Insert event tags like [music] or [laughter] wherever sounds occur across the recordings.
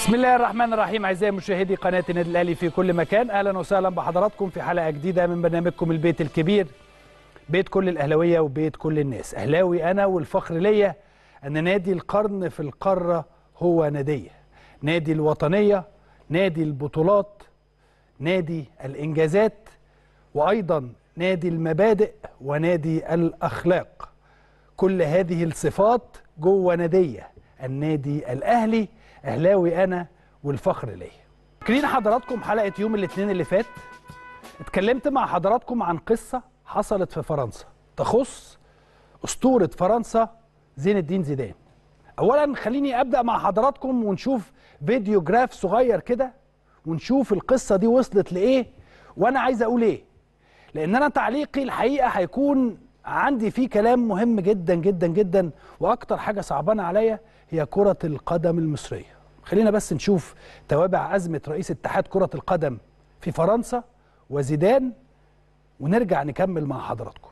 بسم الله الرحمن الرحيم أعزائي مشاهدي قناه النادي الأهلي في كل مكان. أهلا وسهلا بحضراتكم في حلقة جديدة من برنامجكم البيت الكبير بيت كل الأهلاوية وبيت كل الناس. أهلاوي أنا والفخر ليا أن نادي القرن في القارة هو نادية. نادي الوطنية نادي البطولات نادي الإنجازات وأيضا نادي المبادئ ونادي الأخلاق. كل هذه الصفات جوه نادية. النادي الأهلي أهلاوي أنا والفخر ليا. فاكرين حضراتكم حلقة يوم الاثنين اللي فات؟ اتكلمت مع حضراتكم عن قصة حصلت في فرنسا. تخص أسطورة فرنسا زين الدين زيدان. اولا خليني أبدأ مع حضراتكم ونشوف فيديو جراف صغير كده ونشوف القصة دي وصلت لإيه وأنا عايز أقول إيه. لأن أنا تعليقي الحقيقة هيكون عندي فيه كلام مهم جدا جدا جدا وأكتر حاجة صعبانة عليا هي كرة القدم المصرية. خلينا بس نشوف توابع أزمة رئيس اتحاد كرة القدم في فرنسا وزيدان ونرجع نكمل مع حضراتكم.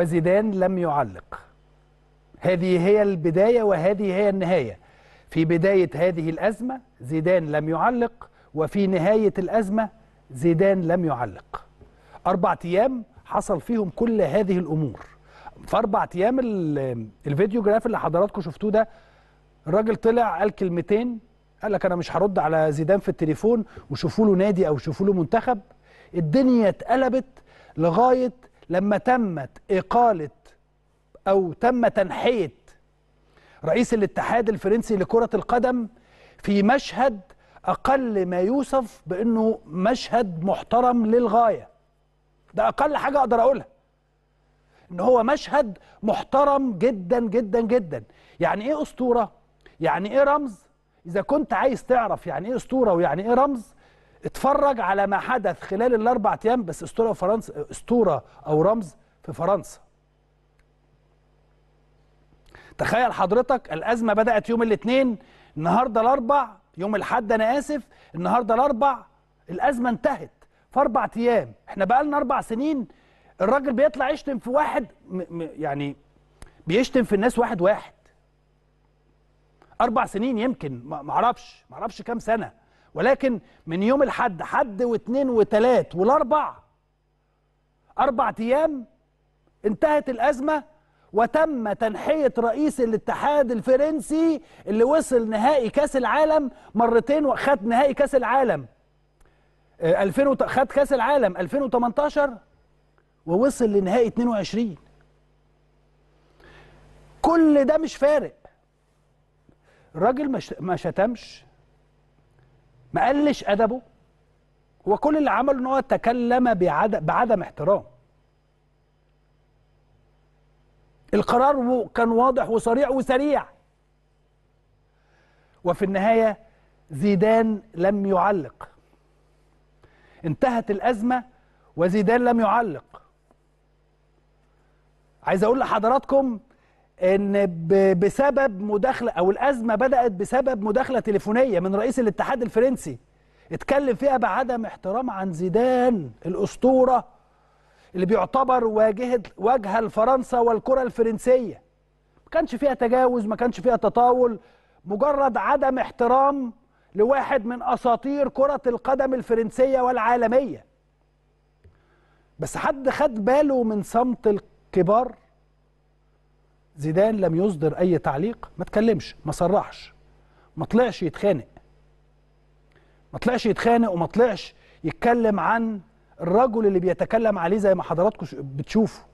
وزيدان لم يعلق. هذه هي البداية وهذه هي النهاية. في بداية هذه الأزمة زيدان لم يعلق وفي نهاية الأزمة زيدان لم يعلق. أربع أيام حصل فيهم كل هذه الأمور. في أربع أيام الفيديو جراف اللي حضراتكم شفتوه ده الراجل طلع قال كلمتين قال لك أنا مش هرد على زيدان في التليفون وشوفوا له نادي أو شوفوا له منتخب. الدنيا اتقلبت لغاية لما تمت إقالة أو تم تنحية رئيس الاتحاد الفرنسي لكرة القدم في مشهد أقل ما يوصف بأنه مشهد محترم للغاية ده أقل حاجة أقدر أقولها إن هو مشهد محترم جدا جدا جدا يعني إيه أسطورة؟ يعني إيه رمز؟ إذا كنت عايز تعرف يعني إيه أسطورة ويعني إيه رمز اتفرج على ما حدث خلال الأربع أيام بس أسطورة فرنسا أسطورة أو رمز في فرنسا. تخيل حضرتك الأزمة بدأت يوم الاثنين النهارده الأربع يوم الأحد أنا آسف النهارده الأربع الأزمة انتهت. في أربع أيام إحنا بقى لنا أربع سنين الراجل بيطلع يشتم في واحد يعني بيشتم في الناس واحد واحد. أربع سنين يمكن ما أعرفش ما أعرفش كام سنة. ولكن من يوم الحد حد واثنين وثلاث والأربع أربع أيام انتهت الأزمة وتم تنحية رئيس الاتحاد الفرنسي اللي وصل نهائي كأس العالم مرتين وخد نهائي كأس العالم. 2000 وت- خد كأس العالم 2018 ووصل لنهائي 22 كل ده مش فارق. الراجل ما شتمش. ما قلش ادبه. هو كل اللي عمله إن هو تكلم بعدم, بعدم احترام. القرار كان واضح وصريح وسريع. وفي النهاية زيدان لم يعلق. انتهت الأزمة وزيدان لم يعلق. عايز أقول لحضراتكم إن بسبب مداخلة أو الأزمة بدأت بسبب مداخلة تليفونية من رئيس الاتحاد الفرنسي. اتكلم فيها بعدم احترام عن زيدان الأسطورة اللي بيعتبر واجهه واجهة لفرنسا والكرة الفرنسية. ما كانش فيها تجاوز ما كانش فيها تطاول مجرد عدم احترام لواحد من أساطير كرة القدم الفرنسية والعالمية. بس حد خد باله من صمت الكبار؟ زيدان لم يصدر أي تعليق ما تكلمش ما صرحش ما طلعش يتخانق. ما طلعش يتخانق وما طلعش يتكلم عن الرجل اللي بيتكلم عليه زي ما حضراتكم بتشوفوا.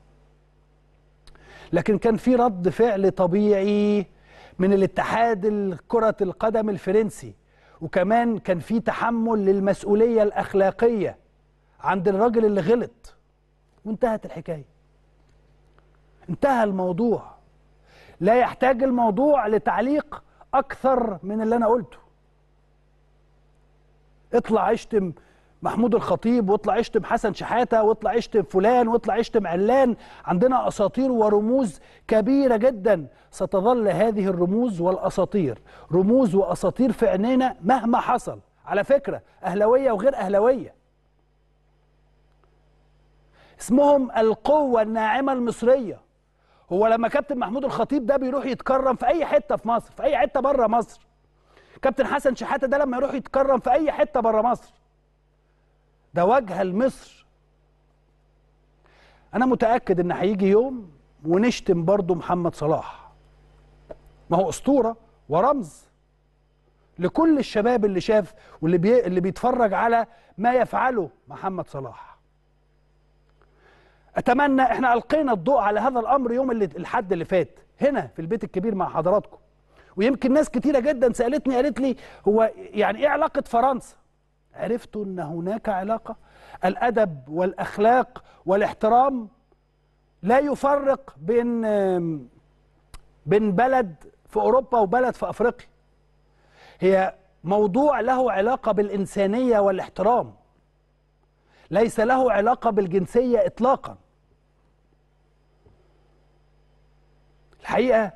لكن كان في رد فعل طبيعي من الاتحاد كرة القدم الفرنسي. وكمان كان في تحمل للمسؤولية الأخلاقية عند الراجل اللي غلط. وانتهت الحكاية. انتهى الموضوع. لا يحتاج الموضوع لتعليق أكثر من اللي أنا قلته. اطلع اشتم محمود الخطيب واطلع اشتم حسن شحاتة واطلع اشتم فلان واطلع اشتم علان. عندنا أساطير ورموز كبيرة جدا ستظل هذه الرموز والأساطير. رموز وأساطير في عينينا مهما حصل. على فكرة أهلاوية وغير أهلاوية. اسمهم القوة الناعمة المصرية. هو لما كابتن محمود الخطيب ده بيروح يتكرم في أي حتة في مصر في أي حتة بره مصر. كابتن حسن شحاتة ده لما يروح يتكرم في أي حتة بره مصر. ده وجه لمصر. أنا متأكد إن هيجي يوم ونشتم برضه محمد صلاح. ما هو أسطورة ورمز لكل الشباب اللي شاف واللي بي... اللي بيتفرج على ما يفعله محمد صلاح. أتمنى إحنا ألقينا الضوء على هذا الأمر يوم اللي الحد اللي فات هنا في البيت الكبير مع حضراتكم. ويمكن ناس كتيرة جدا سألتني قالت لي هو يعني إيه علاقة فرنسا؟ عرفت إن هناك علاقة. الأدب والأخلاق والاحترام لا يفرق بين بين بلد في أوروبا وبلد في أفريقيا. هي موضوع له علاقة بالإنسانية والاحترام. ليس له علاقة بالجنسية اطلاقا. الحقيقة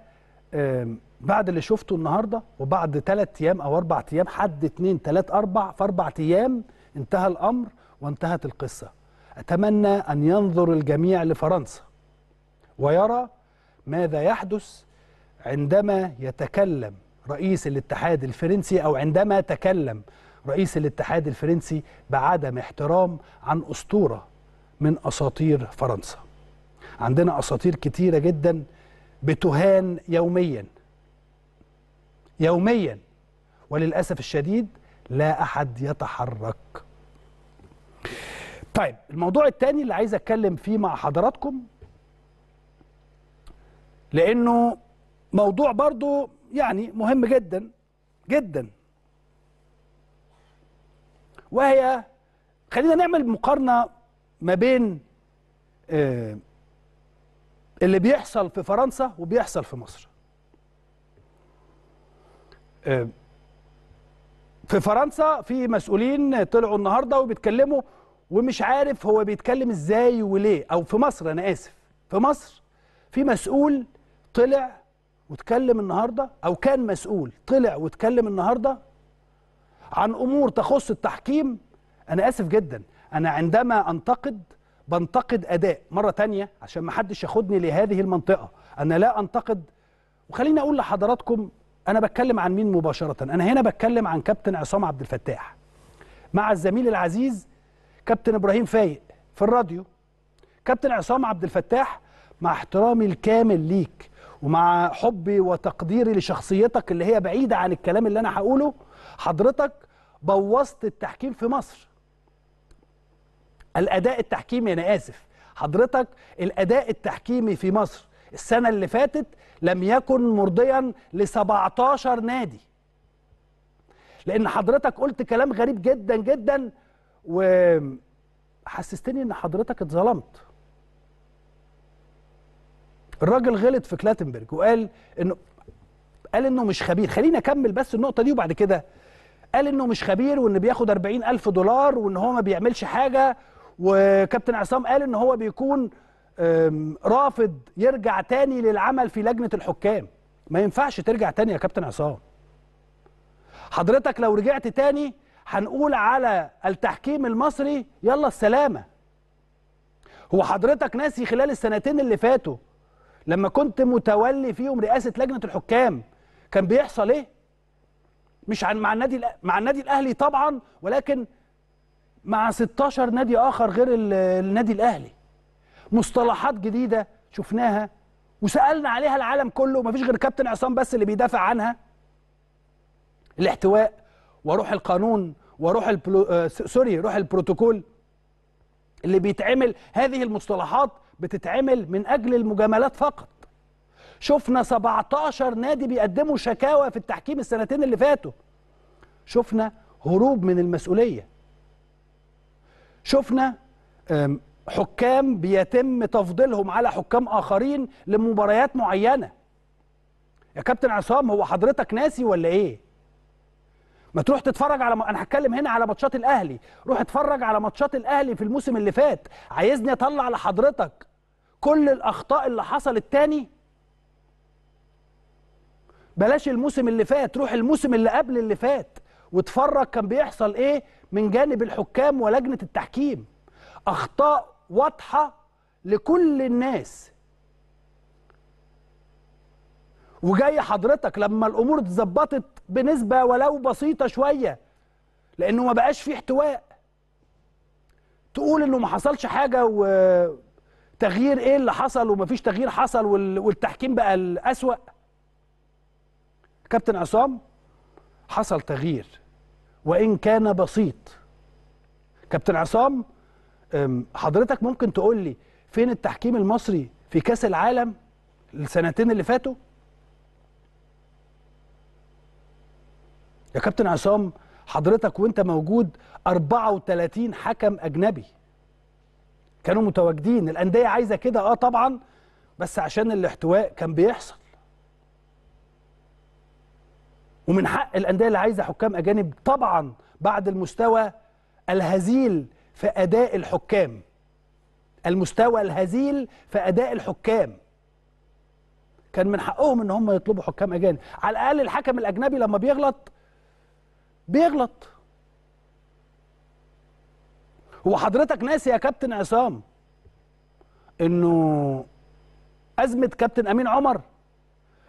بعد اللي شفته النهارده وبعد ثلاث أيام أو أربع أيام حد اثنين ثلاث أربع في أربع أيام انتهى الأمر وانتهت القصة. أتمنى أن ينظر الجميع لفرنسا ويرى ماذا يحدث عندما يتكلم رئيس الاتحاد الفرنسي أو عندما تكلم رئيس الاتحاد الفرنسي بعدم احترام عن أسطورة من أساطير فرنسا. عندنا أساطير كتيرة جدا بتهان يوميا. يوميا. وللأسف الشديد لا أحد يتحرك. طيب الموضوع الثاني اللي عايز أتكلم فيه مع حضراتكم لأنه موضوع برضو يعني مهم جدا جدا. وهي خلينا نعمل مقارنة ما بين آه اللي بيحصل في فرنسا وبيحصل في مصر. في فرنسا في مسؤولين طلعوا النهارده وبيتكلموا ومش عارف هو بيتكلم إزاي وليه. أو في مصر أنا آسف. في مصر في مسؤول طلع واتكلم النهارده أو كان مسؤول طلع واتكلم النهارده عن امور تخص التحكيم. أنا آسف جدا. أنا عندما انتقد بنتقد أداء مرة تانية عشان ما حدش ياخدني لهذه المنطقة. أنا لا أنتقد وخليني أقول لحضراتكم أنا بتكلم عن مين مباشرة؟ أنا هنا بتكلم عن كابتن عصام عبد الفتاح. مع الزميل العزيز كابتن إبراهيم فايق في الراديو. كابتن عصام عبد الفتاح مع احترامي الكامل ليك ومع حبي وتقديري لشخصيتك اللي هي بعيدة عن الكلام اللي أنا هقوله حضرتك بوظت التحكيم في مصر. الأداء التحكيمي أنا آسف. حضرتك الأداء التحكيمي في مصر السنة اللي فاتت لم يكن مرضيا ل 17 نادي. لأن حضرتك قلت كلام غريب جدا جدا وحسستني إن حضرتك اتظلمت. الراجل غلط في كلاتنبرج وقال انه قال إنه مش خبير. خليني أكمل بس النقطة دي وبعد كده. قال إنه مش خبير وإن بياخد 40 ألف دولار وإن هو ما بيعملش حاجة وكابتن عصام قال إن هو بيكون رافض يرجع تاني للعمل في لجنة الحكام. ما ينفعش ترجع تاني يا كابتن عصام. حضرتك لو رجعت تاني هنقول على التحكيم المصري يلا السلامة. هو حضرتك ناسي خلال السنتين اللي فاتوا لما كنت متولي فيهم رئاسة لجنة الحكام كان بيحصل إيه؟ مش عن مع النادي مع النادي الأهلي طبعا ولكن مع 16 نادي آخر غير النادي الأهلي. مصطلحات جديدة شفناها وسألنا عليها العالم كله مفيش غير كابتن عصام بس اللي بيدافع عنها. الاحتواء وروح القانون وروح البلو... آه سوري روح البروتوكول اللي بيتعمل هذه المصطلحات بتتعمل من أجل المجاملات فقط. شفنا 17 نادي بيقدموا شكاوى في التحكيم السنتين اللي فاتوا. شفنا هروب من المسؤولية. شفنا حكام بيتم تفضيلهم على حكام آخرين لمباريات معينة. يا كابتن عصام هو حضرتك ناسي ولا إيه؟ ما تروح تتفرج على م... أنا هتكلم هنا على ماتشات الأهلي. روح اتفرج على ماتشات الأهلي في الموسم اللي فات. عايزني أطلع لحضرتك كل الأخطاء اللي حصلت تاني؟ بلاش الموسم اللي فات روح الموسم اللي قبل اللي فات. واتفرج كان بيحصل إيه من جانب الحكام ولجنة التحكيم. أخطاء واضحة لكل الناس. وجاي حضرتك لما الأمور اتظبطت بنسبة ولو بسيطة شوية لأنه ما بقاش فيه احتواء. تقول إنه ما حصلش حاجة وتغيير إيه اللي حصل ومفيش تغيير حصل والتحكيم بقى الأسوأ. كابتن عصام حصل تغيير. وإن كان بسيط. كابتن عصام حضرتك ممكن تقول لي فين التحكيم المصري في كأس العالم السنتين اللي فاتوا؟ يا كابتن عصام حضرتك وأنت موجود 34 حكم أجنبي. كانوا متواجدين. الأندية عايزة كده آه طبعا بس عشان الاحتواء كان بيحصل. ومن حق الأندية اللي عايزة حكام أجانب طبعا بعد المستوى الهزيل في أداء الحكام. المستوى الهزيل في أداء الحكام. كان من حقهم إن هم يطلبوا حكام أجانب. على الأقل الحكم الأجنبي لما بيغلط بيغلط. هو حضرتك ناسي يا كابتن عصام إنه أزمة كابتن أمين عمر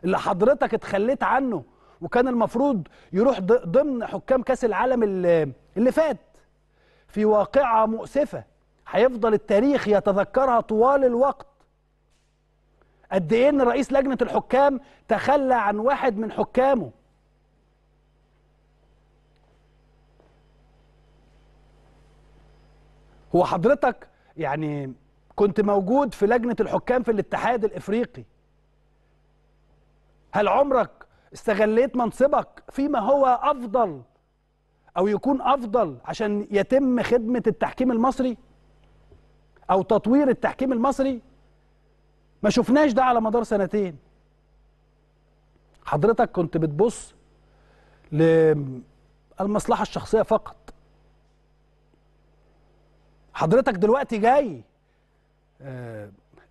اللي حضرتك اتخليت عنه وكان المفروض يروح ضمن حكام كاس العالم اللي, فات في واقعة مؤسفة. هيفضل التاريخ يتذكرها طوال الوقت. قد إيه إن رئيس لجنة الحكام تخلى عن واحد من حكامه. هو حضرتك يعني كنت موجود في لجنة الحكام في الاتحاد الإفريقي. هل عمرك استغليت منصبك فيما هو أفضل أو يكون أفضل عشان يتم خدمة التحكيم المصري أو تطوير التحكيم المصري؟ ما شفناش ده على مدار سنتين. حضرتك كنت بتبص للمصلحة الشخصية فقط. حضرتك دلوقتي جاي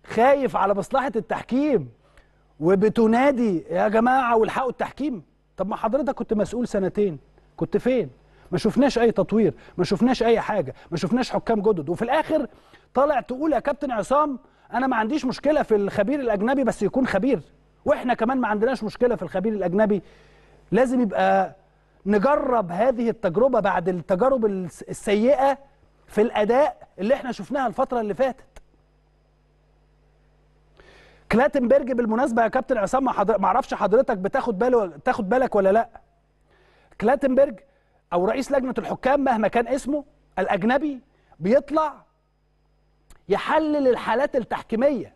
خايف على مصلحة التحكيم. وبتنادي يا جماعة والحقوا التحكيم. طب ما حضرتك كنت مسؤول سنتين كنت فين؟ ما شفناش أي تطوير ما شفناش أي حاجة ما شفناش حكام جدد. وفي الآخر طالع تقول يا كابتن عصام أنا ما عنديش مشكلة في الخبير الأجنبي بس يكون خبير. وإحنا كمان ما عندناش مشكلة في الخبير الأجنبي. لازم يبقى نجرب هذه التجربة بعد التجارب السيئة في الأداء اللي إحنا شفناها الفترة اللي فاتت. كلاتنبرج بالمناسبة يا كابتن عصام ما أعرفش حضرتك بتاخد باله تاخد بالك ولا لأ. كلاتنبرج أو رئيس لجنة الحكام مهما كان اسمه الأجنبي بيطلع يحلل الحالات التحكيمية.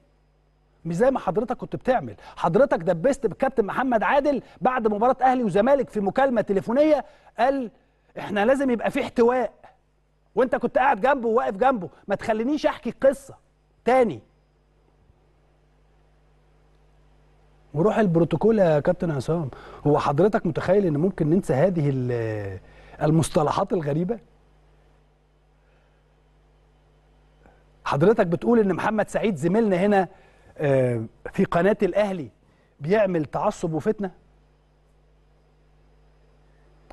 مش زي ما حضرتك كنت بتعمل. حضرتك دبست بالكابتن محمد عادل بعد مباراة أهلي وزمالك في مكالمة تليفونية قال إحنا لازم يبقى في احتواء. وأنت كنت قاعد جنبه وواقف جنبه. ما تخلينيش أحكي القصة تاني. وروح البروتوكول يا كابتن عصام هو حضرتك متخيل إن ممكن ننسى هذه ال- المصطلحات الغريبة؟ حضرتك بتقول إن محمد سعيد زميلنا هنا آه، في قناة الأهلي بيعمل تعصب وفتنة؟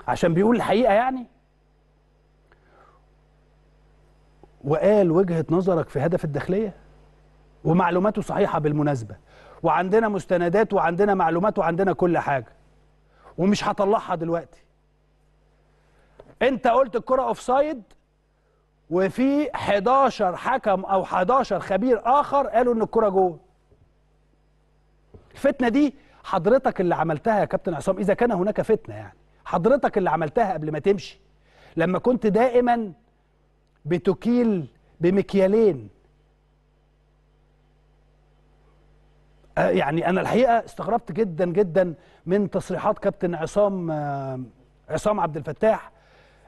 عشان بيقول الحقيقة يعني؟ وقال وجهة نظرك في هدف الداخلية؟ ومعلوماته صحيحة بالمناسبة. وعندنا مستندات وعندنا معلومات وعندنا كل حاجة. ومش هطلعها دلوقتي. انت قلت الكرة offside وفي 11 حكم أو 11 خبير آخر قالوا إن الكرة جول. الفتنة دي حضرتك اللي عملتها يا كابتن عصام إذا كان هناك فتنة يعني. حضرتك اللي عملتها قبل ما تمشي. لما كنت دائما بتكيل بمكيالين آه، يعني أنا الحقيقة استغربت جدا جدا من تصريحات كابتن عصام آه، عصام عبد الفتاح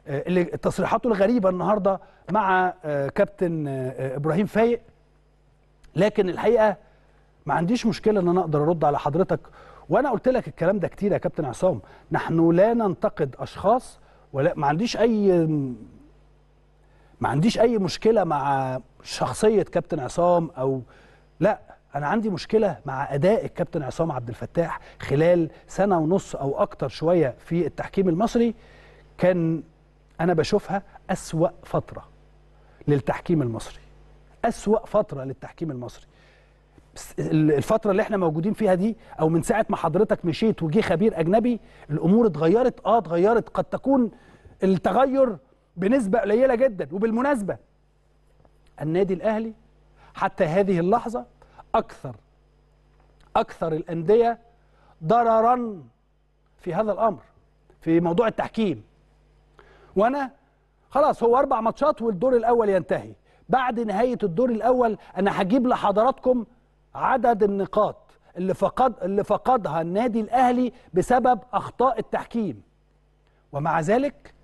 آه، اللي تصريحاته الغريبة النهارده مع آه، كابتن آه، إبراهيم فايق. لكن الحقيقة ما عنديش مشكلة إن أنا أقدر أرد على حضرتك. وأنا قلت لك الكلام ده كتير يا كابتن عصام. نحن لا ننتقد أشخاص ولا ما عنديش أي ما عنديش أي مشكلة مع شخصية كابتن عصام أو لا. أنا عندي مشكلة مع أداء الكابتن عصام عبد الفتاح خلال سنة ونص أو أكتر شوية في التحكيم المصري كان أنا بشوفها أسوأ فترة للتحكيم المصري. أسوأ فترة للتحكيم المصري. الفترة اللي إحنا موجودين فيها دي أو من ساعة ما حضرتك مشيت وجي خبير أجنبي الأمور اتغيرت آه اتغيرت. قد تكون التغير بنسبة قليلة جدا. وبالمناسبة النادي الأهلي حتى هذه اللحظة أكثر أكثر الأندية ضررا في هذا الأمر في موضوع التحكيم. وأنا خلاص هو أربع ماتشات والدور الأول ينتهي. بعد نهاية الدور الأول أنا هجيب لحضراتكم عدد النقاط اللي فقد اللي فقدها النادي الأهلي بسبب أخطاء التحكيم. ومع ذلك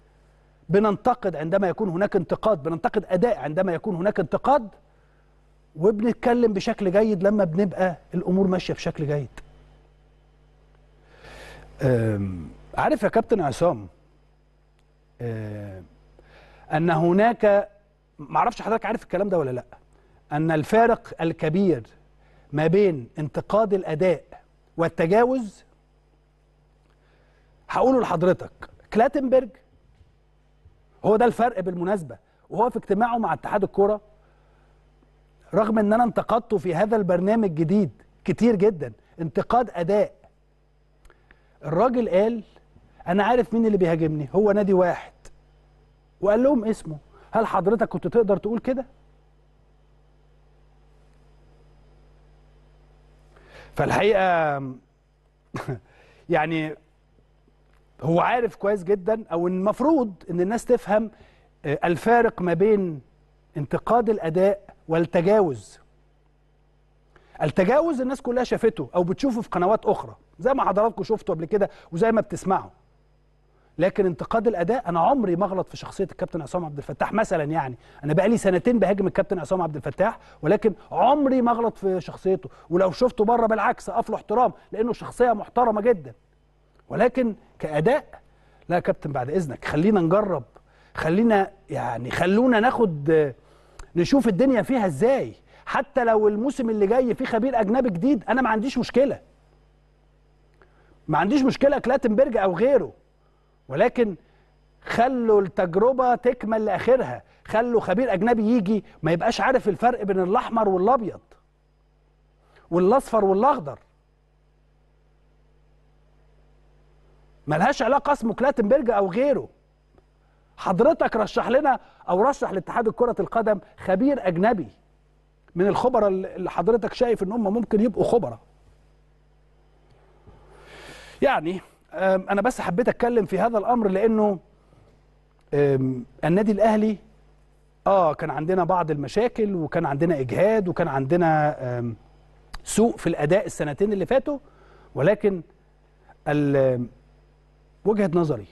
بننتقد عندما يكون هناك انتقاد بننتقد أداء عندما يكون هناك انتقاد وبنتكلم بشكل جيد لما بنبقى الأمور ماشية بشكل جيد. عارف يا كابتن عصام أن هناك معرفش حضرتك عارف الكلام ده ولا لأ أن الفارق الكبير ما بين انتقاد الأداء والتجاوز هقوله لحضرتك كلاتنبرج هو ده الفرق بالمناسبة وهو في اجتماعه مع اتحاد الكورة رغم ان أنا انتقدته في هذا البرنامج الجديد كتير جدا انتقاد أداء. الراجل قال أنا عارف مين اللي بيهاجمني هو نادي واحد. وقال لهم اسمه. هل حضرتك كنت تقدر تقول كده؟ فالحقيقة [laughs] يعني هو عارف كويس جدا أو المفروض إن الناس تفهم آه، الفارق ما بين انتقاد الأداء والتجاوز. التجاوز الناس كلها شافته أو بتشوفه في قنوات أخرى زي ما حضراتكم شفتوا قبل كده وزي ما بتسمعوا. لكن انتقاد الأداء أنا عمري ما أغلط في شخصية الكابتن عصام عبد الفتاح مثلا يعني. أنا بقالي سنتين بهاجم الكابتن عصام عبد الفتاح ولكن عمري ما أغلط في شخصيته. ولو شفته بره بالعكس اقف له احترام لأنه شخصية محترمة جدا. ولكن كأداء لا يا كابتن بعد إذنك خلينا نجرب. خلينا يعني خلونا ناخد نشوف الدنيا فيها إزاي. حتى لو الموسم اللي جاي فيه خبير أجنبي جديد أنا ما عنديش مشكلة. ما عنديش مشكلة كلاتنبرج أو غيره. ولكن خلوا التجربة تكمل لآخرها. خلوا خبير أجنبي يجي ما يبقاش عارف الفرق بين الأحمر والأبيض. والأصفر والأخضر. ملهاش علاقة اسمه كلاتنبرج أو غيره. حضرتك رشح لنا أو رشح لاتحاد كرة القدم خبير أجنبي من الخبراء اللي حضرتك شايف إن هم ممكن يبقوا خبراء. يعني أنا بس حبيت أتكلم في هذا الأمر لأنه النادي الأهلي آه كان عندنا بعض المشاكل وكان عندنا إجهاد وكان عندنا سوء في الأداء السنتين اللي فاتوا ولكن وجهة نظري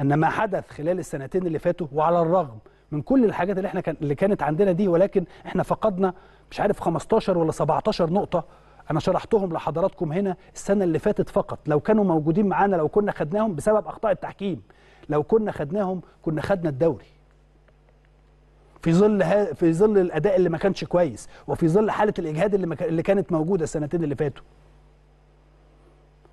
أن ما حدث خلال السنتين اللي فاتوا وعلى الرغم من كل الحاجات اللي إحنا كان اللي كانت عندنا دي ولكن إحنا فقدنا مش عارف 15 ولا 17 نقطة. أنا شرحتهم لحضراتكم هنا السنة اللي فاتت فقط. لو كانوا موجودين معانا لو كنا خدناهم بسبب أخطاء التحكيم لو كنا خدناهم كنا خدنا الدوري. في ظل ها في ظل الأداء اللي ما كانش كويس وفي ظل حالة الإجهاد اللي, ما اللي كانت موجودة السنتين اللي فاتوا.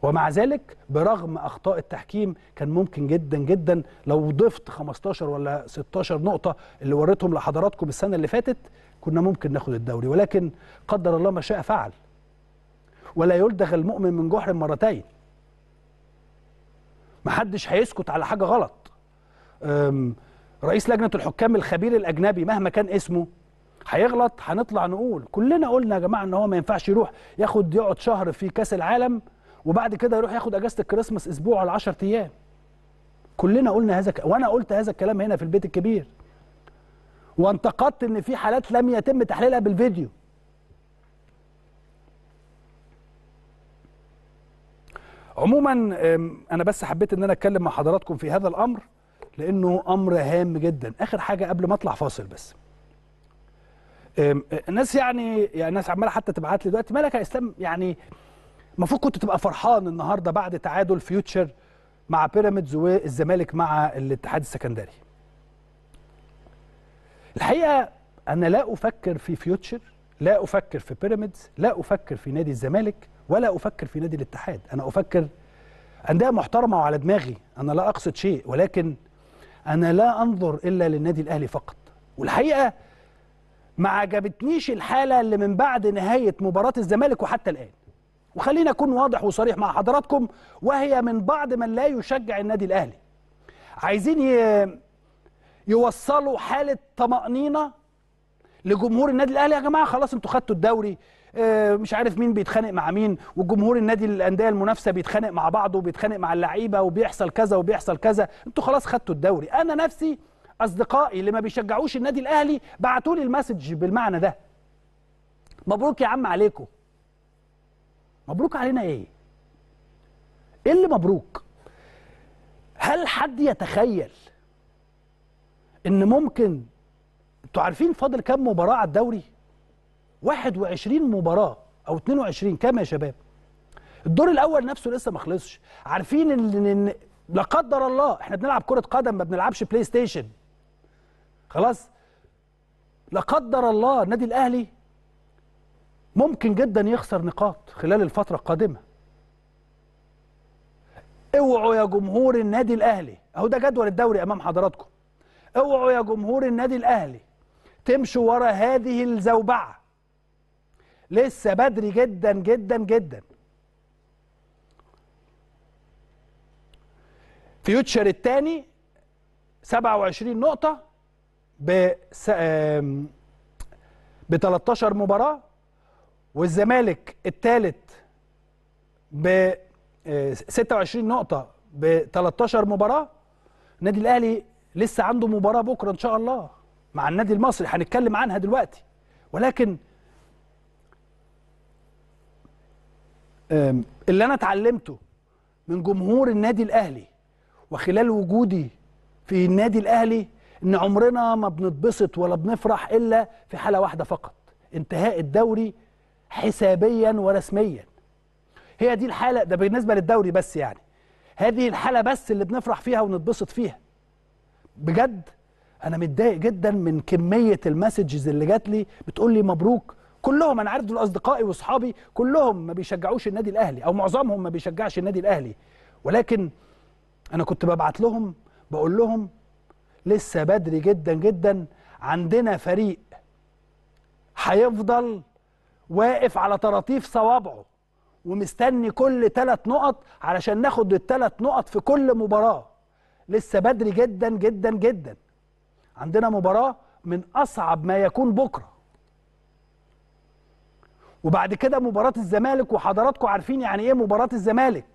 ومع ذلك برغم أخطاء التحكيم كان ممكن جدا جدا لو ضفت 15 ولا 16 نقطة اللي وريتهم لحضراتكم السنة اللي فاتت كنا ممكن ناخد الدوري. ولكن قدر الله ما شاء فعل. ولا يلدغ المؤمن من جحر مرتين. محدش هيسكت على حاجة غلط. رئيس لجنة الحكام الخبير الأجنبي مهما كان اسمه هيغلط هنطلع نقول. كلنا قلنا يا جماعة إن هو ما ينفعش يروح ياخد يقعد شهر في كأس العالم وبعد كده يروح ياخد اجازة الكريسماس أسبوع ولا 10 أيام. كلنا قلنا هذا ك... وأنا قلت هذا الكلام هنا في البيت الكبير. وانتقدت ان في حالات لم يتم تحليلها بالفيديو. عموما أنا بس حبيت إن أنا أتكلم مع حضراتكم في هذا الأمر لأنه أمر هام جدا. آخر حاجة قبل ما أطلع فاصل بس. الناس يعني يعني الناس عمالة حتى تبعت لي دلوقتي مالك يا إسلام يعني المفروض كنت تبقى فرحان النهارده بعد تعادل فيوتشر مع بيراميدز والزمالك مع الاتحاد السكندري. الحقيقة أنا لا أفكر في فيوتشر لا أفكر في بيراميدز لا أفكر في نادي الزمالك ولا أفكر في نادي الاتحاد. أنا أفكر أندية محترمة وعلى دماغي أنا لا أقصد شيء ولكن أنا لا أنظر إلا للنادي الأهلي فقط. والحقيقة ما عجبتنيش الحالة اللي من بعد نهاية مباراة الزمالك وحتى الآن. وخلينا أكون واضح وصريح مع حضراتكم وهي من بعض من لا يشجع النادي الأهلي. عايزين. يوصلوا حالة طمأنينة لجمهور النادي الأهلي. يا جماعة خلاص أنتوا خدتوا الدوري آه، مش عارف مين بيتخانق مع مين وجمهور النادي الأندية المنافسة بيتخانق مع بعضه وبيتخانق مع اللعيبة وبيحصل كذا وبيحصل كذا. أنتوا خلاص خدتوا الدوري. أنا نفسي أصدقائي اللي ما بيشجعوش النادي الأهلي بعتوا لي المسج بالمعنى ده. مبروك يا عم عليكم. مبروك علينا إيه؟ إيه اللي مبروك؟ هل حد يتخيل إن ممكن أنتوا عارفين فاضل كام مباراة على الدوري؟ 21 مباراة أو 22 كام يا شباب؟ الدور الأول نفسه لسه ما خلصش. عارفين ان ان لا قدر الله إحنا بنلعب كرة قدم ما بنلعبش PlayStation خلاص؟ لا قدر الله النادي الأهلي ممكن جدا يخسر نقاط خلال الفترة القادمة. اوعوا يا جمهور النادي الأهلي أهو ده جدول الدوري أمام حضراتكم. اوعوا يا جمهور النادي الأهلي تمشوا ورا هذه الزوبعة. لسه بدري جدا جدا جدا. فيوتشر الثاني 27 نقطة ب ب 13 مباراة. والزمالك الثالث ب 26 نقطة ب 13 مباراة. النادي الأهلي لسه عنده مباراة بكرة إن شاء الله مع النادي المصري هنتكلم عنها دلوقتي. ولكن اللي أنا اتعلمته من جمهور النادي الأهلي وخلال وجودي في النادي الأهلي إن عمرنا ما بنتبسط ولا بنفرح إلا في حالة واحدة فقط انتهاء الدوري حسابيا ورسميا. هي دي الحالة ده بالنسبة للدوري بس يعني. هذه الحالة بس اللي بنفرح فيها ونتبسط فيها. بجد أنا متضايق جدا من كمية المسجز اللي جات لي بتقول لي مبروك. كلهم أنا عارف دول أصدقائي وأصحابي كلهم ما بيشجعوش النادي الأهلي أو معظمهم ما بيشجعش النادي الأهلي. ولكن أنا كنت ببعت لهم بقول لهم لسه بدري جدا جدا عندنا فريق هيفضل واقف على طراطيف صوابعه ومستني كل ثلاث نقط علشان ناخد الثلاث نقط في كل مباراة. لسه بدري جدا جدا جدا. عندنا مباراة من أصعب ما يكون بكرة. وبعد كده مباراة الزمالك وحضراتكم عارفين يعني إيه مباراة الزمالك.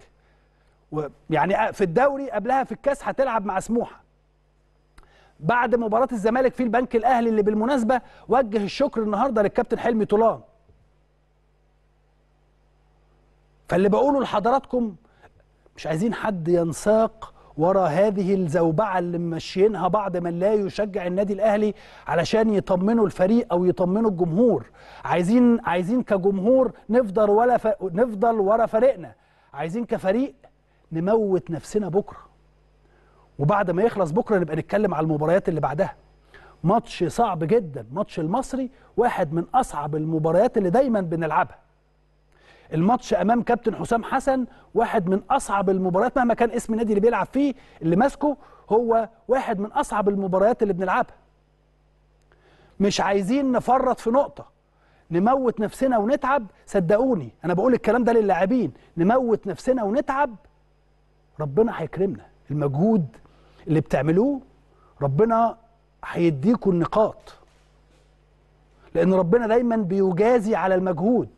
يعني في الدوري قبلها في الكاس هتلعب مع سموحة. بعد مباراة الزمالك في البنك الأهلي اللي بالمناسبة وجه الشكر النهاردة للكابتن حلمي طولان. فاللي بقوله لحضراتكم مش عايزين حد ينساق ورا هذه الزوبعة اللي ماشيينها بعض من لا يشجع النادي الأهلي علشان يطمنوا الفريق أو يطمنوا الجمهور. عايزين عايزين كجمهور نفضل ولا ف... نفضل ورا فريقنا. عايزين كفريق نموت نفسنا بكرة. وبعد ما يخلص بكرة نبقى نتكلم على المباريات اللي بعدها. ماتش صعب جدا. ماتش المصري واحد من أصعب المباريات اللي دايما بنلعبها. الماتش امام كابتن حسام حسن واحد من اصعب المباريات مهما كان اسم النادي اللي بيلعب فيه اللي ماسكه هو واحد من اصعب المباريات اللي بنلعبها. مش عايزين نفرط في نقطة. نموت نفسنا ونتعب صدقوني أنا بقول الكلام ده للاعبين. نموت نفسنا ونتعب ربنا هيكرمنا. المجهود اللي بتعملوه ربنا هيديكوا النقاط. لأن ربنا دايما بيجازي على المجهود.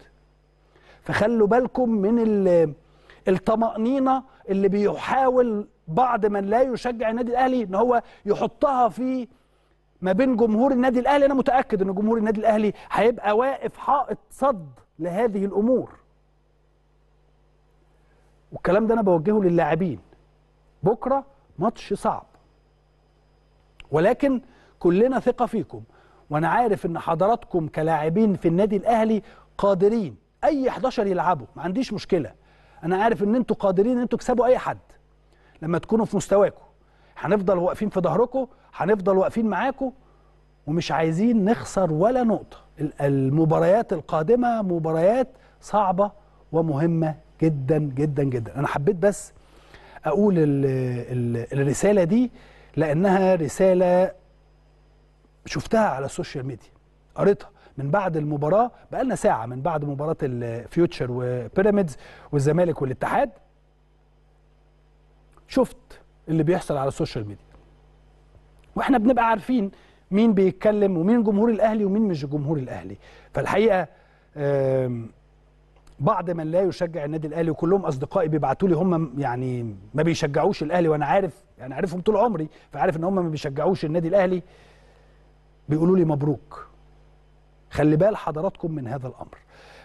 فخلوا بالكم من الطمأنينة اللي بيحاول بعض من لا يشجع النادي الأهلي إن هو يحطها في ما بين جمهور النادي الأهلي. أنا متأكد إن جمهور النادي الأهلي هيبقى واقف حائط صد لهذه الأمور. والكلام ده أنا بوجهه للاعبين. بكرة ماتش صعب. ولكن كلنا ثقة فيكم. وأنا عارف إن حضراتكم كلاعبين في النادي الأهلي قادرين. أي 11 يلعبوا ما عنديش مشكلة. أنا عارف إن أنتوا قادرين إن أنتوا تكسبوا أي حد. لما تكونوا في مستواكم. هنفضل واقفين في ظهركم هنفضل واقفين معاكم ومش عايزين نخسر ولا نقطة. المباريات القادمة مباريات صعبة ومهمة جدا جدا جدا. أنا حبيت بس أقول ال ال الرسالة دي لأنها رسالة شفتها على ال social media. قريتها. من بعد المباراة بقالنا ساعة من بعد مباراة الفيوتشر وبيراميدز والزمالك والاتحاد. شفت اللي بيحصل على ال social media. وإحنا بنبقى عارفين مين بيتكلم ومين جمهور الأهلي ومين مش جمهور الأهلي. فالحقيقة بعض من لا يشجع النادي الأهلي وكلهم أصدقائي بيبعتوا لي هم يعني ما بيشجعوش الأهلي وأنا عارف يعني عارفهم طول عمري فعارف إن هم ما بيشجعوش النادي الأهلي بيقولوا لي مبروك. خلي بال حضراتكم من هذا الأمر.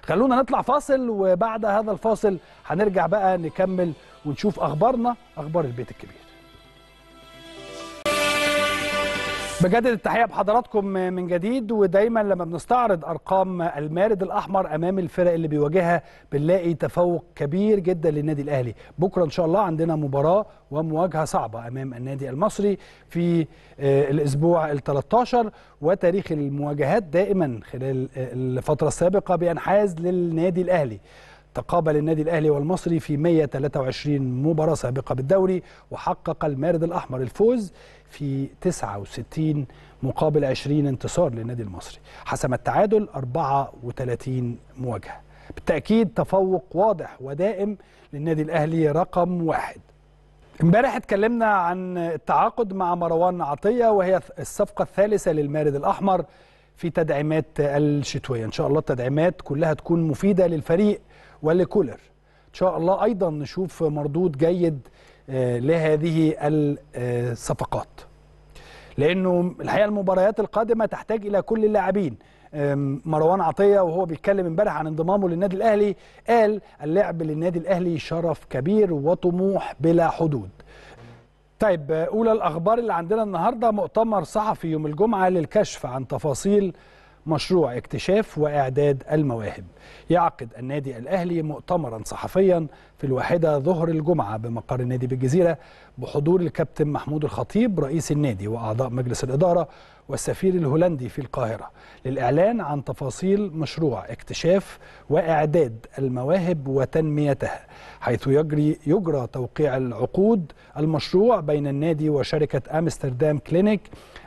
خلونا نطلع فاصل وبعد هذا الفاصل هنرجع بقى نكمل ونشوف أخبارنا أخبار البيت الكبير. بجدد التحية بحضراتكم من جديد ودايما لما بنستعرض أرقام المارد الأحمر أمام الفرق اللي بيواجهها بنلاقي تفوق كبير جدا للنادي الأهلي. بكرة إن شاء الله عندنا مباراة ومواجهة صعبة أمام النادي المصري في الأسبوع ال13 وتاريخ المواجهات دائما خلال الفترة السابقة بينحاز للنادي الأهلي. تقابل النادي الأهلي والمصري في 123 مباراة سابقة بالدوري وحقق المارد الأحمر الفوز. في 69 مقابل 20 انتصار للنادي المصري. حسم التعادل 34 مواجهة. بالتأكيد تفوق واضح ودائم للنادي الأهلي رقم واحد. امبارح اتكلمنا عن التعاقد مع مروان عطية وهي الصفقة الثالثة للمارد الأحمر في تدعيمات الشتوية. إن شاء الله التدعيمات كلها تكون مفيدة للفريق ولكولر. إن شاء الله أيضا نشوف مردود جيد لهذه الصفقات. لأنه الحقيقة المباريات القادمة تحتاج إلى كل اللاعبين. مروان عطية وهو بيتكلم امبارح عن انضمامه للنادي الأهلي قال اللعب للنادي الأهلي شرف كبير وطموح بلا حدود. طيب أولى الأخبار اللي عندنا النهارده مؤتمر صحفي يوم الجمعة للكشف عن تفاصيل مشروع اكتشاف وإعداد المواهب. يعقد النادي الأهلي مؤتمرا صحفيا في الواحدة ظهر الجمعة بمقر النادي بالجزيرة بحضور الكابتن محمود الخطيب رئيس النادي وأعضاء مجلس الإدارة والسفير الهولندي في القاهرة للإعلان عن تفاصيل مشروع اكتشاف وإعداد المواهب وتنميتها حيث يجري يجرى توقيع العقود المشروع بين النادي وشركة أمستردام كلينيك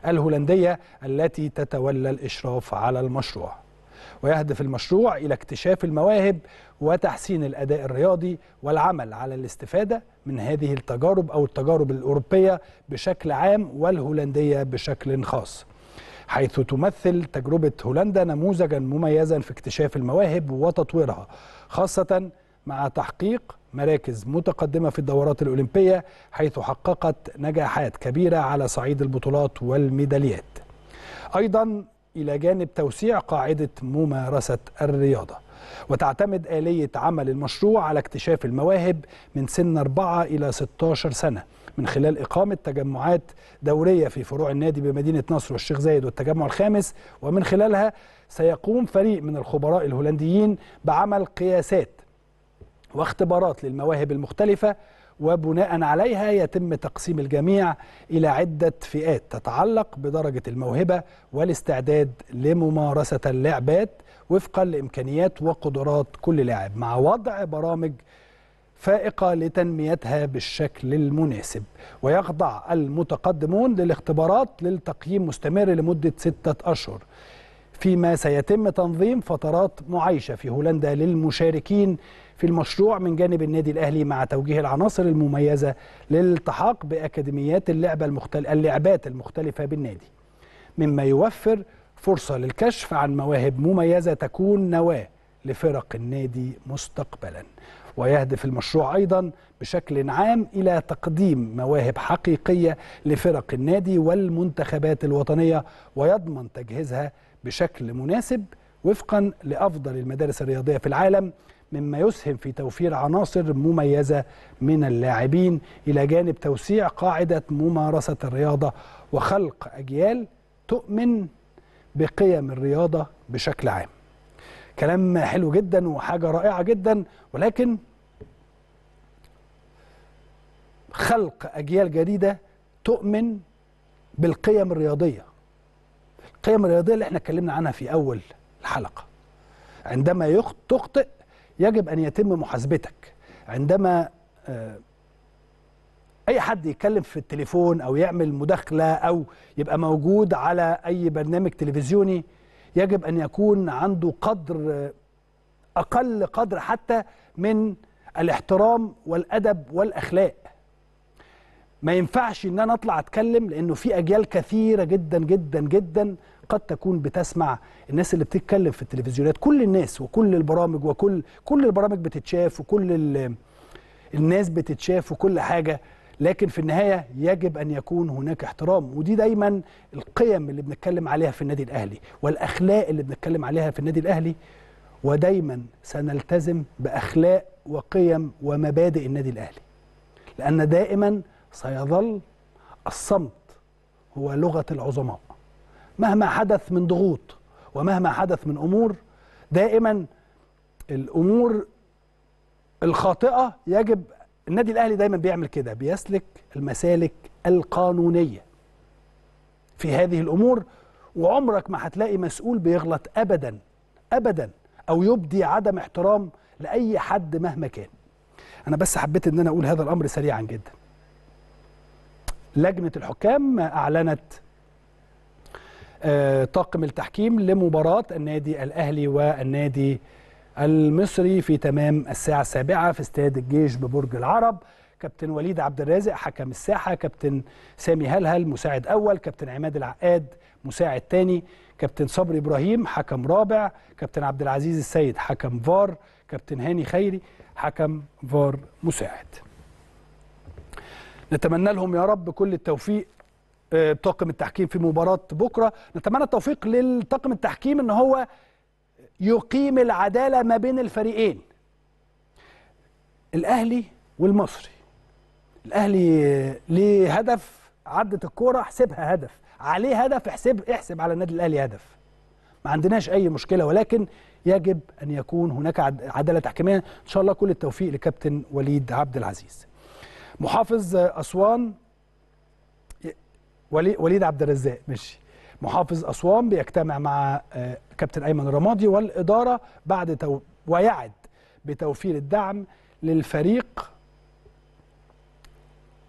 الهولندية التي تتولى الإشراف على المشروع. ويهدف المشروع إلى اكتشاف المواهب وتحسين الأداء الرياضي والعمل على الاستفادة من هذه التجارب أو التجارب الأوروبية بشكل عام والهولندية بشكل خاص. حيث تمثل تجربة هولندا نموذجا مميزا في اكتشاف المواهب وتطويرها خاصة مع تحقيق مراكز متقدمة في الدورات الأولمبية حيث حققت نجاحات كبيرة على صعيد البطولات والميداليات. أيضا إلى جانب توسيع قاعدة ممارسة الرياضة وتعتمد آلية عمل المشروع على اكتشاف المواهب من سن 4 إلى 16 سنة. من خلال إقامة تجمعات دورية في فروع النادي بمدينة نصر والشيخ زايد والتجمع الخامس ومن خلالها سيقوم فريق من الخبراء الهولنديين بعمل قياسات واختبارات للمواهب المختلفة وبناء عليها يتم تقسيم الجميع إلى عدة فئات تتعلق بدرجة الموهبة والاستعداد لممارسة اللعبات وفقا لإمكانيات وقدرات كل لاعب مع وضع برامج فائقة لتنميتها بالشكل المناسب. ويخضع المتقدمون للاختبارات للتقييم مستمر لمدة ستة أشهر. فيما سيتم تنظيم فترات معايشة في هولندا للمشاركين في المشروع من جانب النادي الأهلي مع توجيه العناصر المميزة للالتحاق بأكاديميات اللعبة المختل... اللعبات المختلفة بالنادي. مما يوفر فرصة للكشف عن مواهب مميزة تكون نواة لفرق النادي مستقبلا. ويهدف المشروع أيضا بشكل عام إلى تقديم مواهب حقيقية لفرق النادي والمنتخبات الوطنية ويضمن تجهيزها بشكل مناسب وفقا لأفضل المدارس الرياضية في العالم مما يسهم في توفير عناصر مميزة من اللاعبين إلى جانب توسيع قاعدة ممارسة الرياضة وخلق أجيال تؤمن بقيم الرياضة بشكل عام. كلام حلو جدا وحاجة رائعة جدا ولكن خلق أجيال جديدة تؤمن بالقيم الرياضية. القيم الرياضية اللي إحنا اتكلمنا عنها في أول الحلقة. عندما تخطئ يجب أن يتم محاسبتك. عندما أي حد يتكلم في التليفون أو يعمل مداخلة أو يبقى موجود على أي برنامج تلفزيوني يجب أن يكون عنده قدر أقل قدر حتى من الاحترام والأدب والأخلاق. ما ينفعش إن أنا أطلع أتكلم لأنه في أجيال كثيرة جدا جدا جدا قد تكون بتسمع الناس اللي بتتكلم في التلفزيونات. كل الناس وكل البرامج وكل كل البرامج بتتشاف وكل الناس بتتشاف وكل حاجة. لكن في النهاية يجب أن يكون هناك احترام. ودي دايما القيم اللي بنتكلم عليها في النادي الأهلي والأخلاق اللي بنتكلم عليها في النادي الأهلي ودايما سنلتزم بأخلاق وقيم ومبادئ النادي الأهلي لأن دائما سيظل الصمت هو لغة العظماء. مهما حدث من ضغوط ومهما حدث من أمور دائما الأمور الخاطئة يجب النادي الأهلي دايما بيعمل كده بيسلك المسالك القانونية في هذه الأمور وعمرك ما هتلاقي مسؤول بيغلط ابدا ابدا أو يبدي عدم احترام لأي حد مهما كان. أنا بس حبيت إن أنا أقول هذا الأمر سريعا جدا. لجنة الحكام أعلنت طاقم التحكيم لمباراة النادي الأهلي والنادي المصري في تمام الساعة السابعة في استاد الجيش ببرج العرب. كابتن وليد عبد الرازق حكم الساحة. كابتن سامي هلهل مساعد أول. كابتن عماد العقاد مساعد تاني. كابتن صبري إبراهيم حكم رابع. كابتن عبد العزيز السيد حكم فار. كابتن هاني خيري حكم فار مساعد. نتمنى لهم يا رب كل التوفيق طاقم التحكيم في مباراة بكرة. نتمنى التوفيق للطاقم التحكيم إن هو يقيم العدالة ما بين الفريقين الأهلي والمصري. الأهلي ليه هدف؟ عدت الكورة احسبها هدف. عليه هدف احسب احسب على النادي الأهلي هدف. ما عندناش أي مشكلة ولكن يجب أن يكون هناك عدالة تحكيمية. إن شاء الله كل التوفيق لكابتن وليد عبد العزيز. محافظ أسوان وليد عبد الرزاق ماشي. محافظ أسوان بيجتمع مع كابتن أيمن الرمادي والإدارة بعد تو... ويعد بتوفير الدعم للفريق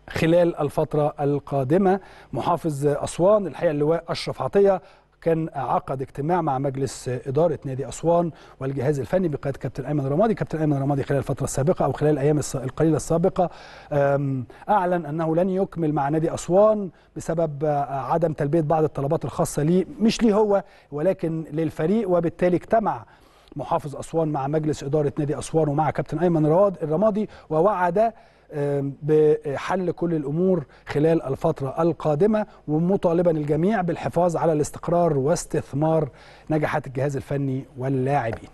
خلال الفترة القادمة. محافظ أسوان الحقيقة اللواء أشرف عطية كان عقد اجتماع مع مجلس إدارة نادي أسوان والجهاز الفني بقيادة كابتن أيمن رمادي. كابتن أيمن رمادي خلال الفترة السابقة أو خلال الأيام القليلة السابقة أعلن أنه لن يكمل مع نادي أسوان بسبب عدم تلبية بعض الطلبات الخاصة ليه مش ليه هو ولكن للفريق. وبالتالي اجتمع محافظ أسوان مع مجلس إدارة نادي أسوان ومع كابتن أيمن الرمادي ووعد بحل كل الأمور خلال الفترة القادمة ومطالبا الجميع بالحفاظ على الاستقرار واستثمار نجاحات الجهاز الفني واللاعبين.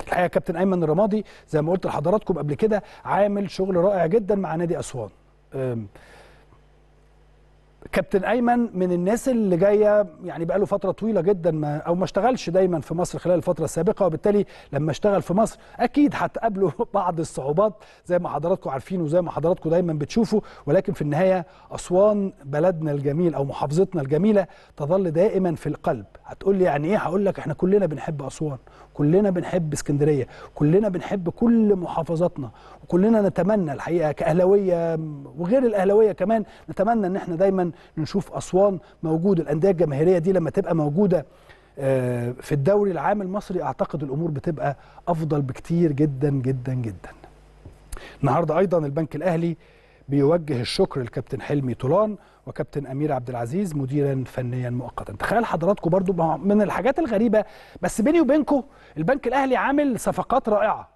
الحقيقة كابتن أيمن الرمادي زي ما قلت لحضراتكم قبل كده عامل شغل رائع جدا مع نادي أسوان. كابتن ايمن من الناس اللي جاية يعني بقاله فترة طويلة جدا ما أو ما اشتغلش دايما في مصر خلال الفترة السابقة وبالتالي لما اشتغل في مصر أكيد هتقابله [laughs] بعض الصعوبات زي ما حضراتكم عارفين وزي ما حضراتكم دايما بتشوفوا ولكن في النهاية أسوان بلدنا الجميل أو محافظتنا الجميلة تظل دائما في القلب. هتقول لي يعني إيه؟ هقول لك إحنا كلنا بنحب أسوان. كلنا بنحب اسكندرية كلنا بنحب كل محافظاتنا وكلنا نتمنى الحقيقة كأهلاوية وغير الأهلاوية كمان نتمنى إن إحنا دايما نشوف أسوان موجود الأندية الجماهيرية دي لما تبقى موجودة آه، في الدوري العام المصري أعتقد الأمور بتبقى أفضل بكتير جدا جدا جدا. النهارده أيضا البنك الأهلي بيوجه الشكر للكابتن حلمي طولان وكابتن أمير عبد العزيز مديرا فنيا مؤقتا. تخيل حضراتكم برضو من الحاجات الغريبة بس بيني وبينكم البنك الأهلي عامل صفقات رائعة.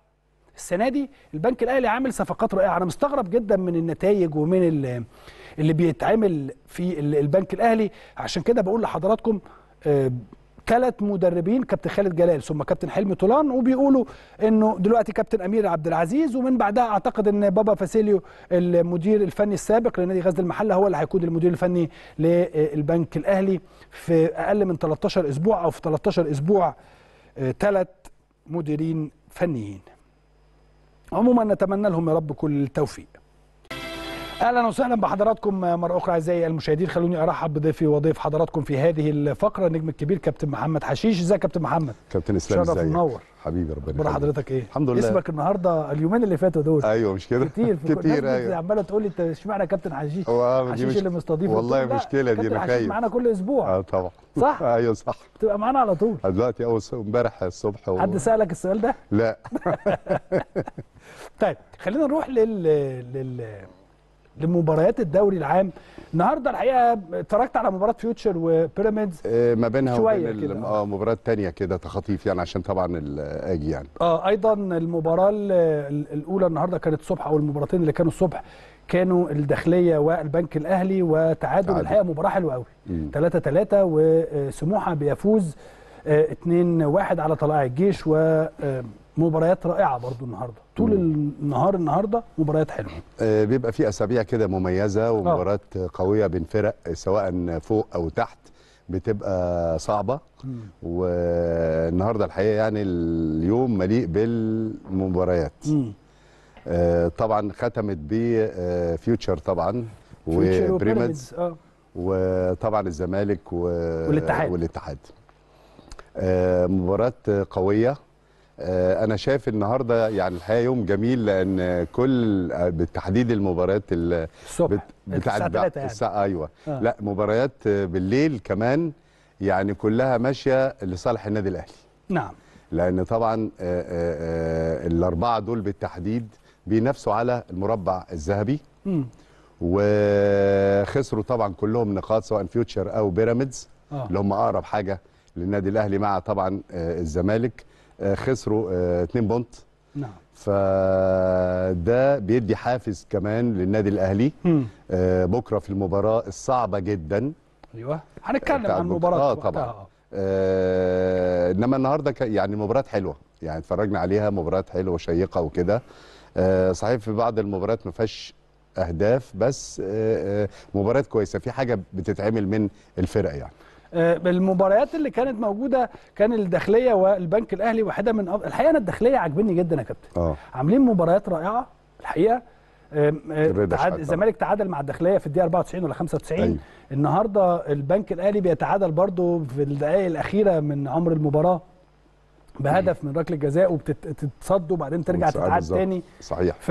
السنة دي البنك الأهلي عامل صفقات رائعة. أنا مستغرب جدا من النتائج ومن ال- اللي بيتعمل في ال- البنك الأهلي. عشان كده بقول لحضراتكم ثلاث مدربين كابتن خالد جلال ثم كابتن حلمي طولان وبيقولوا إنه دلوقتي كابتن أمير عبد العزيز ومن بعدها أعتقد إن بابا فاسيليو المدير الفني السابق لنادي غزل المحلة هو اللي هيكون المدير الفني للبنك الأهلي في أقل من 13 أسبوع أو في 13 أسبوع ثلاث مديرين فنيين. عموما نتمنى لهم يا رب كل التوفيق. أهلا وسهلا بحضراتكم مرة أخرى أعزائي المشاهدين. خلوني أرحب بضيفي وضيف حضراتكم في هذه الفقرة النجم الكبير كابتن محمد حشيش. ازيك يا كابتن محمد؟ كابتن إسلام شرف إزيك؟ منور. حبيبي ربنا يخليك. حضرتك إيه؟ الحمد لله. اسمك النهارده اليومين اللي فاتوا دول. أيوه مش كده؟ كتير. في [laughs] كتير أيوه. عمالة تقول لي أنت اشمعنى كابتن حشيش؟ حشيش مش اللي مستضيفه. والله مشكله دي أنا خايف. معانا كل أسبوع. آه طبعا. صح؟ [laughs] أيوه صح. تبقى معانا على طول. دلوقتي أول امبارح الصبح و... حد سألك السؤال ده؟ لا. [laughs] طيب خلينا نروح لل لل لمباريات الدوري العام النهارده الحقيقة اتفرجت على مباراة فيوتشر وبيراميدز آه، ما بينها وبين آه. آه مباراة تانية كده تخاطيف يعني عشان طبعا آجي يعني آه أيضا المباراة ال- ال- الأولى النهارده كانت الصبح أو المباراتين اللي كانوا الصبح كانوا الداخلية والبنك الأهلي وتعادل تعادل. الحقيقة مباراة حلوة قوي مم. 3 3 وسموحة بيفوز 2 1 على طلائع الجيش ومباريات رائعة برضو النهارده طول النهار النهارده مباريات حلوة. آه، بيبقى في أسابيع كده مميزة ومباراه قوية بين فرق سواء فوق أو تحت بتبقى صعبة. والنهارده الحقيقة يعني اليوم مليء بالمباريات. آه، طبعا ختمت بفيوتشر طبعا آه. وطبعا الزمالك و... والاتحاد. والاتحاد. آه، مباراة قوية. آه، أنا شايف النهاردة يعني الحقيقة يوم جميل لأن كل آه، بالتحديد المباريات ال- الصبح. بت- الساعة 3 يعني. الساعة أيوة. آه. لا مباريات آه، بالليل كمان يعني كلها ماشية لصالح النادي الأهلي. نعم. لأن طبعا آه، آه، آه، الأربعة دول بالتحديد بينافسوا على المربع الذهبي. وخسروا طبعا كلهم نقاط سواء فيوتشر أو بيراميدز. آه. اللي هم أقرب حاجة للنادي الأهلي مع طبعا آه، الزمالك. آه، خسروا 2 بونت. نعم. فده بيدي حافز كمان للنادي الأهلي. آه، بكرة في المباراة الصعبة جدا. أيوه. هنتكلم عن آه، وقتها. طبعاً. آه، إنما النهارده يعني مباراة حلوة. يعني اتفرجنا عليها مباراة حلوة وشيقة وكده. آه، صحيح في بعض المباريات ما فيهاش أهداف بس آه، آه، مباريات كويسة. في حاجة بتتعمل من الفرق يعني. آه، المباريات اللي كانت موجودة كان الداخلية والبنك الأهلي واحدة من أف... الحقيقة أنا الداخلية عاجبني جدا يا كابتن. آه. عاملين مباريات رائعة الحقيقة. آه، تعاد... الزمالك تعادل مع الداخلية في الدقيقة 94 ولا 95 أيوة. النهارده البنك الأهلي بيتعادل برضو في الدقائق الأخيرة من عمر المباراة بهدف من ركلة جزاء وبتتصد وبعدين ترجع تتعاد. تاني. صحيح. ف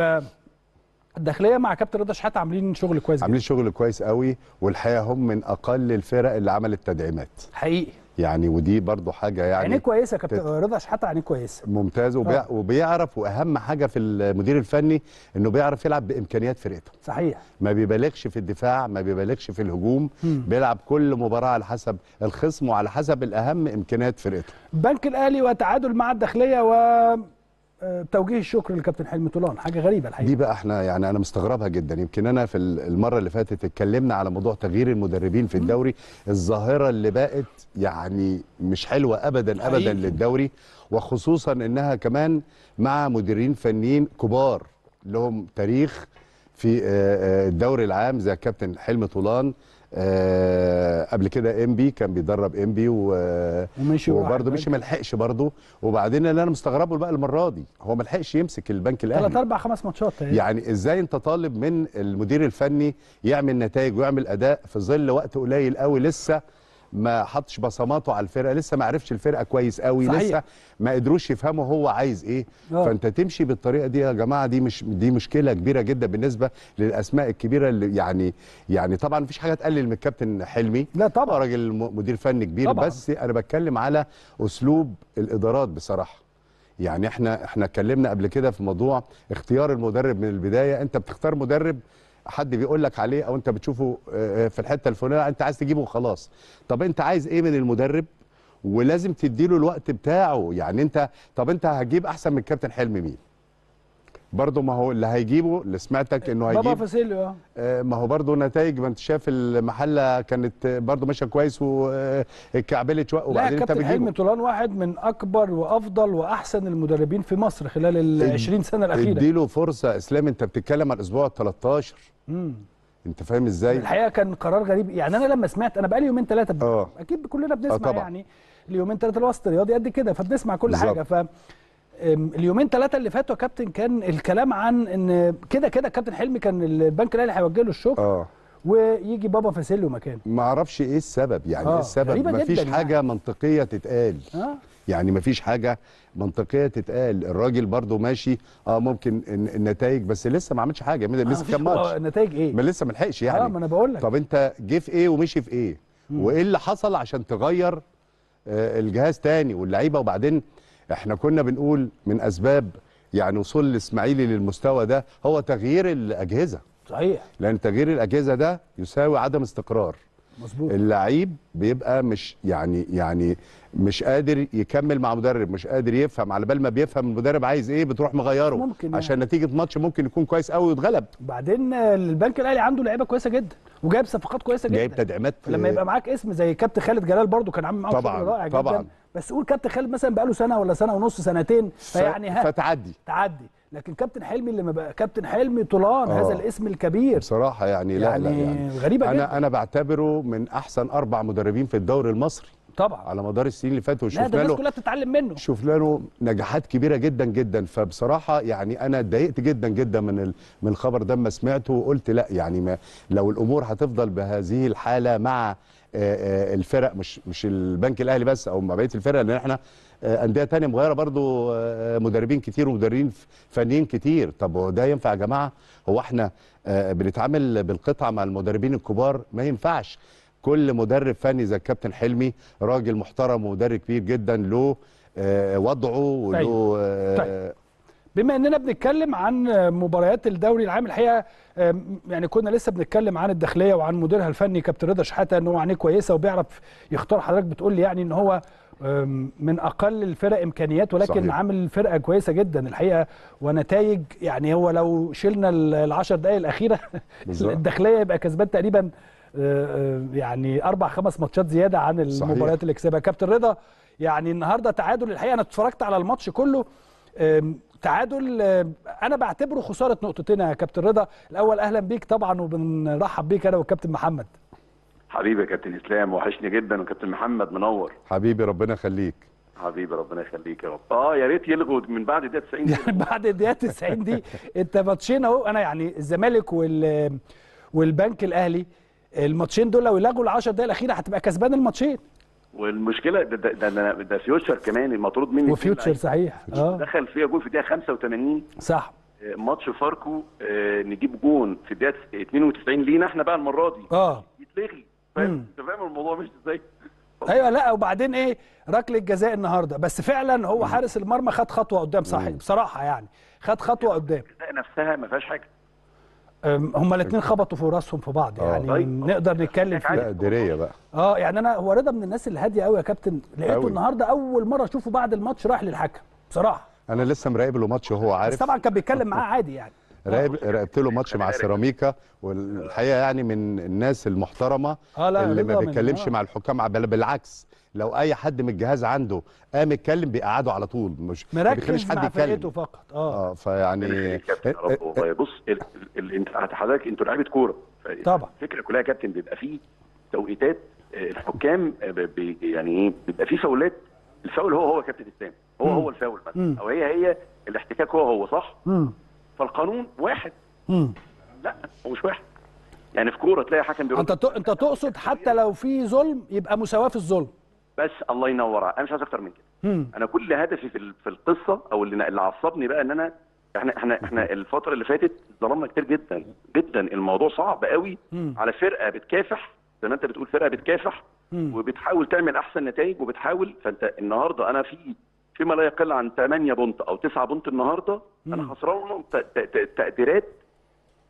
الداخلية مع كابتن رضا شحاته عاملين شغل كويس عاملين شغل كويس قوي والحقيقة هم من أقل الفرق اللي عملت تدعيمات. حقيقي. يعني ودي برضو حاجة عينيه يعني كويسة يا كابتن رضا شحاته عينيه كويسة. ممتاز. وبيع آه. وبيعرف وأهم حاجة في المدير الفني إنه بيعرف يلعب بإمكانيات فرقته. صحيح. ما بيبالغش في الدفاع ما بيبالغش في الهجوم مم. بيلعب كل مباراة على حسب الخصم وعلى حسب الأهم إمكانيات فرقته. البنك الأهلي وتعادل مع الداخلية و توجيه الشكر للكابتن حلمي طولان حاجة غريبة الحقيقة. دي بقى إحنا يعني أنا مستغربها جدا. يمكن أنا في المرة اللي فاتت اتكلمنا على موضوع تغيير المدربين في الدوري. الظاهرة اللي بقت يعني مش حلوة ابدا ابدا حقيقي. للدوري وخصوصا إنها كمان مع مديرين فنيين كبار لهم تاريخ في آه، آه، الدوري العام زي كابتن حلمي طولان. آه، قبل كده انبي كان بيدرب انبي ومشي البنك. مشي ما لحقش برضه وبعدين اللي أنا مستغربه بقى المرة دي هو ما لحقش يمسك البنك الأهلي ثلاث أربع خمس ماتشات. يعني إزاي أنت طالب من المدير الفني يعمل نتائج ويعمل أداء في ظل وقت قليل قوي لسه ما حطش بصماته على الفرقة لسه ما عرفش الفرقة كويس قوي صحيح. لسه ما قدروش يفهموا هو عايز إيه آه. فأنت تمشي بالطريقة دي يا جماعة دي مش دي مشكلة كبيرة جدا بالنسبة للأسماء الكبيرة اللي يعني يعني طبعا مفيش حاجة تقلل من الكابتن حلمي لا طبعا راجل مدير فني كبير طبعاً. بس أنا بتكلم على أسلوب الإدارات بصراحة يعني إحنا إحنا اتكلمنا قبل كده في موضوع اختيار المدرب من البداية أنت بتختار مدرب حد بيقول لك عليه أو انت بتشوفه آه، في الحته الفلانيه انت عايز تجيبه وخلاص. طب انت عايز إيه من المدرب؟ ولازم تديله الوقت بتاعه. يعني انت طب انت هتجيب احسن من كابتن حلمي مين؟ برضه ما هو اللي هيجيبه اللي سمعتك إنه بابا هيجيب فاسيليو آه آه، ما هو برضه نتائج ما انت شايف المحلة كانت برضه ماشية كويس واتكعبلت شوية لا وبعدين أنت كابتن حلمي بتجيبه طولان واحد من أكبر وأفضل وأحسن المدربين في مصر خلال ال 20 سنة الأخيرة إديله فرصة إسلام أنت بتتكلم عن الأسبوع ال 13 مم. أنت فاهم إزاي؟ الحقيقة كان قرار غريب يعني أنا لما سمعت أنا بقالي يومين ثلاثة. آه. أكيد كلنا بنسمع. يعني اليومين ثلاثة الوسط الرياضي قد كده فبنسمع كل بالظبط. حاجة ف اليومين ثلاثة اللي فاتوا يا كابتن كان الكلام عن إن كده كده كابتن حلمي كان البنك الأهلي هيوجه له الشكر آه. ويجي بابا فاسيليو مكانه. ما أعرفش إيه السبب يعني آه، إيه السبب؟ ما فيش جدا حاجة منطقية تتقال. آه. يعني ما فيش حاجة منطقية تتقال. الراجل برضه ماشي آه ممكن الن- النتائج بس لسه ما عملش حاجة. لسه مفيش كام ماتش. النتائج إيه؟ ما لسه ما لحقش يعني. آه ما أنا بقول لك. طب أنت جه في إيه ومشي في إيه؟ وإيه اللي حصل عشان تغير آه، الجهاز تاني واللعيبة وبعدين إحنا كنا بنقول من أسباب يعني وصول الإسماعيلي للمستوى ده هو تغيير الأجهزة. صحيح. لأن تغيير الأجهزة ده يساوي عدم استقرار. مظبوط. اللعيب بيبقى مش يعني يعني مش قادر يكمل مع مدرب مش قادر يفهم على بال ما بيفهم المدرب عايز إيه بتروح مغيره. ممكن يعني. عشان نتيجة ماتش ممكن يكون كويس قوي ويتغلب. وبعدين آه، البنك الأهلي عنده لعيبة كويسة جدا وجايب صفقات كويسة جدا. جايب تدعيمات لما يبقى معاك اسم زي كابتن خالد جلال برضو كان عامل طبعاً، شغل رائع جدا. طبعاً. بس قول كابتن خالد مثلا بقاله سنة ولا سنة ونص سنتين فيعني ها فتعدي. تعدي. لكن كابتن حلمي اللي ما بقى كابتن حلمي طولان آه. هذا الاسم الكبير. بصراحة يعني لا يعني, لا يعني غريبة أنا جدا. أنا بعتبره من أحسن أربع مدربين في الدوري المصري. طبعا. على مدار السنين اللي فاتوا لا ده شفنا الناس له كلها بتتعلم منه. شفنا له نجاحات كبيرة جدا جدا. فبصراحة يعني أنا اتضايقت جدا جدا من ال- من الخبر ده لما سمعته وقلت لا يعني ما لو الأمور هتفضل بهذه الحالة مع الفرق مش مش البنك الأهلي بس أو مع بقية الفرق لأن إحنا آه، أندية تانية مغيرة برضو آه، مدربين كتير ومدربين فنيين كتير طب هو ده ينفع يا جماعة هو إحنا آه، بنتعامل بالقطعه مع المدربين الكبار ما ينفعش كل مدرب فني زي الكابتن حلمي راجل محترم ومدرب كبير جدا له آه، وضعه وله طيب. آه، طيب. بما اننا بنتكلم عن مباريات الدوري العام الحقيقة يعني كنا لسه بنتكلم عن الداخلية وعن مديرها الفني كابتن رضا شحاتة إن هو عينيه كويسة وبيعرف يختار حضرتك بتقول لي يعني إن هو من أقل الفرق إمكانيات ولكن صحيح. عامل فرقة كويسة جدا الحقيقة ونتائج يعني هو لو شلنا ال- العشر دقائق الأخيرة. [laughs] الداخلية يبقى كسبان تقريبا آه، آه، يعني أربع خمس ماتشات زيادة عن. المباريات اللي كسبها كابتن رضا يعني النهارده تعادل الحقيقة أنا اتفرجت على الماتش كله تعادل أنا بعتبره خسارة نقطتين يا كابتن رضا. الأول أهلا بيك طبعا وبنرحب بيك أنا والكابتن محمد. حبيبي يا كابتن إسلام وحشني جدا وكابتن محمد منور. حبيبي ربنا يخليك. حبيبي ربنا يخليك يا رب. آه يا ريت يلغوا من بعد دقيقة 90 دي. [laughs] يعني بعد الدقيقه 90 دي. انت ماتشين اهو. أنا يعني الزمالك وال والبنك الأهلي الماتشين دول لو يلغوا ال 10 دقائق الأخيرة هتبقى كسبان الماتشين. والمشكلة ده ده, ده, ده فيوتشر كمان المطرود مني وفيوتشر صحيح. آه. دخل فيها جول في الدقيقة 85 صح. آه، ماتش فاركو آه، نجيب جون في الدقيقة 92 لينا إحنا بقى المرة دي. آه. يتلغي. فاهم؟ انت فاهم الموضوع مش إزاي؟ أيوه لا وبعدين إيه؟ ركلة جزاء النهارده. بس فعلا هو حارس المرمى خد خطوة قدام صح بصراحة يعني. خد خطوة قدام. الجزاء نفسها ما فيهاش حاجة. هما الاثنين خبطوا في راسهم في بعض. آه. يعني طيب. نقدر نتكلم فيه لا دريه بقى. آه يعني أنا هو رضا من الناس الهادية قوي يا كابتن. لقيته أوي. النهارده أول مرة أشوفه بعد الماتش راح للحكم بصراحة. أنا لسه مراقب له ماتش وهو بس عارف. طبعا كان بيتكلم معاه [laughs] عادي يعني. راقب راقبت له ماتش مع سيراميكا والحقيقة يعني من الناس المحترمة آه، لا، اللي ما بيتكلمش آه. مع الحكام بالعكس. لو أي حد من الجهاز عنده قام يتكلم بيقعده على طول مش مركز مع حد فرقته يتكلم. فقط آه. آه فيعني يا رب والله بص انت حضرتك أنتوا لعيبة كورة طبعا. الفكرة كلها يا كابتن بيبقى فيه توقيتات آه، الحكام آه، يعني إيه بيبقى فيه فاولات. الفاول هو هو كابتن اسلام هو هو الفاول. مثلا أو هي هي الاحتكاك هو هو صح؟ امم فالقانون واحد. امم لا هو مش واحد. يعني في كورة تلاقي حكم بيرد. أنت ت- أنت تقصد حتى لو في ظلم يبقى مساواة في الظلم. بس الله ينور أنا مش عايز أكتر من كده. امم أنا كل هدفي في في القصة أو اللي اللي عصبني بقى إن أنا إحنا إحنا إحنا [laughs] الفترة اللي فاتت ظلمنا كتير جدا جدا. الموضوع صعب قوي مم. على فرقة بتكافح. زي ما أنت بتقول فرقة بتكافح مم. وبتحاول تعمل أحسن نتائج وبتحاول. فأنت النهارده أنا في فيما لا يقل عن 8 بونت أو 9 بونت النهارده أنا ت- ت- ت- تقديرات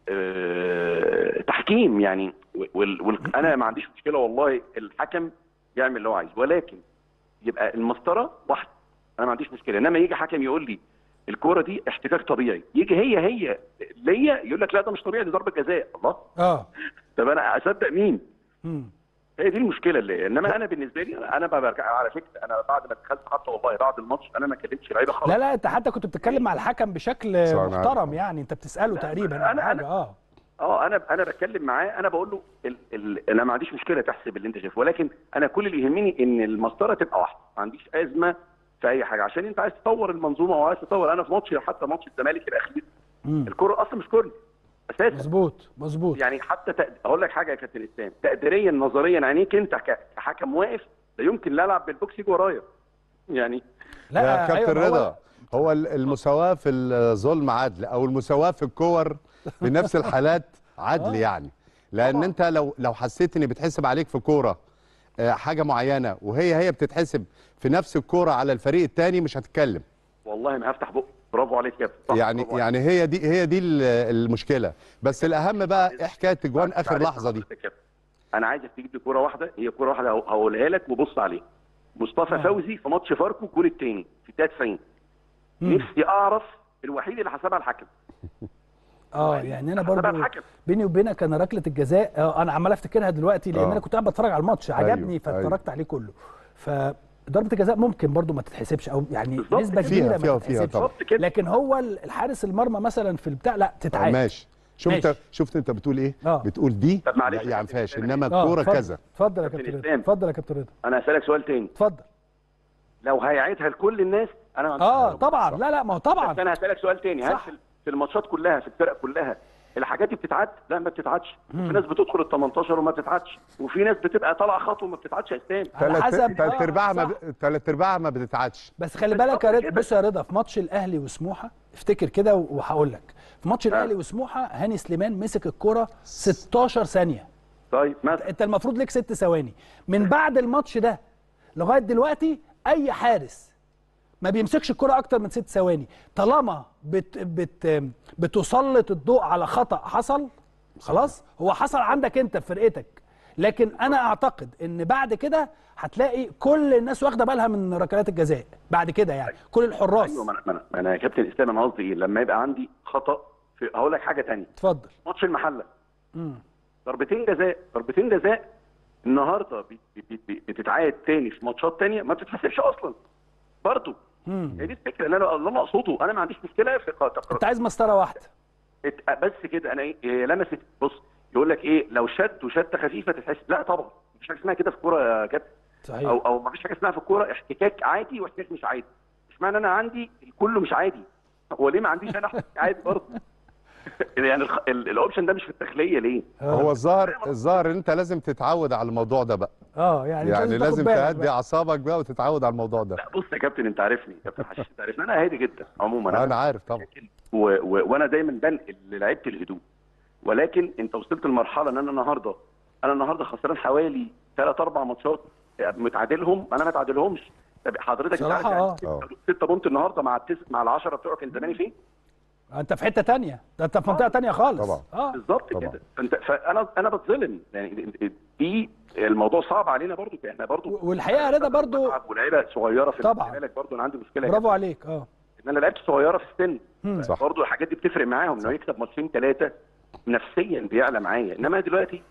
آه، تحكيم يعني. وال... وال... أنا ما عنديش مشكلة والله. الحكم يعمل اللي هو عايزه. ولكن يبقى المسطرة واحدة. أنا ما عنديش مشكلة. إنما يجي حكم يقول لي الكورة دي احتكاك طبيعي. يجي هي هي ليا يقول لك لا ده مش طبيعي دي ضربة جزاء. الله. آه. طب أنا أصدق مين؟ امم هي دي المشكلة اللي إنما أنا بالنسبة لي أنا برجع على فكرة أنا بعد ما دخلت حتى والله بعد الماتش أنا ما كلمتش لعيبة خالص. لا لا أنت حتى كنت بتتكلم مع الحكم بشكل أنا محترم. يعني. أنت بتسأله تقريبا أنا- عن أنا- حاجة آه. آه أنا أنا بتكلم معاه أنا بقول له ال ال أنا ما عنديش مشكلة تحسب اللي انت شايفه ولكن أنا كل اللي يهمني ان المسطرة تبقى واحدة ما عنديش أزمة في أي حاجة عشان انت عايز تطور المنظومة وعايز تطور أنا في ماتش حتى ماتش الزمالك الأخير مم. الكرة أصلا مش كورنر أساسا. مظبوط مظبوط. يعني حتى تق... أقول لك حاجة يا كابتن إسلام تقديريا نظريا عينيك انت كحكم واقف لا يمكن لا ألعب بالبوكس يجي ورايا. يعني لا يا كابتن أيوة، ما هو- رضا هو ال- المساواة في الظلم عدل أو المساواة في الكور في نفس الحالات عدل يعني. لأن أنت لو لو حسيت إن بتحسب عليك في كورة آه، حاجة معينة وهي هي بتتحسب في نفس الكورة على الفريق التاني مش هتتكلم. والله ما هفتح بقي. برافو عليك يا كابتن صح، يعني عليك. يعني هي دي هي دي ال- المشكلة. بس الأهم بقى إيه حكاية اجوان آخر لحظة دي. أنا عايزك تجيب لي كورة واحدة. هي كورة واحدة هقو- هقولها لك وبص عليها. مصطفى فوزي في ماتش فاركو الجول الثاني في الدقيقة 90 مم. نفسي أعرف الوحيد اللي حسبها الحكم. آه يعني أنا برضو. بيني وبينك أنا ركلة الجزاء آه أنا عمال أفتكرها دلوقتي لأن آه. أنا كنت قاعد بتفرج على الماتش عجبني أيوه، فاتفرجت عليه كله فضربة الجزاء ممكن برضو ما تتحسبش أو يعني نسبة. كبيرة فيها- فيها- ما فيها تتحسبش طبعا. بالظبط كده. لكن هو الحارس المرمى مثلا في البتاع لا آه، تتعاد ماشي شوف انت ماشي. شفت أنت بتقول إيه آه. بتقول دي طب معلش يعني فيهاش. إنما آه، الكورة اتفضل. كذا اتفضل يا كابتن رضا. اتفضل يا كابتن رضا أنا هسألك سؤال تاني اتفضل لو هيعيدها لكل الناس أنا آه. طبعا لا لا ما هو طبعا بس أنا هسألك سؤال تاني هل. في- الماتشات كلها في الفرق كلها. الحاجات دي بتتعد؟ لا ما بتتعدش في ناس بتدخل ال 18 وما بتتعدش وفي ناس بتبقى طالعة خطوة وما بتتعدش يا إسلام. على حسب- تلات آه، أرباعها ما تلات أرباعها ما بتتعادش. بس خلي بالك يا رضا. بص يا رضا في ماتش الأهلي وسموحة افتكر كده وهقول لك. في ماتش الأهلي وسموحة هاني سليمان مسك الكرة 16 ثانية. طيب مثلا أنت المفروض ليك ست ثواني. من بعد الماتش ده لغاية دلوقتي أي حارس ما بيمسكش الكرة أكتر من ست ثواني. طالما بت بت بتسلط الضوء على خطأ حصل خلاص هو حصل عندك أنت في فرقتك. لكن أنا أعتقد إن بعد كده هتلاقي كل الناس واخدة بالها من ركلات الجزاء. بعد كده يعني كل الحراس. أيوه ما أنا- أنا- يا كابتن إسلام أنا قصدي إيه؟ لما يبقى عندي خطأ في هقول لك حاجة تانية. اتفضل. ماتش المحلة. مم. ضربتين جزاء ضربتين جزاء النهارده بت- بت- بت- بتتعاد تاني في ماتشات تانية ما بتتحسبش أصلا. برضه. هي دي الفكرة إن أنا اللي أنا اقصده أنا ما عنديش مشكلة في قا- انت عايز مسطرة واحدة. بس كده أنا إيه إيه، لمست. بص يقول لك إيه لو شد وشده خفيفة تتحسب لا طبعا مفيش حاجة اسمها كده في الكورة يا كابتن. صحيح. أو أو مفيش حاجة اسمها في الكورة احتكاك عادي وإحتكاك مش عادي. مش معنى أنا عندي كله مش عادي. هو ليه ما عنديش أنا احتكاك عادي برضه؟ [laughs] يعني ال- الاوبشن ده مش في الداخليه ليه؟ هو الظاهر الظاهر ان انت لازم تتعود على الموضوع ده بقى. آه يعني, يعني لازم تهدي. اعصابك بقى وتتعود على الموضوع ده. لا بص يا كابتن انت عارفني كابتن حشيش انت عارفني. أنا هادي جدا عموما. أنا عارف طبعا. و... و... وأنا دايما بنقل للعيبة الهدوء. ولكن أنت وصلت لمرحلة إن أنا النهارده أنا النهارده خسران حوالي ثلاث أربع ماتشات متعادلهم. أنا ما اتعادلهمش. طب حضرتك انت عارف آه. يعني ستة بونت النهارده مع التس... مع العشرة بتوعك كان زماني فين؟ انت في حتة تانية. ده انت في منطقة تانية خالص. طبعا. آه. بالظبط. كده. فانت فانا أنا بتظلم. يعني دي الموضوع صعب علينا برضو. إحنا برضو والحقيقة رضا برضو ولاعيبه صغيرة في طبعا. بالك برضو. أنا عندي مشكلة برافو عليك. آه. إن أنا لعبت صغيرة في السن. برضه الحاجات دي بتفرق معاهم. إنه يكسب ماتشين ثلاثة نفسيا بيعلى معايا. إنما دلوقتي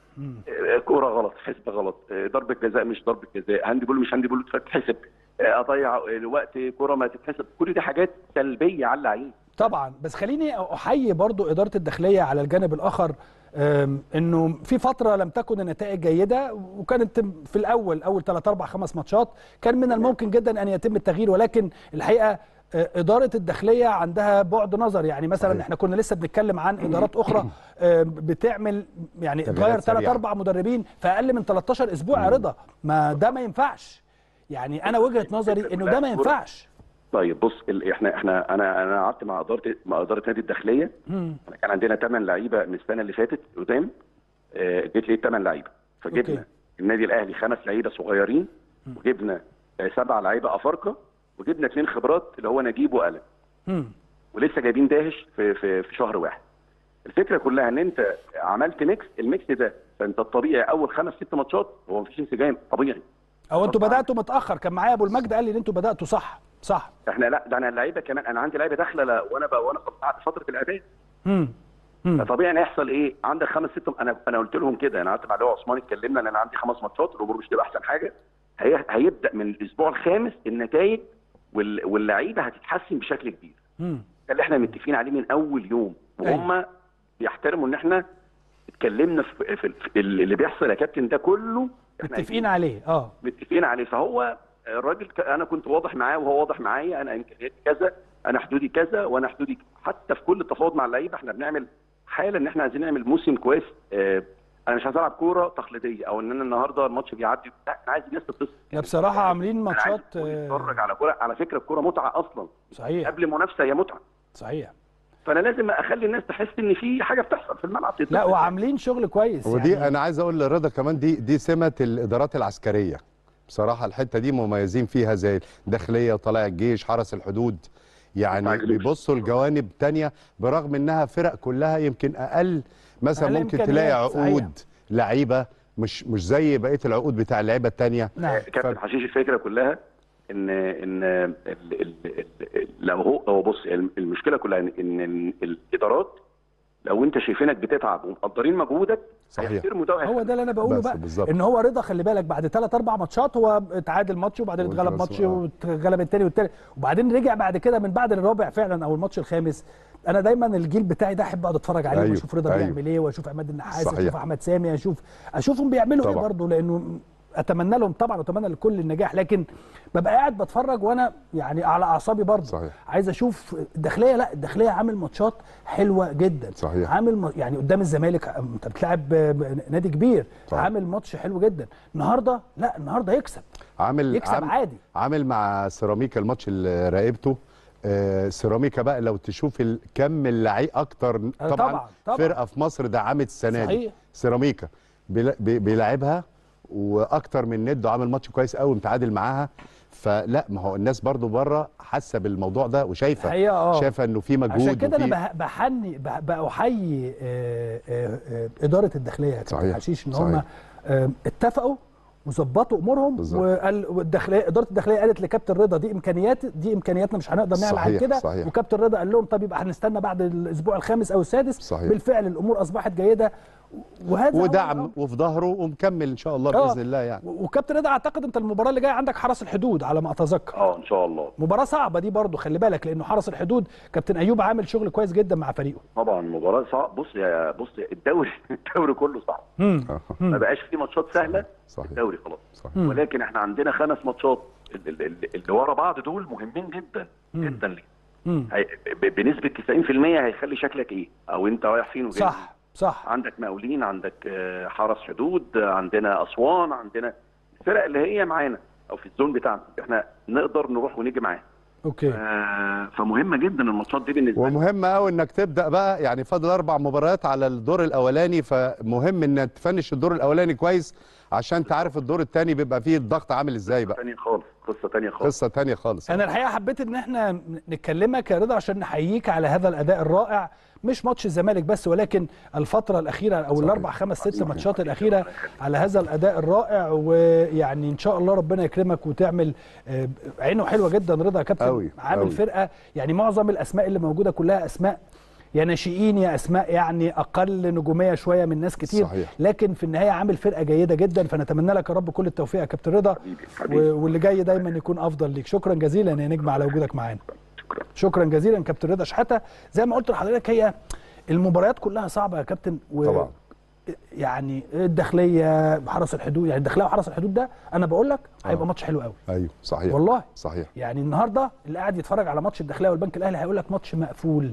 آه، كورة غلط حسب غلط. آه، ضربة جزاء مش ضربة جزاء. handball مش handball تتحسب. آه، أضيع الوقت كورة ما تتحسب. كل دي حاجات سلبية على اللعيب. طبعا. بس خليني أحيي برضو إدارة الداخلية على الجانب الآخر إنه في فترة لم تكن النتائج جيدة وكانت في الأول أول 3 4 5 ماتشات كان من الممكن جدا أن يتم التغيير ولكن الحقيقة آه، إدارة الداخلية عندها بعد نظر. يعني مثلا صحيح. إحنا كنا لسه بنتكلم عن إدارات أخرى [clears throat] آه، بتعمل يعني تغير ثلاث. أربع مدربين في أقل من 13 أسبوع يا رضا. ما ده ما ينفعش. يعني أنا وجهة نظري إنه ده ما ينفعش. طيب بص ال- إحنا إحنا أنا أنا قعدت مع إدارة مع إدارة نادي الداخلية. إحنا كان عندنا ثمان لعيبة من السنة اللي فاتت قدام. آه، جيت لي ثمان لعيبة. okay. فجبنا النادي الأهلي خمس لعيبة صغيرين وجبنا آه، سبع لعيبة أفارقة وجبنا اثنين خبرات اللي هو نجيب وقلم. ولسه جايبين داهش في في في شهر واحد. الفكرة كلها إن أنت عملت mix ال mix ده فأنت الطبيعي أول خمس ست ماتشات هو مفيش انسجام طبيعي. أو أنتوا. بدأتوا متأخر. كان معايا أبو المجد قال لي إن أنتوا بدأتوا صح. صح. إحنا لا ده أنا اللعيبة كمان أنا عندي لعيبة داخلة وأنا بقى وأنا بعد فترة الاعداد امم فطبيعي إن يحصل إيه؟ عندك خمس ست أنا أنا قلت لهم كده أنا قعدت مع لواء عثمان اتكلمنا إن أنا عندي خمس ماتشات الأمور مش تبقى أحسن حاجة. هي هيبدأ من الأسبوع الخامس النتائج وال- واللعيبة هتتحسن بشكل كبير. امم ده اللي إحنا متفقين عليه من أول يوم. وهم بيحترموا إن إحنا اتكلمنا في, في, اللي بيحصل يا كابتن ده كله متفقين عليه آه. متفقين عليه. فهو الراجل أنا كنت واضح معاه وهو واضح معايا أنا امكانياتي كذا أنا حدودي كذا وأنا حدودي حتى في كل التفاوض مع اللعيبة إحنا بنعمل حالة إن إحنا عايزين نعمل موسم كويس آه أنا مش عايز ألعب كورة تقليدية أو إن أنا النهارده الماتش بيعدي لا أنا عايز الناس تتصل لا بصراحة عاملين ماتشات الكل آه، على كورة على فكرة الكورة متعة أصلا. صحيح. قبل منافسة هي متعة. صحيح. فانا لازم اخلي الناس تحس ان في حاجة بتحصل في الملعب لا. وعاملين شغل كويس ودي يعني أنا عايز أقول لرضا كمان دي دي سمة الادارات العسكرية بصراحة الحتة دي مميزين فيها زي الداخلية وطلائع الجيش حرس الحدود يعني. بيبصوا لجوانب تانية برغم انها فرق كلها يمكن أقل مثلا أقل ممكن تلاقي. عقود لعيبة مش مش زي بقية العقود بتاع اللعيبة التانية نعم كابتن حشيش الفكرة كلها إن إن ال ال ال لو هو هو بص المشكلة كلها إن الإدارات لو أنت شايفينك بتتعب ومقدرين مجهودك صحيح. هو ده اللي أنا بقوله بقى بالظبط. إن هو رضا خلي بالك بعد ثلاث أربع ماتشات هو اتعادل ماتش وبعدين اتغلب ماتش. واتغلب التاني والتالت وبعدين رجع بعد كده من بعد الرابع فعلا أو الماتش الخامس أنا دايما الجيل بتاعي ده أحب أقعد أتفرج عليه أيوه، وأشوف رضا أيوه. بيعمل إيه وأشوف عماد النحاس صحيح. أشوف أحمد سامي أشوف أشوفهم بيعملوا إيه. برضه لأنه أتمنى لهم طبعا وأتمنى لكل النجاح لكن ببقى قاعد بتفرج وأنا يعني على أعصابي برضه صحيح. عايز أشوف الداخليه لأ الداخليه عامل ماتشات حلوة جدا صحيح. عامل م- يعني قدام الزمالك أنت بتلعب نادي كبير طبعا. عامل ماتش حلو جدا النهارده لأ النهارده يكسب عامل يكسب عام- عادي. عامل مع سيراميكا الماتش اللي راقبته آه سيراميكا بقى لو تشوف ال- كم اللعيب أكتر طبعا, طبعاً، طبعاً. فرقة في مصر دعمت السنة دي صحيح. سيراميكا بيلعبها وأكتر من ند وعامل ماتش كويس قوي متعادل معاها فلا ما هو الناس برضو بره حاسة بالموضوع ده وشايفة آه. شايفة إنه في مجهود عشان كده أنا بح- بحني بح- بحيي آه، آه، إدارة الداخلية يا كابتن صحيح، حشيش إن صحيح. هم اتفقوا وظبطوا أمورهم. وقال والداخلية إدارة الداخلية قالت لكابتن رضا دي إمكانيات دي إمكانياتنا مش هنقدر نعمل عن صحيح، كده صحيح. وكابتن رضا قال لهم طب يبقى هنستنى بعد الأسبوع الخامس أو السادس صحيح. بالفعل الأمور أصبحت جيدة وهذا ودعم. وفي ظهره ومكمل إن شاء الله آه. باذن الله يعني. وكابتن رضا أعتقد أنت المباراة اللي جاية عندك حرس الحدود على ما أتذكر. آه إن شاء الله. مباراة صعبة دي برضو خلي بالك لأنه حرس الحدود كابتن أيوب عامل شغل كويس جدا مع فريقه. طبعا مباراة صعب بص يا بص الدوري [laughs] الدوري كله صعب. امم ما بقاش في ماتشات سهلة صحيح. الدوري خلاص. صحيح. ولكن إحنا عندنا خمس ماتشات ال- ال- ال- اللي ورا بعض دول مهمين جدا جدا بنسبة 90% هيخلي شكلك إيه؟ أو أنت رايح فين وجاي صح. صح. عندك مقاولين عندك آه، حرس حدود عندنا أسوان عندنا الفرق اللي هي معانا أو في الزون بتاعنا. إحنا نقدر نروح ونيجي معاها أوكي. آه، فمهمه جدا الماتشات دي بالنسبة ومهم قوي إنك تبدأ بقى يعني فاضل أربع مباريات على الدور الأولاني فمهم إنك تفنش الدور الأولاني كويس عشان انت عارف الدور الثاني بيبقى فيه الضغط عامل إزاي بقى. تانية خالص قصة تانية خالص. قصة ثانية خالص. أنا الحقيقة حبيت إن إحنا نكلمك يا رضا عشان نحييك على هذا الأداء الرائع. مش ماتش الزمالك بس ولكن الفترة الأخيرة أو. الأربع خمس ست. ماتشات الأخيرة على هذا الأداء الرائع ويعني إن شاء الله ربنا يكرمك وتعمل آه، عينه حلوة جدا رضا يا كابتن أوي، عامل أوي. فرقة يعني معظم الأسماء اللي موجودة كلها أسماء يا ناشئين يا أسماء يعني أقل نجومية شوية من ناس كتير صحيح. لكن في النهاية عامل فرقة جيدة جدا فنتمنى لك يا رب كل التوفيق يا كابتن رضا حبيبي حبيبي واللي جاي دايما يكون أفضل ليك شكرا جزيلا يا نجم على وجودك معانا شكرا. شكرا جزيلا كابتن رضا شحاتة. زي ما قلت لحضرتك هي المباريات كلها صعبة يا كابتن و طبعا. يعني الداخلية حرس الحدود يعني الداخليه وحرس الحدود ده أنا بقول لك هيبقى آه. ماتش حلو قوي أيوه صحيح. والله. صحيح. يعني النهارده اللي قاعد يتفرج على ماتش الداخلية والبنك الأهلي هيقول لك ماتش مقفول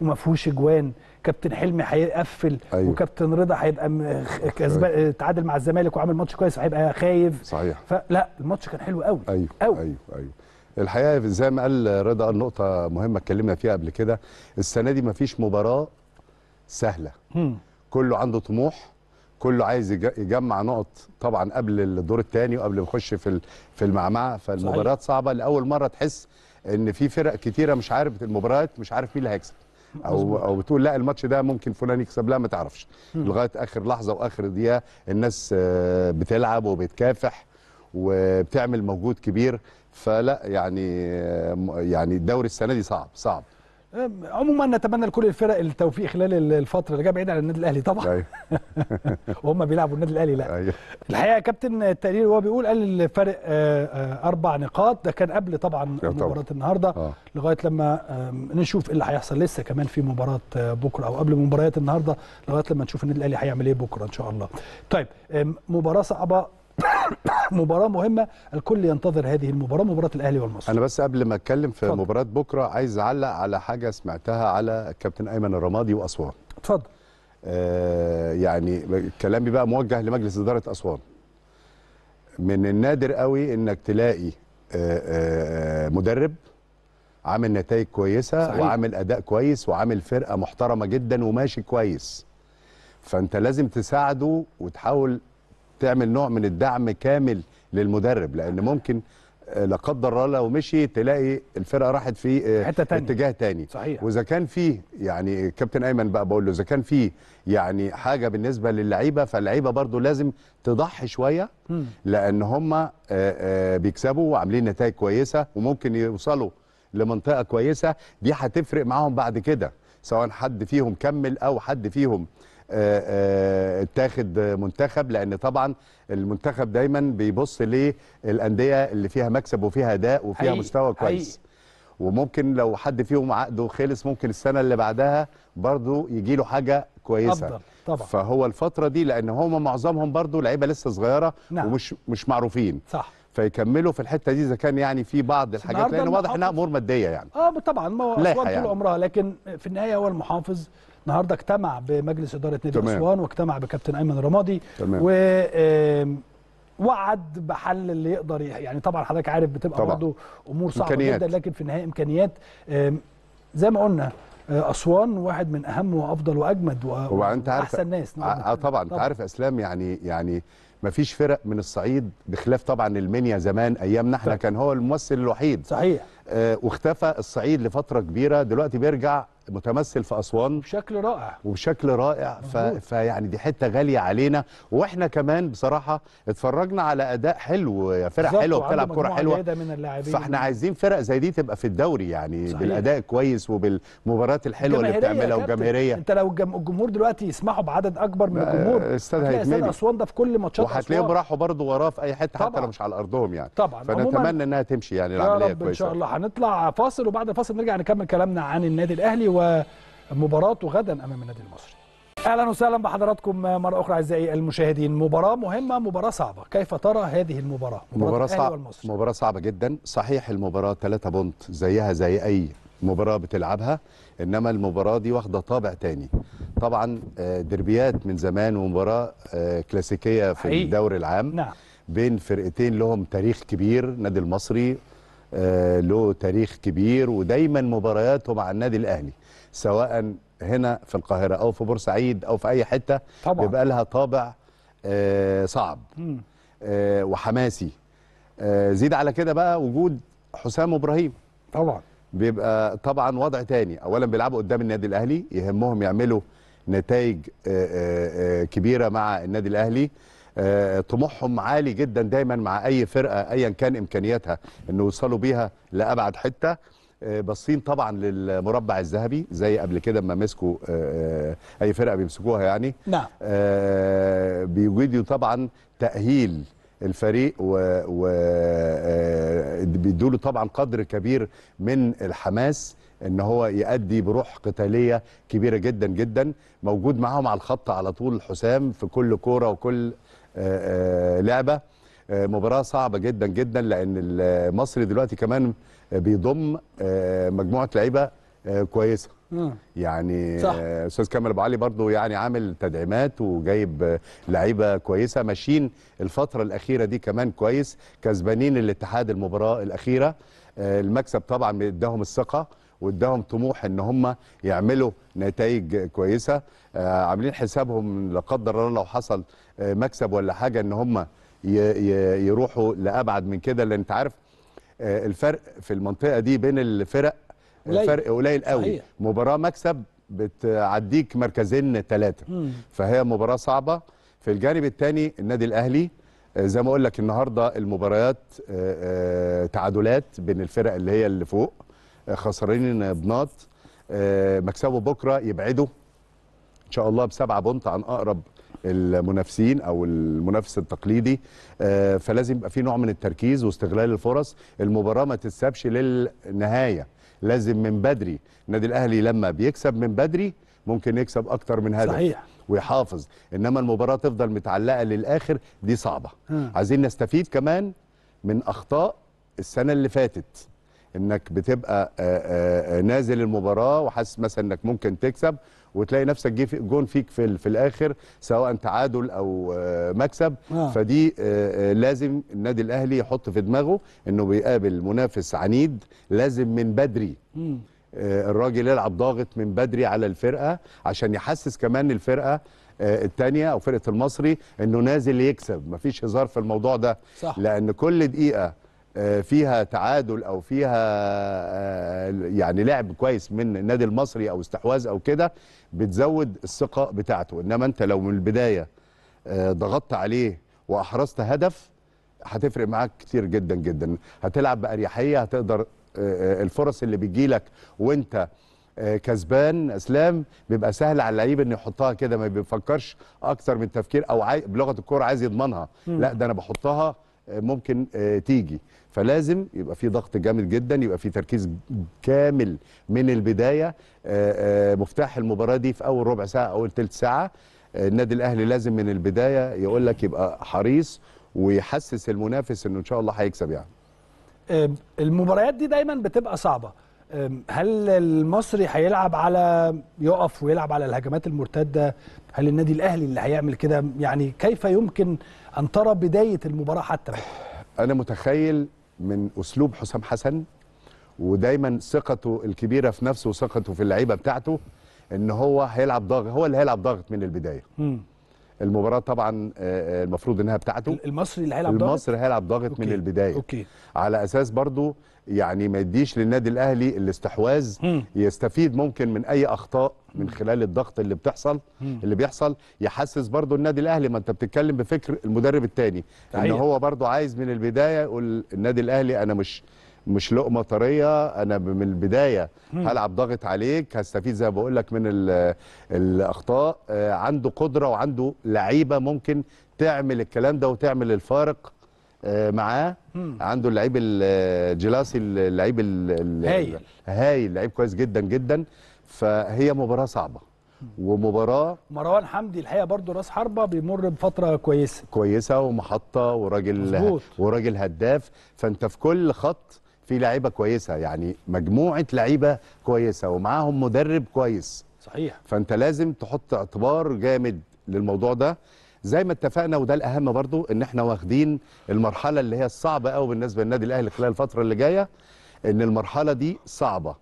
وما فيهوش إجوان. كابتن حلمي هيقفل أيوة. وكابتن رضا هيبقى خ- كسبان تعادل مع الزمالك وعامل ماتش كويس فهيبقى خايف. صحيح. فلا الماتش كان حلو قوي أيوه أوي. أيوه أيوه. الحقيقة زي ما قال رضا النقطه مهمة اتكلمنا فيها قبل كده السنة دي مفيش مباراة سهلة. مم. كله عنده طموح كله عايز يج- يجمع نقط طبعا قبل الدور الثاني وقبل ما يخش في في المعمعة. فالمباريات صعبة لأول مرة تحس إن في فرق كتيرة مش عارف المباريات مش عارف مين اللي هيكسب. أو أو بتقول لا الماتش ده ممكن فلان يكسب لا ما تعرفش. لغاية آخر لحظة وآخر دقيقة الناس آه، بتلعب وبتكافح وبتعمل مجهود كبير. فلا يعني آه، يعني الدوري السنة دي صعب صعب. عموما نتمنى لكل الفرق التوفيق خلال الفترة اللي جاية بعيد عن النادي الأهلي طبعا. أيوه. [laughs] وهم بيلعبوا النادي الأهلي لا. أيوه. الحقيقة كابتن التقرير وهو بيقول قال الفرق آه، آه، أربع نقاط. ده كان قبل طبعا. مباراة النهارده آه. لغاية لما نشوف إيه اللي هيحصل لسه كمان في مباراة آه، بكرة أو قبل مباريات النهارده لغاية لما نشوف النادي الأهلي هيعمل إيه بكرة إن شاء الله. طيب مباراة صعبة [coughs] مباراة مهمة الكل ينتظر هذه المباراة مباراة الأهلي والمصري. أنا بس قبل ما أتكلم في اتفضل. مباراة بكرة عايز أعلق على حاجة سمعتها على الكابتن أيمن الرمادي وأسوان اتفضل. آه يعني كلامي بقى موجه لمجلس إدارة أسوان من النادر قوي إنك تلاقي آه آه مدرب عامل نتائج كويسة صحيح. وعامل أداء كويس وعامل فرقة محترمة جدا وماشي كويس فأنت لازم تساعده وتحاول تعمل نوع من الدعم كامل للمدرب لأن ممكن آه، لا قدر الله لو مشي تلاقي الفرقة راحت في آه، حتة تانية. اتجاه تاني صحيح. وإذا كان فيه يعني كابتن أيمن بقى بقول له إذا كان فيه يعني حاجة بالنسبة للعيبة فاللعيبه برضو لازم تضحي شوية. لأن هم بيكسبوا وعاملين نتائج كويسة وممكن يوصلوا لمنطقة كويسة دي هتفرق معاهم بعد كده سواء حد فيهم كمل أو حد فيهم آه، آه، اتاخد منتخب لأن طبعا المنتخب دايما بيبص للأندية اللي فيها مكسب وفيها أداء وفيها حقيقي، مستوى كويس. وممكن لو حد فيهم عقده خلص ممكن السنة اللي بعدها برضو يجي له حاجة كويسة. أفضل طبعا. فهو الفترة دي لأن هم معظمهم برضو لعيبة لسه صغيرة نعم. ومش مش معروفين. صح. فيكملوا في الحتة دي إذا كان يعني في بعض الحاجات لأن واضح إنها أمور مادية يعني. آه طبعا ما هو اسوان طول يعني. عمرها لكن في النهاية هو المحافظ. النهارده اجتمع بمجلس إدارة نادي تمام. أسوان واجتمع بكابتن أيمن الرمادي تمام. و وعد بحل اللي يقدر يعني طبعا حضرتك عارف بتبقى. برضه أمور صعبة إمكانيات. جدا لكن في النهاية إمكانيات زي ما قلنا آه، أسوان واحد من أهم وأفضل وأجمد وأحسن ناس آه نتكلم. طبعا أنت عارف إسلام يعني يعني ما فيش فرق من الصعيد بخلاف طبعا المنيا زمان أيامنا إحنا. كان هو الممثل الوحيد صحيح آه واختفى الصعيد لفترة كبيرة دلوقتي بيرجع متمثل في أسوان. بشكل رائع. وبشكل رائع. ف... فيعني دي حتة غالية علينا. وإحنا كمان بصراحة اتفرجنا على أداء حلو يا فرق حلوة بتلعب كرة حلوة. من فإحنا عايزين فرق زي دي تبقى في الدوري يعني صحيح. بالأداء كويس وبالمباريات الحلوة اللي بتعملها كابتن. وجماهيريه أنت لو الجم- الجمهور دلوقتي يسمحوا بعدد أكبر من لا، الجمهور استاد استاد هيتملي. أسوان ده في كل ماتشات وهتلاقيهم أسوان. راحوا برضه وراه في أي حتة حتى. لو مش على أرضهم يعني. طبعا. فنتمنى إنها تمشي يعني العملية كويسه إن شاء الله. هنطلع فاصل وبعد الفاصل نرجع نكمل كلامنا عن النادي الأهلي ومباراته غدا أمام النادي المصري. أهلا وسهلا بحضراتكم مرة أخرى أعزائي المشاهدين. مباراة مهمة مباراة صعبة. كيف ترى هذه المباراة؟ مباراة الأهلي صعبة والمصري. مباراة صعبة جدا. صحيح المباراة 3 بونت زيها زي أي مباراة بتلعبها إنما المباراة دي واخدة طابع تاني. طبعا آه، دربيات من زمان ومباراة آه، كلاسيكية في حقيقي. الدوري العام نعم. بين فرقتين لهم تاريخ كبير النادي المصري آه، له تاريخ كبير ودايما مبارياته مع النادي الأهلي. سواء هنا في القاهرة أو في بورسعيد أو في أي حتة طبعا. بيبقى لها طابع آه، صعب. آه، وحماسي. آه، زيد على كده بقى وجود حسام إبراهيم. طبعا. بيبقى طبعا وضع تاني. اولا بيلعبوا قدام النادي الأهلي يهمهم يعملوا نتائج كبيرة مع النادي الأهلي. طموحهم عالي جدا دايما مع أي فرقة ايا كان إمكانياتها إنه يوصلوا بيها لأبعد حتة. باصين طبعا للمربع الذهبي زي قبل كده ما مسكوا آه، آه، أي فرقة بيمسكوها يعني. نعم. آه، بيوجدوا طبعا تأهيل الفريق و, و آه، بيدوا له طبعا قدر كبير من الحماس إن هو يأدي بروح قتالية كبيرة جدا جدا. موجود معاهم على الخط على طول حسام في كل كورة وكل لعبة. مباراة صعبة جدا جدا لأن المصري دلوقتي كمان بيضم آه، مجموعة لعيبة آه، كويسة. مم. يعني صح. آه، أستاذ كامل أبو علي برضو يعني عامل تدعيمات وجايب آه، لعيبة كويسة. ماشيين الفترة الأخيرة دي كمان كويس. كسبانين الاتحاد المباراة الأخيرة. آه، المكسب طبعا اداهم الثقة واداهم طموح إن هم يعملوا نتائج كويسة. آه، عاملين حسابهم لا قدر الله لو حصل آه، مكسب ولا حاجة إن هم يروحوا لأبعد من كده. لأن أنت عارف آه، الفرق في المنطقة دي بين الفرق قليل. فرق قليل قوي صحيح. مباراة مكسب بتعديك مركزين ثلاثة. فهي مباراة صعبة في الجانب الثاني النادي الأهلي آه، زي ما أقول لك النهارده المباريات آه، آه، تعادلات بين الفرق اللي هي اللي فوق آه، خسرانين بناط آه، مكسبه بكرة يبعدوا إن شاء الله بسبعه بونت عن أقرب المنافسين أو المنافس التقليدي آه، فلازم يبقى في نوع من التركيز واستغلال الفرص المباراة ما تتسابش للنهاية لازم من بدري النادي الأهلي لما بيكسب من بدري ممكن يكسب أكتر من هدف صحيح. ويحافظ إنما المباراة تفضل متعلقة للآخر دي صعبة مم. عايزين نستفيد كمان من أخطاء السنة اللي فاتت إنك بتبقى آه، آه، نازل المباراة وحاسس مثلا إنك ممكن تكسب وتلاقي نفسك جه في- جون فيك في في الآخر سواء تعادل أو آه، مكسب آه. فدي آه، آه، لازم النادي الأهلي يحط في دماغه إنه بيقابل منافس عنيد لازم من بدري مم. الراجل يلعب ضاغط من بدري على الفرقة عشان يحسس كمان الفرقة التانية أو فرقة المصري إنه نازل يكسب مفيش هزار في الموضوع ده صح. لأن كل دقيقة فيها تعادل أو فيها آه، يعني لعب كويس من النادي المصري أو استحواذ أو كده بتزود الثقة بتاعته. إنما أنت لو من البداية آه، ضغطت عليه وأحرزت هدف هتفرق معاك كتير جدا جدا. هتلعب بأريحية هتقدر آه، آه، الفرص اللي بتجيلك وأنت آه، كسبان أسلام بيبقى سهل على اللعيب إنه يحطها كده ما بيفكرش أكتر من تفكير أو عاي... بلغة الكورة عايز يضمنها. لا ده أنا بحطها آه، ممكن آه، تيجي. فلازم يبقى في ضغط جامد جدا يبقى في تركيز كامل من البداية. آه، آه، مفتاح المباراة دي في أول ربع ساعة أول ثلث ساعة. النادي الأهلي لازم من البداية يقول لك يبقى حريص ويحسس المنافس إنه إن شاء الله هيكسب يعني. المباريات دي دايما بتبقى صعبة. هل المصري هيلعب على يقف ويلعب على الهجمات المرتدة؟ هل النادي الأهلي اللي هيعمل كده؟ يعني كيف يمكن أن ترى بداية المباراة حتى أنا متخيل من أسلوب حسام حسن ودايما ثقته الكبيرة في نفسه وثقته في اللعيبة بتاعته إن هو هيلعب ضاغط هو اللي هيلعب ضاغط من البداية مم. المباراة طبعا آه، آه، المفروض إنها بتاعته المصري اللي هيلعب ضاغط؟ المصري هيلعب ضاغط من okay. البداية okay على أساس برضو يعني ما يديش للنادي الأهلي الاستحواذ. يستفيد ممكن من أي أخطاء من خلال الضغط اللي بتحصل. اللي بيحصل يحسس برضو النادي الأهلي ما أنت بتتكلم بفكر المدرب الثاني إن. هو برضو عايز من البداية يقول النادي الأهلي أنا مش مش لقمة طرية أنا من البداية هلعب ضاغط عليك هستفيد زي ما بقول لك من ال- الأخطاء آه، عنده قدرة وعنده لعيبة ممكن تعمل الكلام ده وتعمل الفارق معاه. مم. عنده اللعيب الجلاسي اللعيب ال- ال- هايل. هايل لعيب كويس جدا جدا. فهي مباراة صعبة ومباراة مروان حمدي الحقيقة برضو راس حربة بيمر بفترة كويسة. كويسة ومحطة وراجل. وراجل هداف. فأنت في كل خط في لعيبة كويسة يعني مجموعة لعيبة كويسة ومعاهم مدرب كويس. صحيح. فأنت لازم تحط اعتبار جامد للموضوع ده. زي ما اتفقنا وده الأهم برضو إن إحنا واخدين المرحلة اللي هي الصعبة قوي بالنسبة للنادي الأهلي خلال الفترة اللي جاية إن المرحلة دي صعبة.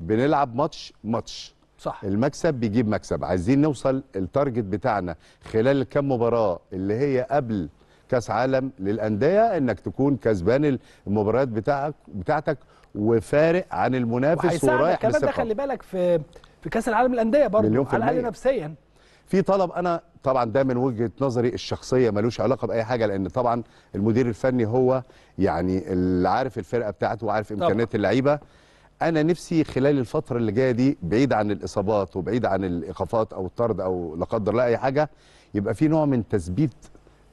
بنلعب ماتش ماتش. صح. المكسب بيجيب مكسب. عايزين نوصل ال target بتاعنا خلال الكام مباراة اللي هي قبل كأس عالم للأندية إنك تكون كسبان المباريات بتاعك بتاعتك وفارق عن المنافس ورايح كمان ده خلي بالك في في كأس العالم للأندية برضه على الأقل. نفسيا. في طلب. أنا طبعا ده من وجهة نظري الشخصية ملوش علاقة بأي حاجة لأن طبعا المدير الفني هو يعني اللي عارف الفرقة بتاعته وعارف. إمكانيات اللعيبة. أنا نفسي خلال الفترة اللي جاية دي بعيد عن الإصابات وبعيد عن الإيقافات أو الطرد أو لا قدر الله أي حاجة يبقى في نوع من تثبيت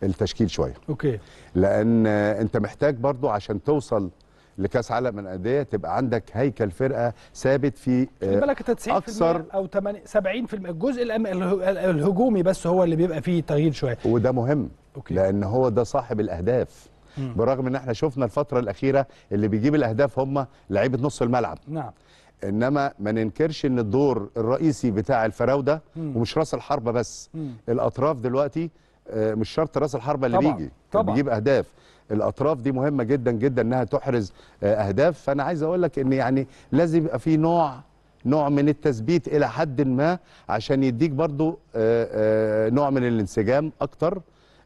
التشكيل شوية. okay. لأن أنت محتاج برضو عشان توصل لكاس عالم من الأندية تبقى عندك هيكل فرقة ثابت في آه، بالك انت 90% أكثر- أو 80 70% الجزء الهجومي بس هو اللي بيبقى فيه تغيير شوية وده مهم okay. لأن هو ده صاحب الأهداف مم. برغم إن إحنا شفنا الفترة الأخيرة اللي بيجيب الأهداف هم لعيبة نص الملعب نعم إنما ما ننكرش إن الدور الرئيسي بتاع الفراودة مم. ومش راس الحربة بس مم. الأطراف دلوقتي آه، مش شرط راس الحربة اللي طبعاً، بيجي طبعاً. بيجيب أهداف الأطراف دي مهمة جدا جدا إنها تحرز آه، أهداف. فأنا عايز أقول لك إن يعني لازم يبقى في نوع نوع من التثبيت إلى حد ما عشان يديك برضو آه، آه، نوع من الانسجام أكتر.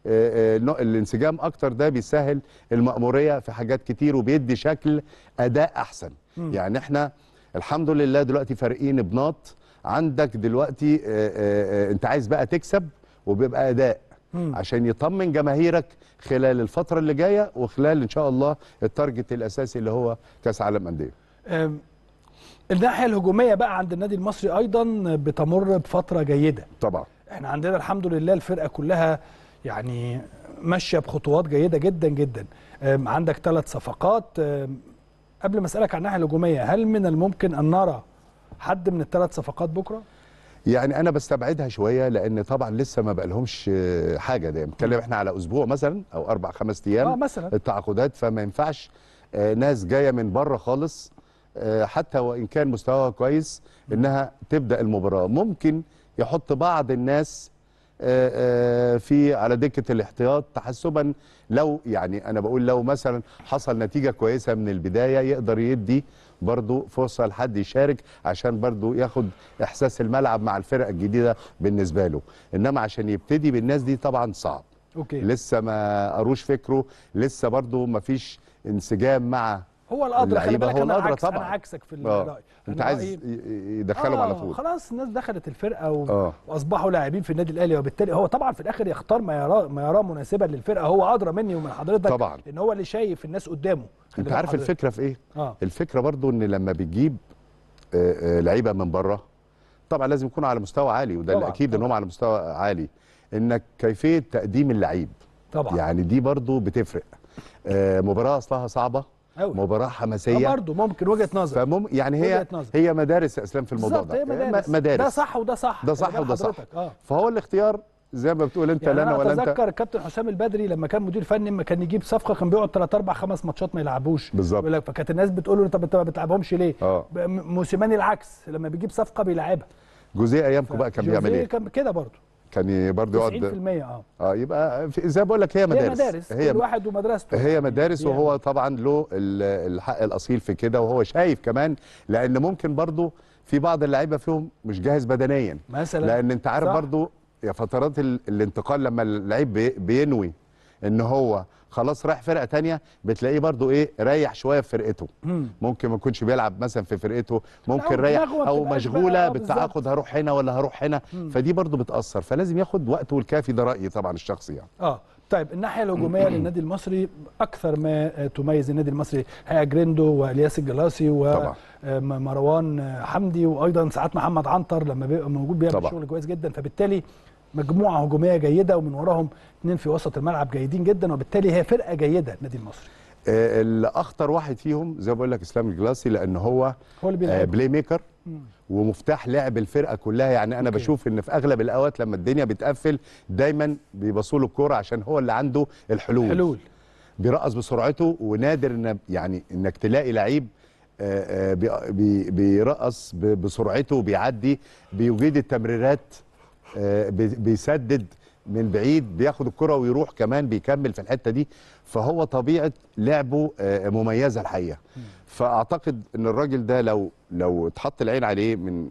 الانسجام أكتر ده بيسهل المأمورية في حاجات كتير وبيدي شكل أداء أحسن. مم. يعني إحنا الحمد لله دلوقتي فارقين بناط عندك دلوقتي أنت عايز بقى تكسب وبيبقى أداء. مم. عشان يطمن جماهيرك خلال الفترة اللي جاية وخلال إن شاء الله التارجت الأساسي اللي هو كأس عالم أندية. الناحية الهجومية بقى عند النادي المصري أيضا بتمر بفترة جيدة. طبعا. إحنا عندنا الحمد لله الفرقة كلها يعني ماشية بخطوات جيدة جدا جدا. عندك ثلاث صفقات. قبل ما أسألك عن الناحية الهجومية هل من الممكن أن نرى حد من الثلاث صفقات بكرة؟ يعني أنا بستبعدها شوية لأن طبعا لسه ما بقالهمش آه، حاجة. ده بنتكلم إحنا على أسبوع مثلا أو أربع خمس أيام آه مثلا. التعاقدات فما ينفعش آه، ناس جاية من بره خالص آه، حتى وإن كان مستواها كويس إنها تبدأ المباراة. ممكن يحط بعض الناس آه، آه، في على دكة الاحتياط تحسبا لو يعني أنا بقول لو مثلا حصل نتيجة كويسة من البداية يقدر يدي برضو فرصة لحد يشارك عشان برضو ياخد إحساس الملعب مع الفرق الجديدة بالنسبة له. إنما عشان يبتدي بالناس دي طبعا صعب. أوكي. لسه ما قروش فكره لسه برضو ما فيش انسجام مع هو الأدرى خلي بالك هو أنا عكس أنا طبعاً. عكسك في الراي أنت أنا عايز ي- يدخلهم على آه، طول. خلاص الناس دخلت الفرقة و... آه. وأصبحوا لاعبين في النادي الأهلي وبالتالي هو طبعا في الآخر يختار ما يراه ما يراه مناسبا للفرقة. هو أدرى مني ومن حضرتك طبعا. لأن هو اللي شايف الناس قدامه. أنت عارف حضرتك. الفكرة في إيه؟ آه. الفكرة برضو إن لما بتجيب آه، آه، لعيبة من بره طبعا لازم يكونوا على مستوى عالي وده طبعاً، الاكيد طبعاً. هم على مستوى عالي. إنك كيفية تقديم اللعيب. طبعا. يعني دي برضو بتفرق. آه، مباراة أصلها صعبة أوي. مباراة آه حماسيه برضه ممكن وجهة نظر فمم يعني هي نظر. هي مدارس يا أسلام في الموضوع ده هي مدارس. مدارس ده صح وده صح ده صح بال وده صح. آه فهو الاختيار زي ما بتقول أنت يعني لا أنا أنا ولا أنت أتذكر الكابتن حسام البدري لما كان مدير فني لما كان يجيب صفقة كان بيقعد 3 4 5 ماتشات ما يلعبوش بالظبط. فكانت الناس بتقول له طب أنت ما بتلعبهمش ليه؟ م- موسيماني العكس لما بيجيب صفقة بيلعبها جوزيه ايامكم بقى كان بيعمل جوزيه إيه؟ كان كده برضه كان برضه 90% يقعد آه آه يبقى في- زي ما بقول لك هي هي مدارس مدارس كل واحد ومدرسته هي مدارس يعني. وهو طبعا له ال- الحق الأصيل في كده وهو شايف كمان لأن ممكن برضه في بعض اللعيبة فيهم مش جاهز بدنيا مثلا لأن أنت عارف. برضه يا فترات ال- الانتقال لما اللعيب بي- بينوي إن هو خلاص رايح فرقة تانية بتلاقيه برضه إيه ريح شوية في فرقته. مم. ممكن ما يكونش بيلعب مثلا في فرقته ممكن ريح ما أو مشغولة آه، بالتعاقد هروح هنا ولا هروح هنا. فدي برضه بتأثر فلازم ياخد وقته الكافي ده رأيي طبعا الشخصي يعني. آه. طيب الناحية الهجومية [clears throat] للنادي المصري أكثر ما آه، تميز النادي المصري هي جريندو وإلياس الجلاسي طبعا. ومروان حمدي وأيضا ساعات محمد عنتر لما بيبقى موجود بيعمل. شغل كويس جدا. فبالتالي مجموعة هجومية جيدة ومن وراهم اثنين في وسط الملعب جيدين جدا وبالتالي هي فرقة جيدة النادي المصري. آه، الأخطر واحد فيهم زي ما بقول لك إلياس الجلاسي لأن هو هو اللي آه، playmaker مم. ومفتاح لعب الفرقة كلها. يعني أنا okay. بشوف إن في أغلب الأوقات لما الدنيا بتقفل دايما بيبصوا له الكورة عشان هو اللي عنده الحلول. حلول بيرقص بسرعته ونادر ان يعني إنك تلاقي لعيب آه، آه، بي- بي- بيرقص بسرعته وبيعدي بيجيد التمريرات. آه، بيسدد من بعيد بياخد الكرة ويروح كمان بيكمل في الحتة دي. فهو طبيعة لعبه آه، مميزة الحقيقة. فأعتقد أن الراجل ده لو لو اتحط العين عليه من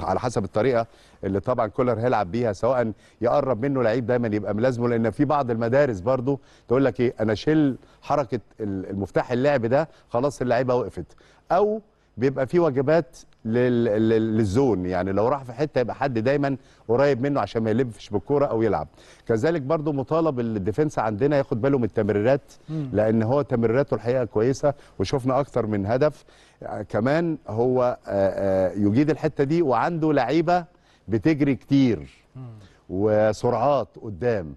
على حسب الطريقة اللي طبعا كولر هيلعب بيها سواء يقرب منه لعيب دايما يبقى ملازمه. لأن في بعض المدارس برضو تقول لك إيه أنا شيل حركة ال- المفتاح اللعب ده خلاص اللعيبة وقفت. أو بيبقى في واجبات للزون. يعني لو راح في حتة يبقى حد دايما قريب منه عشان ما يلفش بالكوره أو يلعب. كذلك برضو مطالب الديفنس عندنا ياخد باله من التمريرات لأن هو تمريراته الحقيقة كويسة وشفنا أكتر من هدف. آه، كمان هو آه، آه، يجيد الحتة دي وعنده لعيبة بتجري كتير وسرعات قدام.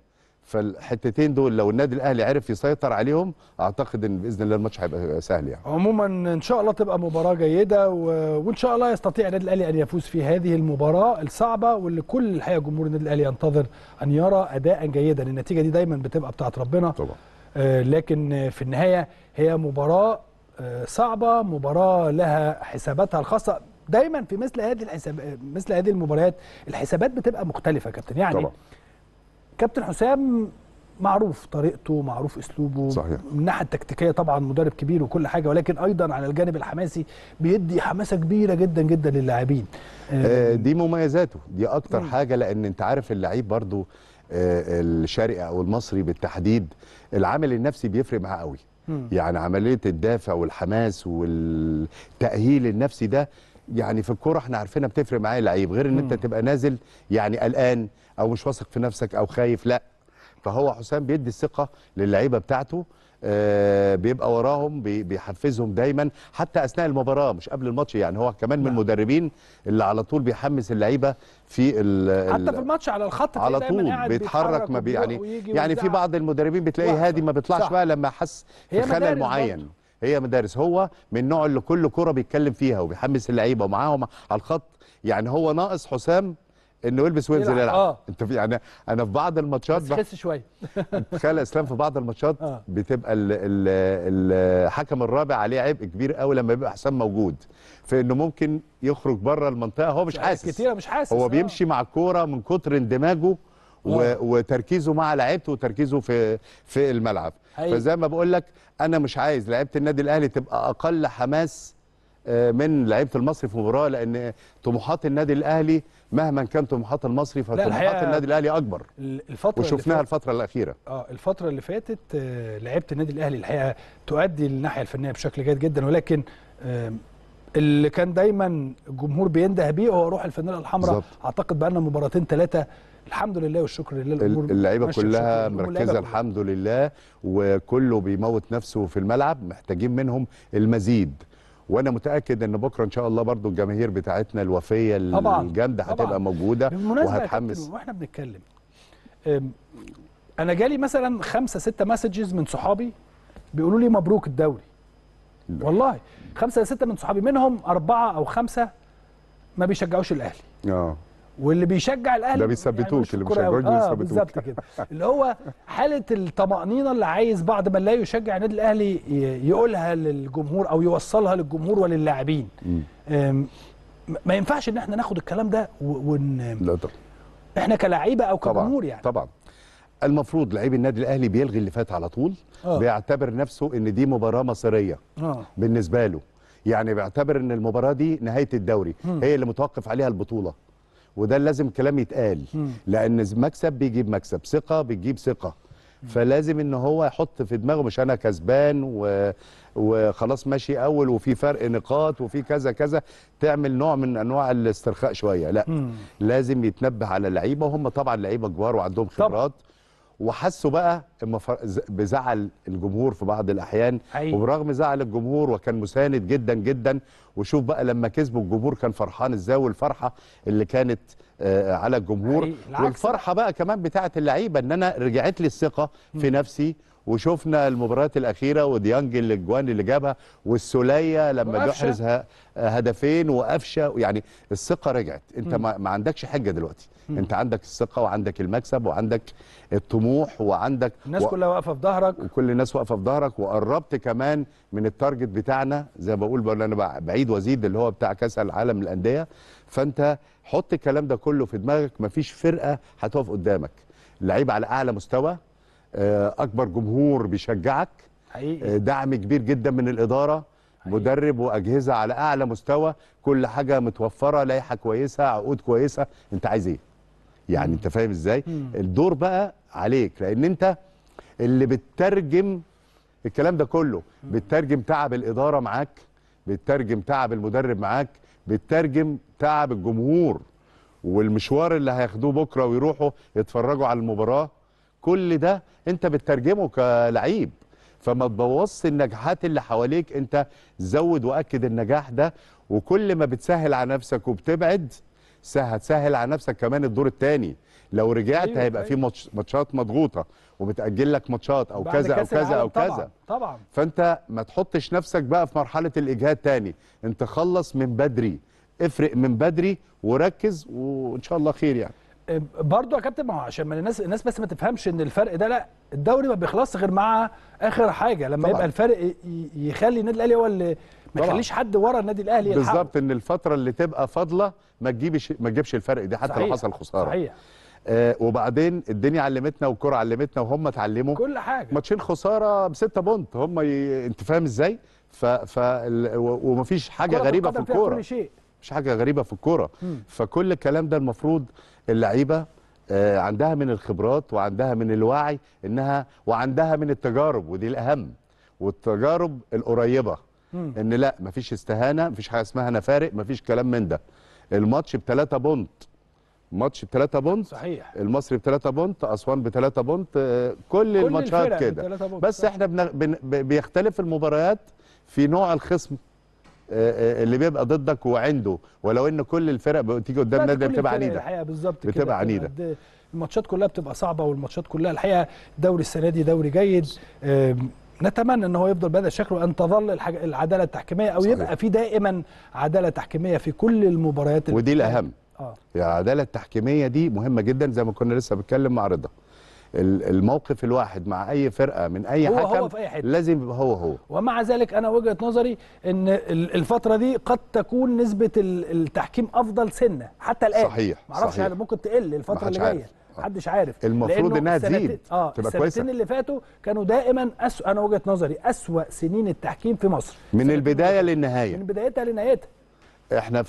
فالحتتين دول لو النادي الأهلي عرف يسيطر عليهم أعتقد إن بإذن الله الماتش هيبقى سهل يعني. عموما إن شاء الله تبقى مباراة جيدة و... وإن شاء الله يستطيع النادي الأهلي أن يفوز في هذه المباراة الصعبة واللي كل الحقيقة جمهور النادي الأهلي ينتظر أن يرى اداء جيدا. النتيجة دي دايما بتبقى بتاعت ربنا. طبعا. آه، لكن في النهاية هي مباراة آه، صعبة مباراة لها حساباتها الخاصة. دايما في مثل هذه الحساب مثل هذه المباريات الحسابات بتبقى مختلفة يا كابتن. يعني طبعا. كابتن حسام معروف طريقته معروف اسلوبه صحيح. من الناحية التكتيكية طبعا مدرب كبير وكل حاجة ولكن أيضا على الجانب الحماسي بيدي حماسة كبيرة جدا جدا للاعبين. آه، دي مميزاته. دي أكتر حاجة لأن أنت عارف اللعيب برضو آه، الشرقي أو المصري بالتحديد العامل النفسي بيفرق معاه قوي. يعني عملية الدافع والحماس والتأهيل النفسي ده يعني في الكورة إحنا عارفينها بتفرق معايا لعيب غير إن أنت تبقى نازل يعني قلقان أو مش واثق في نفسك أو خايف لأ فهو حسام بيدي الثقة للعيبة بتاعته آه بيبقى وراهم بي- بيحفزهم دايما حتى أثناء المباراة مش قبل الماتش يعني هو كمان من نعم. المدربين اللي على طول بيحمس اللعيبة في ال حتى في الماتش على الخط على طول قاعد بيتحرك ما بي يعني يعني في. بعض المدربين بتلاقيه واقفة. هادي ما بيطلعش. بقى لما حس في خلل معين. هي مدارس هو من النوع اللي كل كرة بيتكلم فيها وبيحمس اللعيبة ومعاهم على الخط يعني هو ناقص حسام إنه يلبس وينزل يلعب. آه. أنت في يعني أنا في بعض الماتشات بس خس شوية [laughs] تخيل إسلام في بعض الماتشات آه. بتبقى ال- ال- الحكم الرابع عليه عبء كبير قوي لما يبقى حسام موجود في إنه ممكن يخرج بره المنطقة هو مش حاسس كتيرة مش حاسس هو آه. بيمشي مع الكورة من كتر اندماجه و... آه. وتركيزه مع لعيبته وتركيزه في في الملعب حقيقي. فزي ما بقول لك أنا مش عايز لعيبة النادي الأهلي تبقى أقل حماس آه، من لعيبة المصري في مباراة لأن طموحات النادي الأهلي مهما كان طموحات المصري فطموحات النادي الأهلي أكبر الفترة وشفناها الفترة الأخيرة آه الفترة اللي فاتت آه لعيبة النادي الأهلي الحقيقة تؤدي الناحية الفنية بشكل جيد جدا ولكن اللي كان دايما الجمهور بينده بيه هو روح الفانيلا الحمراء. أعتقد بقى لنا مباراتين ثلاثة الحمد لله والشكر لله الأمور اللعيبة كلها مركزة. الحمد لله وكله بيموت نفسه في الملعب محتاجين منهم المزيد وأنا متأكد إن بكرة إن شاء الله برضو الجماهير بتاعتنا الوفية الجامدة. هتبقى موجودة وهتحمس وإحنا بنتكلم أنا جالي مثلا خمسة ستة مسجز من صحابي بيقولوا لي مبروك الدوري لا. والله خمسة ستة من صحابي منهم أربعة أو خمسة ما بيشجعوش الأهلي آه واللي بيشجع الأهلي ده بيثبتوك، ملوش في اللي بيشجعوك بيثبتوك. بالظبط كده. اللي هو حالة الطمأنينة اللي عايز بعد ما لا يشجع النادي الأهلي يقولها للجمهور أو يوصلها للجمهور وللاعبين. ما ينفعش إن إحنا ناخد الكلام ده ون لا طبعا. إحنا كلاعيبة أو كجمهور يعني. طبعا. المفروض لعيب النادي الأهلي بيلغي اللي فات على طول آه. بيعتبر نفسه إن دي مباراة مصيرية آه. بالنسبة له. يعني بيعتبر إن المباراة دي نهاية الدوري. هي اللي متوقف عليها البطولة. وده لازم كلام يتقال. لأن مكسب بيجيب مكسب ثقة بتجيب ثقة فلازم إن هو يحط في دماغه مش أنا كسبان و... وخلاص ماشي أول وفي فرق نقاط وفي كذا كذا تعمل نوع من أنواع الاسترخاء شوية لا مم. لازم يتنبه على اللعيبة وهم طبعا لعيبة كبار وعندهم طبعاً. وحسوا بقى بزعل الجمهور في بعض الأحيان. حقيقي. وبرغم زعل الجمهور وكان مساند جدا جدا. وشوف بقى لما كسبوا الجمهور كان فرحان إزاي والفرحة اللي كانت آه على الجمهور. العكس. والفرحة بقى كمان بتاعه اللعيبة إن أنا رجعت لي الثقة في نفسي. وشفنا المباريات الأخيرة وديانج اللي الجوان اللي جابها والسولية لما. بيحرز هدفين وقفشة يعني الثقة رجعت. انت ما, ما عندكش حاجة دلوقتي. انت عندك الثقة وعندك المكسب وعندك الطموح وعندك الناس و- كلها واقفة في ظهرك. وكل الناس واقفة في ظهرك وقربت كمان من التارجت بتاعنا. زي ما بقول بقول أنا بع- بعيد وازيد اللي هو بتاع كأس العالم للأندية. فأنت حط الكلام ده كله في دماغك مفيش فرقة هتقف قدامك. اللعيبة على أعلى مستوى أكبر جمهور بيشجعك. حقيقي. آه، دعم كبير جدا من الإدارة مدرب وأجهزة على أعلى مستوى. كل حاجة متوفرة لائحة كويسة عقود كويسة. أنت عايز إيه؟ يعني أنت فاهم إزاي؟ الدور بقى عليك. لأن أنت اللي بتترجم الكلام ده كله بتترجم تعب الإدارة معاك بتترجم تعب المدرب معاك بتترجم تعب الجمهور. والمشوار اللي هياخدوه بكرة ويروحوا يتفرجوا على المباراة كل ده انت بتترجمه كلعيب. فما تبوظش النجاحات اللي حواليك انت زود وأكد النجاح ده وكل ما بتسهل على نفسك وبتبعد هتسهل على نفسك كمان الدور الثاني لو رجعت أيوة، هيبقى في أيوة. ماتش ماتشات مضغوطة ومتاجل لك ماتشات أو كذا أو كذا أو طبعاً، كذا. طبعا. فأنت ما تحطش نفسك بقى في مرحلة الإجهاد تاني. انت خلص من بدري افرق من بدري وركز وإن شاء الله خير يعني. برضه يا كابتن ما هو عشان ما الناس الناس بس ما تفهمش إن الفرق ده لا الدوري ما بيخلصش غير مع آخر حاجة لما طبعاً. يبقى الفرق يخلي النادي الأهلي هو اللي ما. يخليش حد ورا النادي الأهلي يلحقه. بالظبط إن الفترة اللي تبقى فاضلة ما تجيبش ما تجيبش الفرق دي حتى لو صحيح، حصل خسارة. صحيح. آه وبعدين الدنيا علمتنا والكرة علمتنا وهم اتعلموا. كل حاجة. ماتشين خسارة بستة بونت هم ي... انت فاهم إزاي؟ ف... ف... ومفيش حاجة غريبة في الكورة. مش حاجة غريبة في الكورة. فكل الكلام ده المفروض اللعيبة آه، عندها من الخبرات وعندها من الوعي إنها وعندها من التجارب ودي الأهم والتجارب القريبة. إن لا مفيش استهانة مفيش حاجة اسمها أنا فارق مفيش كلام من ده. الماتش بثلاثة point. ماتش بثلاثة point. صحيح. المصري بثلاثة point أسوان بثلاثة point آه، كل الماتشات الفرق كده. بس. إحنا بن... بن... بيختلف المباريات في نوع الخصم. اللي بيبقى ضدك وعنده ولو إن كل الفرق بتيجي قدام نادي بتبقى عنيدة الحقيقة بالظبط كده بتبقى عنيدة. قد- الماتشات كلها بتبقى صعبة والماتشات كلها الحقيقة الدوري السنة دي دوري جيد نتمنى إن هو يفضل بهذا الشكل وأن تظل العدالة التحكيمية أو صحيح. يبقى في دائما عدالة تحكيمية في كل المباريات ودي. الأهم آه العدالة التحكيمية دي مهمة جدا زي ما كنا لسه بنتكلم مع رضا الموقف الواحد مع أي فرقة من أي هو- حكم هو في أي حتة. لازم يبقى هو هو ومع ذلك أنا وجهة نظري إن ال- الفترة دي قد تكون نسبة ال- التحكيم أفضل سنة حتى الآن صحيح، معرفش. يعني ممكن تقل الفترة اللي جاية عارف. محدش عارف المفروض السنتين- تزيد، آه تبقى السنتين كويسة. اللي فاتوا كانوا دائما أسوأ أنا وجهة نظري أسوأ سنين التحكيم في مصر من السنتين البداية للنهاية. من بدايتها لنهايتها إحنا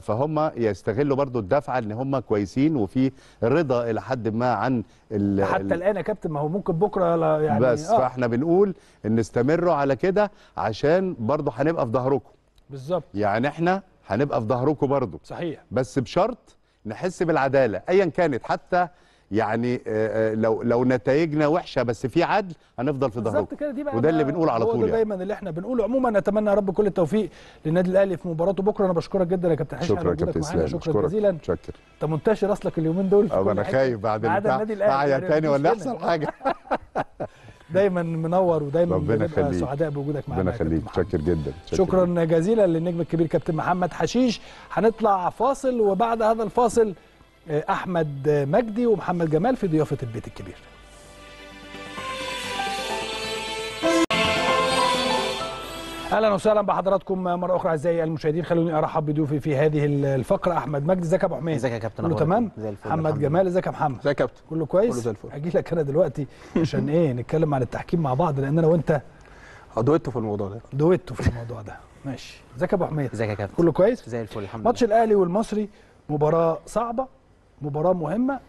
فهم يستغلوا برضو الدفعه ان هم كويسين وفي رضا إلى حد ما عن ال حتى ال- الآن يا كابتن ما هو ممكن بكرة يعني بس آه. فاحنا بنقول إن استمروا على كده عشان برضو هنبقى في ظهركم. بالظبط. يعني إحنا هنبقى في ظهركم برضو. صحيح. بس بشرط نحس بالعدالة ايا كانت حتى يعني آه، آه، لو لو نتائجنا وحشة بس في عدل هنفضل في بالظبط ظهركم كده دي بقى وده اللي بنقول على طول يعني. دايما اللي إحنا بنقوله. عموما نتمنى يا رب كل التوفيق للنادي الأهلي في مباراته بكرة. أنا بشكرك جدا يا كابتن حسين شكرا يا كابتن إسلام. شكرا جزيلا. شكرا. أنت منتشر أصلك اليومين دول. كل أنا. خايف بعد البتاع. يعني تاني ولا. يحصل حاجة. [laughs] دايما منور ودايما ربنا بنبقى. سعداء بوجودك معانا ربنا يخليك. محمد. شكر جدا شكر شكرا جزيلا للنجم الكبير كابتن محمد حشيش. هنطلع فاصل وبعد هذا الفاصل أحمد مجدي ومحمد جمال في ضيافة البيت الكبير. أهلا وسهلا بحضراتكم مرة أخرى أعزائي المشاهدين. خلوني أرحب بضيوفي في هذه الفقرة. أحمد مجدي إزيك يا أبو حميد؟ إزيك يا كابتن كله تمام؟ زي الفل محمد جمال إزيك يا محمد إزيك يا كابتن. كله كويس؟ كله زي الفل. أجي لك أنا دلوقتي عشان إيه نتكلم عن التحكيم مع بعض لأن أنا وأنت دويتو في الموضوع ده. دويتو في الموضوع ده. ماشي. إزيك يا أبو حميد؟ إزيك يا كابتن. كله كويس؟ زي الفل الحمد لله. الأهلي والمصري مباراة صعبة مباراة مهمة.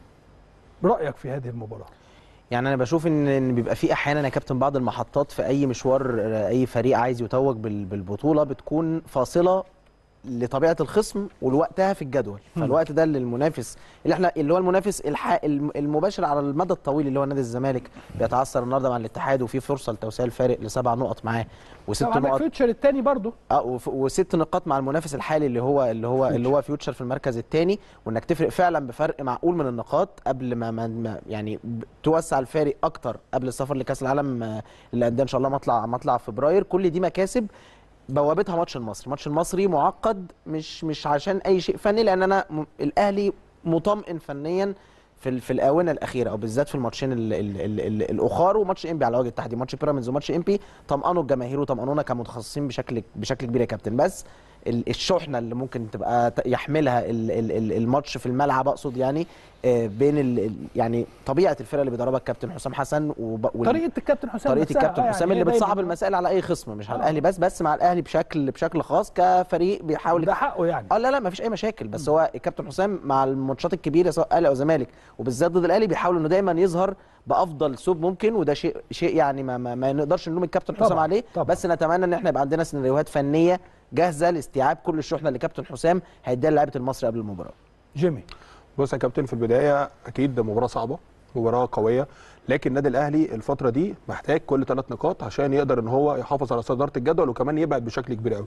رايك في هذه المباراة؟ يعني أنا بشوف إن بيبقى في أحيانا يا كابتن بعض المحطات في أي مشوار آه، أي فريق عايز يتوج بال- بالبطولة بتكون فاصلة لطبيعة الخصم ولوقتها في الجدول. فالوقت ده اللي المنافس اللي إحنا اللي هو المنافس المباشر على المدى الطويل اللي هو نادي الزمالك. بيتعثر النهارده مع الاتحاد وفي فرصة لتوسيع الفارق لسبع نقط معاه وست عندك نقط. فيوتشر الثاني برضو آه وف- وست نقاط مع المنافس الحالي اللي هو اللي هو اللي هو فيوتشر في المركز الثاني وإنك تفرق فعلا بفرق معقول من النقاط قبل ما, ما, ما يعني توسع الفارق أكتر قبل السفر لكأس العالم آه، اللي قدام إن شاء الله مطلع مطلع فبراير. كل دي مكاسب بوابتها ماتش المصري ماتش المصري معقد مش مش عشان أي شيء فني لأن أنا. الأهلي مطمئن فنيا في في الآونة الأخيرة أو بالذات في الماتشين ال ال ال ال الآخر وماتش انبي على وجه التحديد ماتش بيراميدز وماتش انبي طمأنوا الجماهير وطمأنونا كمتخصصين بشكل بشكل كبير يا كابتن بس الشحنة اللي ممكن تبقى يحملها ال- ال- ال- الماتش في الملعب أقصد يعني آه، بين ال- يعني طبيعة الفرقة اللي بيدربها الكابتن حسام حسن وب- وال- طريقة الكابتن حسام طريقة الكابتن آه، حسام يعني اللي هي بتصعب المسائل على أي خصم مش على آه. الأهلي بس بس مع الأهلي بشكل بشكل خاص كفريق بيحاول ده حقه يعني آه لا لا مفيش أي مشاكل بس هو الكابتن حسام مع الماتشات الكبيرة سواء أهلي أو زمالك وبالذات ضد الأهلي بيحاول إنه دايما يظهر بأفضل أسلوب ممكن وده شيء شيء يعني ما, ما, ما نقدرش نلوم الكابتن حسام عليه طبعاً. بس نتمنى إن إحنا يبقى عندنا سيناريوهات فنية جاهزة لاستيعاب كل الشحنة اللي كابتن حسام هيديها للاعيبه المصري قبل المباراة. جيمي. بص يا كابتن في البداية أكيد ده مباراة صعبة مباراة قوية لكن النادي الأهلي الفترة دي محتاج كل ثلاث نقاط عشان يقدر إن هو يحافظ على صدارة الجدول وكمان يبعد بشكل كبير قوي.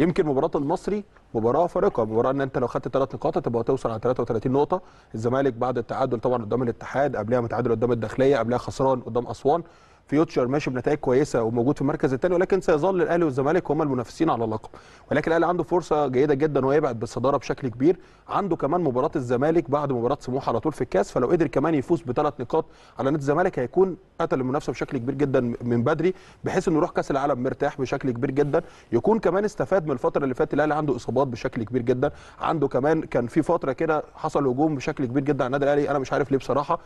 يمكن مباراة المصري مباراة فارقة مباراة إن أنت لو خدت ثلاث نقاط هتبقى توصل على 33 نقطة. الزمالك بعد التعادل طبعا قدام الاتحاد قبلها متعادل قدام الداخلية قبلها خسران قدام أسوان. فيوتشر ماشي بنتائج كويسة وموجود في المركز الثاني ولكن سيظل الأهلي والزمالك هم المنافسين على اللقب. ولكن الأهلي عنده فرصة جيدة جدا انه يبعد بالصدارة بشكل كبير. عنده كمان مباراة الزمالك بعد مباراة سموحه على طول في الكاس فلو قدر كمان يفوز بثلاث نقاط على نادي الزمالك هيكون قتل المنافسة بشكل كبير جدا من بدري بحيث إنه يروح كأس العالم مرتاح بشكل كبير جدا. يكون كمان استفاد من الفترة اللي فاتت الأهلي عنده إصابات بشكل كبير جدا. عنده كمان كان في فترة كده حصل هجوم بشكل كبير جدا على النادي الأهلي أنا مش عارف ليه بصراحة.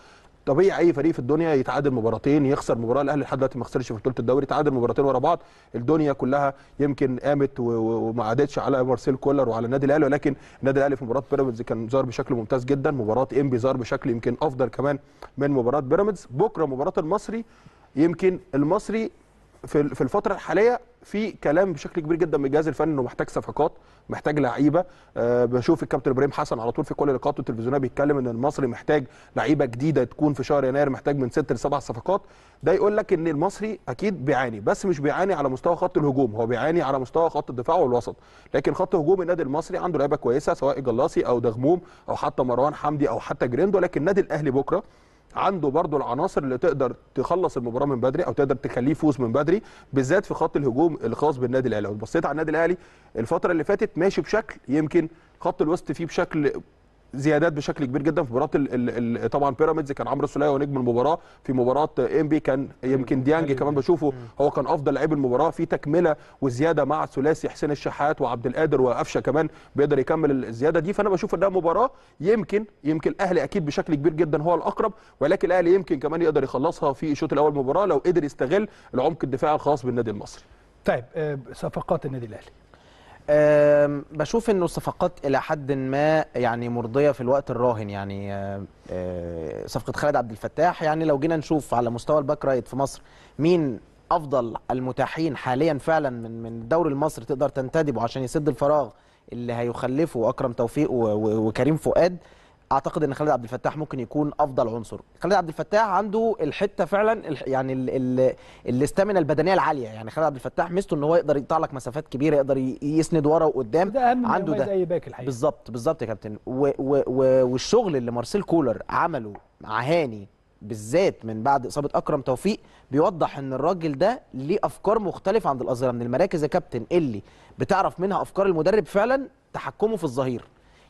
طبيعي أي فريق في الدنيا يتعادل مباراتين يخسر مباراة الأهلي لحد دلوقتي ما خسرش في بطولة الدوري تعادل مباراتين ورا بعض. الدنيا كلها يمكن قامت وما عادتش على مارسيل كولر وعلى النادي الأهلي ولكن النادي الأهلي في مباراة بيراميدز كان ظهر بشكل ممتاز جدا. مباراة إنبي ظهر بشكل يمكن أفضل كمان من مباراة بيراميدز. بكرة مباراة المصري يمكن المصري في الفترة الحالية في كلام بشكل كبير جدا من الجهاز الفني إنه محتاج صفقات محتاج لعيبة. أه بشوف الكابتن إبراهيم حسن على طول في كل لقاءاته التلفزيونية بيتكلم إن المصري محتاج لعيبة جديدة تكون في شهر يناير محتاج من ست لسبع صفقات. ده يقول لك إن المصري أكيد بيعاني بس مش بيعاني على مستوى خط الهجوم هو بيعاني على مستوى خط الدفاع والوسط. لكن خط هجوم النادي المصري عنده لعيبة كويسة سواء جلاصي أو دغموم أو حتى مروان حمدي أو حتى جريندو لكن النادي الأهلي بكرة عنده برضو العناصر اللي تقدر تخلص المباراة من بدري أو تقدر تخليه يفوز من بدري بالذات في خط الهجوم الخاص بالنادي الأهلي. لو بصيت على النادي الأهلي الفترة اللي فاتت ماشي بشكل يمكن خط الوسط فيه بشكل زيادات بشكل كبير جدا في مباراة ال ال ال طبعا بيراميدز كان عمرو السولية هو نجم المباراة في مباراة انبي كان يمكن ديانج كمان بشوفه. هو كان أفضل لعيب المباراة في تكملة وزيادة مع ثلاثي حسين الشحات وعبد القادر وقفشة كمان بيقدر يكمل الزيادة دي. فأنا بشوف إنها مباراة يمكن يمكن الأهلي أكيد بشكل كبير جدا هو الأقرب ولكن الأهلي يمكن كمان يقدر يخلصها في الشوط الأول المباراة لو قدر يستغل العمق الدفاعي الخاص بالنادي المصري. طيب آه، صفقات النادي الأهلي. بشوف إنه الصفقات إلى حد ما يعني مرضية في الوقت الراهن يعني صفقة خالد عبد الفتاح. يعني لو جينا نشوف على مستوى ال back right في مصر مين أفضل المتاحين حاليا فعلا من من الدوري المصري تقدر تنتدبه عشان يسد الفراغ اللي هيخلفه أكرم توفيق وكريم فؤاد؟ أعتقد إن خالد عبد الفتاح ممكن يكون أفضل عنصر. خالد عبد الفتاح عنده الحتة فعلا يعني ال- ال- ال stamina البدنية العالية. يعني خالد عبد الفتاح ميزته إن هو يقدر يقطع لك مسافات كبيرة يقدر يسند ورا وقدام. وده أهم عنده عنده ده. أي back الحقيقة. بالظبط بالظبط يا كابتن. و و و والشغل اللي مارسيل كولر عمله مع هاني بالذات من بعد إصابة أكرم توفيق بيوضح إن الراجل ده ليه أفكار مختلفة عند الاظهره من المراكز يا كابتن اللي بتعرف منها أفكار المدرب فعلا تحكمه في الظهير.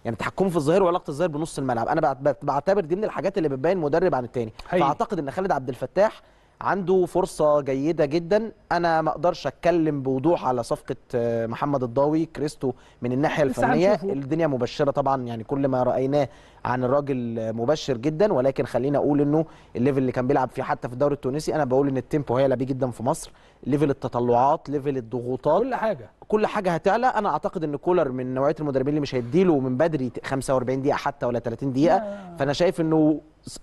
يعني تحكمه في الظهير وعلاقة الظهير بنص الملعب أنا بعت- بعت- بعتبر دي من الحاجات اللي بتبين مدرب عن التاني حقيقي. فأعتقد إن خالد عبد الفتاح عنده فرصة جيدة جدا أنا ما أقدرش أتكلم بوضوح على صفقة آه، محمد الضاوي كريستو من الفنية هنشوفه. الدنيا مبشرة طبعا يعني كل ما رأيناه عن الراجل مبشر جدا ولكن خلينا أقول إنه ال level اللي كان بيلعب فيه حتى في الدوري التونسي أنا بقول إن ال tempo هيعلى بيه جدا في مصر. level التطلعات level الضغوطات. كل حاجة. كل حاجة هتعلى. أنا أعتقد إن كولر من نوعية المدربين اللي مش هيديله من بدري 45 دقيقة حتى ولا 30 دقيقة. فأنا شايف إنه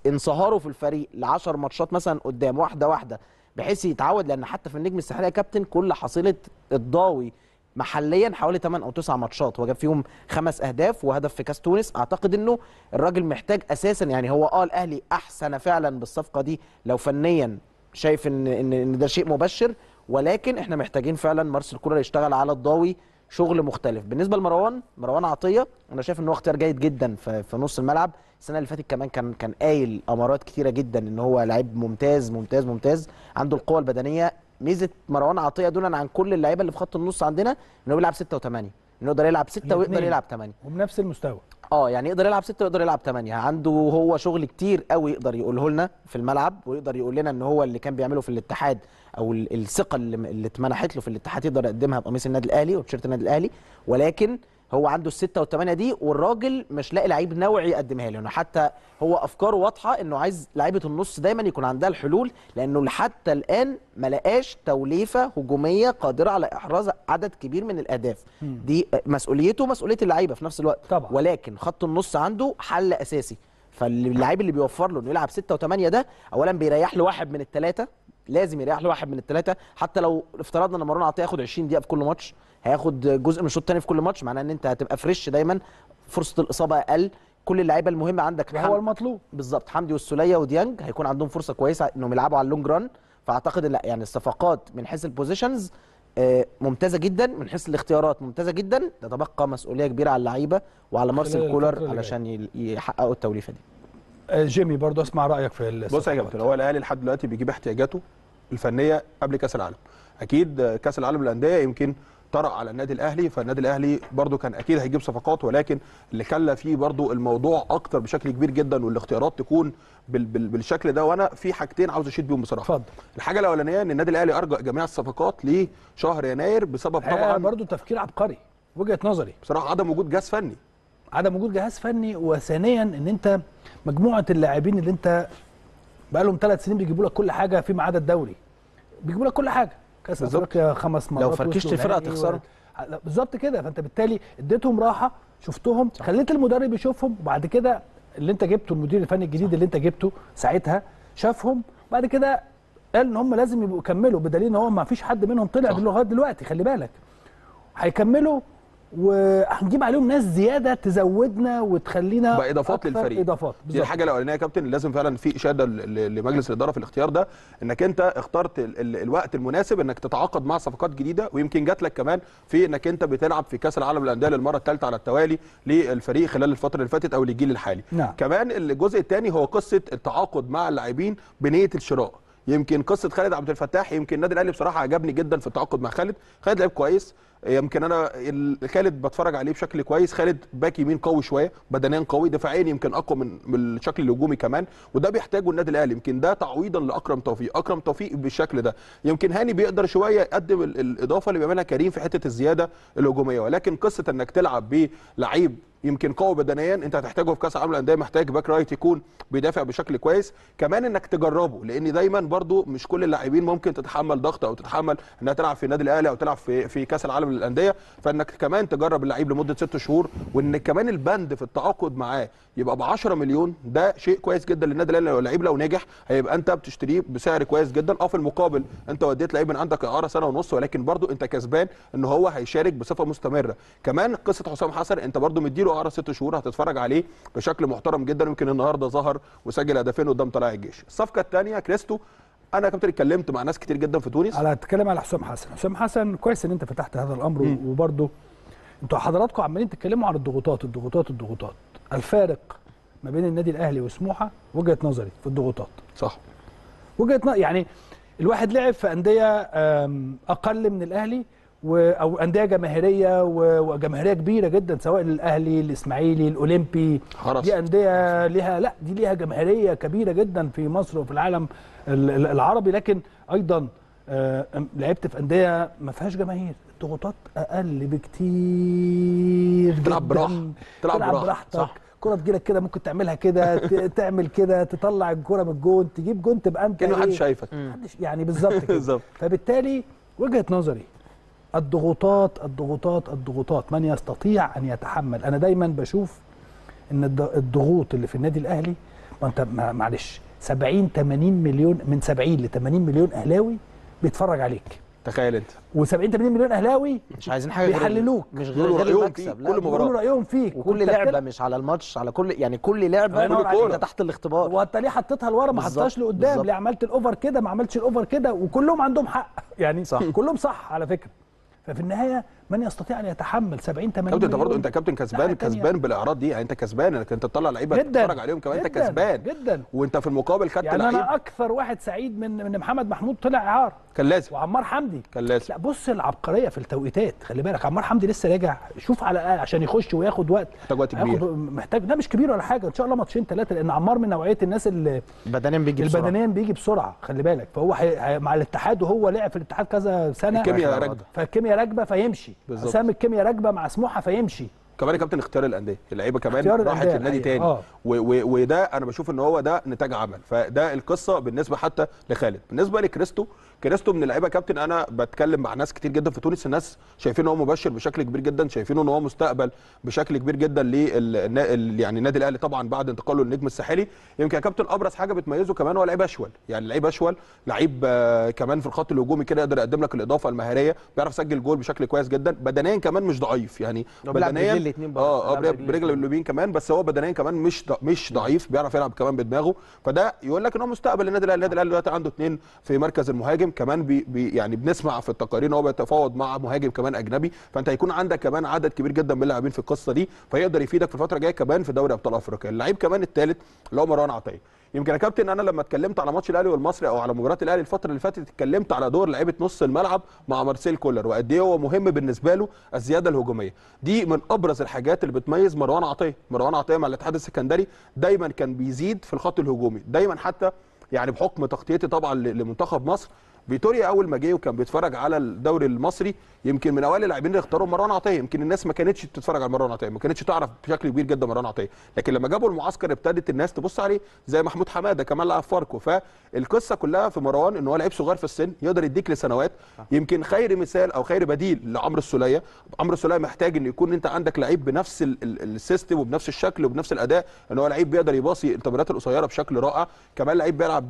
انصهاره في الفريق ل 10 ماتشات مثلا قدام واحدة واحدة بحيث يتعود لأن حتى في النجم الساحلي يا كابتن كل حصيلة الضاوي محليا حوالي 8 أو 9 ماتشات. هو جاب فيهم خمس أهداف وهدف في كأس تونس. أعتقد إنه الراجل محتاج أساسا يعني هو آه الاهلي أحسن فعلا بالصفقة دي لو فنيا شايف إن إن إن ده شيء مبشر. ولكن إحنا محتاجين فعلا مارسيل كولر يشتغل على الضاوي شغل مختلف. بالنسبة لمروان مروان عطية أنا شايف ان هو اختيار جيد جدا في, نص الملعب. السنة اللي فاتت كمان كان كان قايل أمارات كتيرة جدا إن هو لعيب ممتاز ممتاز ممتاز. عنده القوة البدنية ميزة مروان عطية دونا عن كل اللعيبة اللي في خط النص عندنا ان هو بيلعب 6 و8 إنه يقدر يلعب 6 ويقدر. يلعب 8 وبنفس المستوى. آه يعني يقدر يلعب ستة ويقدر يلعب ثمانية عنده هو شغل كتير قوي يقدر يقوله لنا في الملعب ويقدر يقول لنا إن هو اللي كان بيعمله في الاتحاد أو ال- الثقة اللي, اللي اتمنحت له في الاتحاد يقدر يقدمها بقميص النادي الأهلي وبتيشيرت النادي الأهلي. ولكن هو عنده الستة والثمانية دي والراجل مش لاقي لعيب نوعي يقدمها له. يعني حتى هو أفكاره واضحة إنه عايز لعيبة النص دايما يكون عندها الحلول لأنه حتى الآن ما لقاش توليفة هجومية قادرة على إحراز عدد كبير من الأهداف. دي مسؤوليته مسؤوليه اللعيبة في نفس الوقت. طبعا. ولكن خط النص عنده حل أساسي. فاللعيب اللي بيوفر له إنه يلعب 6 و8 ده اولا بيريح له واحد من الثلاثه لازم يريح له واحد من الثلاثه حتى لو افترضنا إن مروان عطية ياخد 20 دقيقة في كل ماتش هياخد جزء من الشوط الثاني في كل ماتش معناه إن أنت هتبقى fresh دايما فرصة الإصابة أقل كل اللعيبة المهمة عندك. هو المطلوب. بالظبط. حمدي والسولية وديانج هيكون عندهم فرصة كويسة إنهم يلعبوا على ال long run فأعتقد لأ يعني الصفقات من حيث ال positions آه، ممتازة جدا من حيث الاختيارات ممتازة جدا. تتبقى مسؤولية كبيرة على اللعيبة وعلى مارسيل كولر علشان يحققوا التوليفة دي. آه، جيمي برضو أسمع رأيك في بص يا. كابتن هو الأهلي لحد دلوقتي بيجيب احتياجاته الفنية قبل كأس العالم. أكيد كأس العالم للأندية يمكن طرأ على النادي الأهلي فالنادي الأهلي برضو كان أكيد هيجيب صفقات ولكن اللي خلى فيه برضو الموضوع أكتر بشكل كبير جدا والاختيارات تكون بال بال بالشكل ده. وأنا في حاجتين عاوز أشيد بيهم بصراحة. اتفضل. الحاجة الأولانية إن النادي الأهلي ارجع جميع الصفقات لشهر يناير بسبب طبعا برضو تفكير عبقري وجهة نظري. بصراحة عدم وجود جهاز فني. عدم وجود جهاز فني وثانيا إن أنت مجموعة اللاعبين اللي أنت بقالهم ثلاث سنين بيجيبوا لك كل حاجة فيما عدا الدوري. بيجيبوا لك كل حاجة. كاس. افريقيا خمس مرات فركشت وصلوا الفرقة نهائي تخسروا. و- لا، بالظبط كده فانت بالتالي اديتهم راحة شفتهم خليت المدرب يشوفهم وبعد كده اللي انت جبته المدير الفني الجديد اللي انت جبته ساعتها شافهم بعد كده قال ان هم لازم يبقوا يكملوا بدليل ان هو ما فيش حد منهم طلع صح. لغاية دلوقتي خلي بالك هيكملوا وهنجيب عليهم ناس زيادة تزودنا وتخلينا بقى إضافات أكثر للفريق إضافات دي. الحاجة الأولانية يا كابتن لازم فعلا في إشادة لمجلس الإدارة في الاختيار ده إنك أنت اخترت ال ال الوقت المناسب إنك تتعاقد مع صفقات جديدة ويمكن جات لك كمان في إنك أنت بتلعب في كأس العالم للأندية للمرة الثالثة على التوالي للفريق خلال الفترة اللي فاتت أو للجيل الحالي نعم. كمان الجزء الثاني هو قصة التعاقد مع اللاعبين بنية الشراء يمكن قصة خالد عبد الفتاح يمكن النادي الاهلي بصراحة عجبني جدا في التعاقد مع خالد. خالد لعيب كويس. يمكن أنا ال- خالد بتفرج عليه بشكل كويس. خالد back يمين قوي شوية بدنيا قوي. دفاعيا يمكن أقوى من الشكل الهجومي كمان. وده بيحتاجه النادي الاهلي يمكن ده تعويضا لأكرم توفيق. أكرم توفيق بالشكل ده. يمكن هاني بيقدر شوية يقدم ال- الإضافة اللي بيعملها كريم في حتة الزيادة الهجومية. ولكن قصة إنك تلعب بلعيب يمكن قوي بدنيا انت هتحتاجه في كأس العالم للأندية محتاج back right يكون بيدافع بشكل كويس. كمان انك تجربه لأن دايما برضو مش كل اللاعبين ممكن تتحمل ضغط أو تتحمل إنها تلعب في النادي الأهلي أو تلعب في في كأس العالم للأندية. فإنك كمان تجرب اللعيب لمدة ست شهور وإن كمان البند في التعاقد معاه يبقى ب 10 مليون ده شيء كويس جدا للنادي الأهلي. لو اللعيب لو نجح هيبقى أنت بتشتريه بسعر كويس جدا. أه في المقابل أنت وديت لعيب من عندك إعارة سنة ونص ولكن برضو أنت كسبان إن هو هيشارك بصفة مستمرة. كمان قصة حسام حسن أنت برضو مديله اعاره ست شهور هتتفرج عليه بشكل محترم جدا يمكن النهارده ظهر وسجل هدفين قدام طلائع الجيش. الصفقة الثانية كريستو أنا كابتن اتكلمت مع ناس كتير جدا في تونس. على اتكلم على حسام حسن. حسام حسن كويس إن أنت فتحت هذا الأمر مم. وبرضه أنتوا حضراتكم عمالين تتكلموا عن الضغوطات الضغوطات الضغوطات. الفارق ما بين النادي الأهلي وسموحة وجهة نظري في الضغوطات. صح. وجهة يعني الواحد لعب في أندية أقل من الأهلي أو أندية جماهيرية وجماهيرية كبيرة جدا سواء الاهلي الإسماعيلي الأولمبي حرس دي أندية ليها لا دي ليها جماهيرية كبيرة جدا في مصر وفي العالم ال- ال- العربي لكن أيضا آه، لعبت في أندية ما فيهاش جماهير الضغوطات أقل بكتير تلعب. براحة. تلعب. براحتك. كرة تجيلك كده ممكن تعملها كده [laughs] تعمل كده تطلع الكرة من الجون تجيب جون تبقى أنت كأنه إيه؟ محدش شايفك يعني بالظبط [laughs] كده. فبالتالي وجهة نظري الضغوطات الضغوطات الضغوطات من يستطيع أن يتحمل أنا دايما بشوف إن الض- الضغوط اللي في النادي الأهلي ما أنت ما- معلش 70 80 مليون من 70 ل 80 مليون أهلاوي بيتفرج عليك تخيل أنت و70 80 مليون أهلاوي مش عايزين حاجة غير بيحللوك. مش غير, غير فيه. لا كل مباراة. بيقولوا رأيهم فيك وكل لعبة. مش على الماتش على كل يعني كل لعبة. انت تحت الاختبار هو انت ليه حطيتها لورا ما حطيتهاش لقدام. ليه عملت الأوفر كده ما عملتش الأوفر كده وكلهم عندهم حق يعني صح. كلهم صح على فكرة ففي النهاية من يستطيع أن يتحمل 70 80 كابتن أنت برضه أنت كابتن كسبان. كسبان بالإعراض دي يعني أنت كسبان إنك أنت تطلع لعيبة جدا تتفرج عليهم كمان أنت كسبان. جدا. وأنت في المقابل خدت يعني لعيب. أنا أكثر واحد سعيد من من محمد محمود طلع إعار. كان لازم. وعمار حمدي. كان لازم. لا بص العبقرية في التوقيتات خلي بالك. عمار حمدي لسه راجع. شوف على الأقل عشان يخش وياخد وقت. محتاج وقت كبير. محتاج. لا مش كبير ولا حاجة. إن شاء الله ماتشين ثلاثة لأن عمار من نوعية الناس اللي بدنيا بيجي بسرعة. البدنيا بيجي بسرعة خلي بالك. فهو. حي... مع الاتحاد وهو لعب في الاتحاد كذا سنة. الكيمياء راكبة. فالكيمياء راكبة فيمشي. بالظبط. حسام الكيمياء راكبة مع سموحة فيمشي كمان يا كابتن اختيار الأندية اللعيبة كمان راحت للنادي الحقيقة. تاني آه. وده أنا بشوف إن هو ده نتاج عمل فده القصة بالنسبة حتى لخالد بالنسبة لكريستو كريستو من اللعيبه كابتن أنا بتكلم مع ناس كتير جدا في تونس الناس شايفين إن هو مبشر بشكل كبير جدا شايفين إن هو مستقبل بشكل كبير جدا لل يعني النادي الأهلي طبعا بعد انتقاله للنجم الساحلي. يمكن يا كابتن أبرز حاجة بتميزه كمان هو لعيب أشول يعني لعيب أشول لعيب آه، كمان في الخط الهجومي كده يقدر يقدم لك الإضافة المهارية بيعرف يسجل جول بشكل كويس جدا بدنيا كمان مش ضعيف يعني بدنيا. آه آه برجل اليمين كمان بس هو بدنيا كمان مش مش ضعيف بيعرف يلعب كمان بدماغه. فده يقول لك إن هو مستقبل النادي الأهلي النادي الأهلي دلوقتي عنده اثنين في مركز المهاجم كمان بي بي يعني بنسمع في التقارير إن هو بيتفاوض مع مهاجم كمان أجنبي فأنت هيكون عندك كمان عدد كبير جدا من اللاعبين في القصة دي فيقدر يفيدك في الفترة الجاية كمان في دوري أبطال أفريقيا. اللعيب كمان الثالث اللي هو مروان عطية. يمكن يا كابتن أنا لما اتكلمت على ماتش الأهلي والمصري أو على مباراة الأهلي الفترة اللي فاتت اتكلمت على دور لعيبة نص الملعب مع مارسيل كولر وقد إيه هو مهم بالنسبة له الزيادة الهجومية. دي من أبرز الحاجات اللي بتميز مروان عطية. مروان عطية مع الاتحاد السكندري دايما كان بيزيد في الخط الهجومي دايما حتى يعني بحكم تغطيتي طبعا لمنتخب مصر فيتوريا أول ما جه وكان بيتفرج على الدوري المصري يمكن من أوائل اللاعبين اللي اختاروا مروان عطية. يمكن الناس ما كانتش بتتفرج على مروان عطية ما كانتش تعرف بشكل كبير جدا مروان عطية. لكن لما جابوا المعسكر ابتدت الناس تبص عليه زي محمود حمادة كمان لاعب فاركو فالقصة كلها في مروان إن هو لعيب صغير في السن يقدر يديك لسنوات. يمكن خير مثال أو خير بديل لعمرو السولية. عمرو السولية محتاج إن يكون أنت عندك لعيب بنفس ال- ال- ال system وبنفس الشكل وبنفس الأداء. إن هو لعيب بيقدر يباصي التمريرات القصيرة بشكل رائع. كمان لعيب بيلعب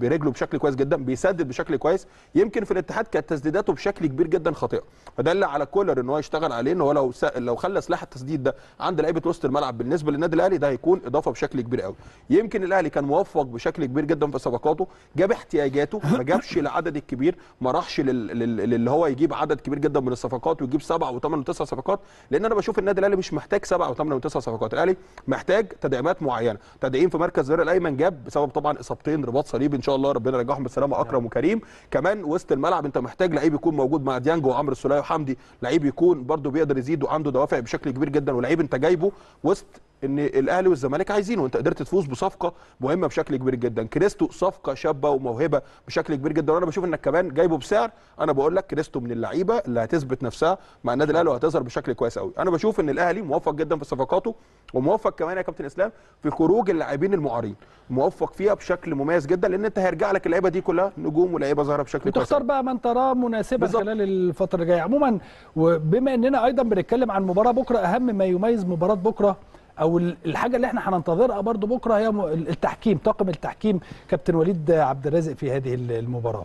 برجله بشكل كويس جدا بيسدد بشكل كويس. يمكن في الاتحاد كانت تسديداته بشكل كبير جدا خاطئة. اللي على كولر إن هو يشتغل عليه إن هو لو س... لو خلى سلاح التسديد ده عند لعيبة وسط الملعب بالنسبة للنادي الأهلي ده هيكون إضافة بشكل كبير قوي. يمكن الأهلي كان موفق بشكل كبير جدا في صفقاته جاب احتياجاته ما جابش العدد الكبير ما راحش لل... لل... هو يجيب عدد كبير جدا من الصفقات ويجيب سبعه وثمان وتسع صفقات. لأن أنا بشوف النادي الأهلي مش محتاج سبعه وثمان وتسع صفقات. الأهلي محتاج تدعيمات معينة. تدعيم في مركز زر الأيمن جاب بسبب طبعا إصابتين رباط صليبي إن شاء الله ربنا يرجعهم بالسلامه أكرم وكريم. كمان وسط الملعب انت محتاج لعيب يكون موجود مع ديانج وعمرو السوليه وحمدي. لعيب يكون برده بيقدر يزيد وعنده دوافع بشكل كبير جدا ولعيب انت جايبه وسط إن الأهلي والزمالك عايزينه. وانت قدرت تفوز بصفقة مهمة بشكل كبير جدا. كريستو صفقة شابة وموهبة بشكل كبير جدا. وأنا بشوف إنك كمان جايبه بسعر. أنا بقول لك كريستو من اللعيبة اللي هتثبت نفسها مع النادي الأهلي وهتظهر بشكل كويس قوي أنا بشوف إن الأهلي موفق جدا في صفقاته وموفق كمان يا كابتن إسلام في خروج اللاعبين المعارين موفق فيها بشكل مميز جدا لأن أنت هيرجع لك اللعيبة دي كلها نجوم ولاعيبة ظاهرة بشكل كويس وتختار قوي. بقى من تراه مناسبا بالظبط. خلال الفترة الجاية. عموما وبما إننا أيضا بنتكلم عن مباراة بكرة أهم ما يميز مباراة بكرة أو ال- الحاجة اللي إحنا هننتظرها برضو بكرة هي التحكيم طاقم التحكيم كابتن وليد عبد الرازق في هذه ال- المباراة.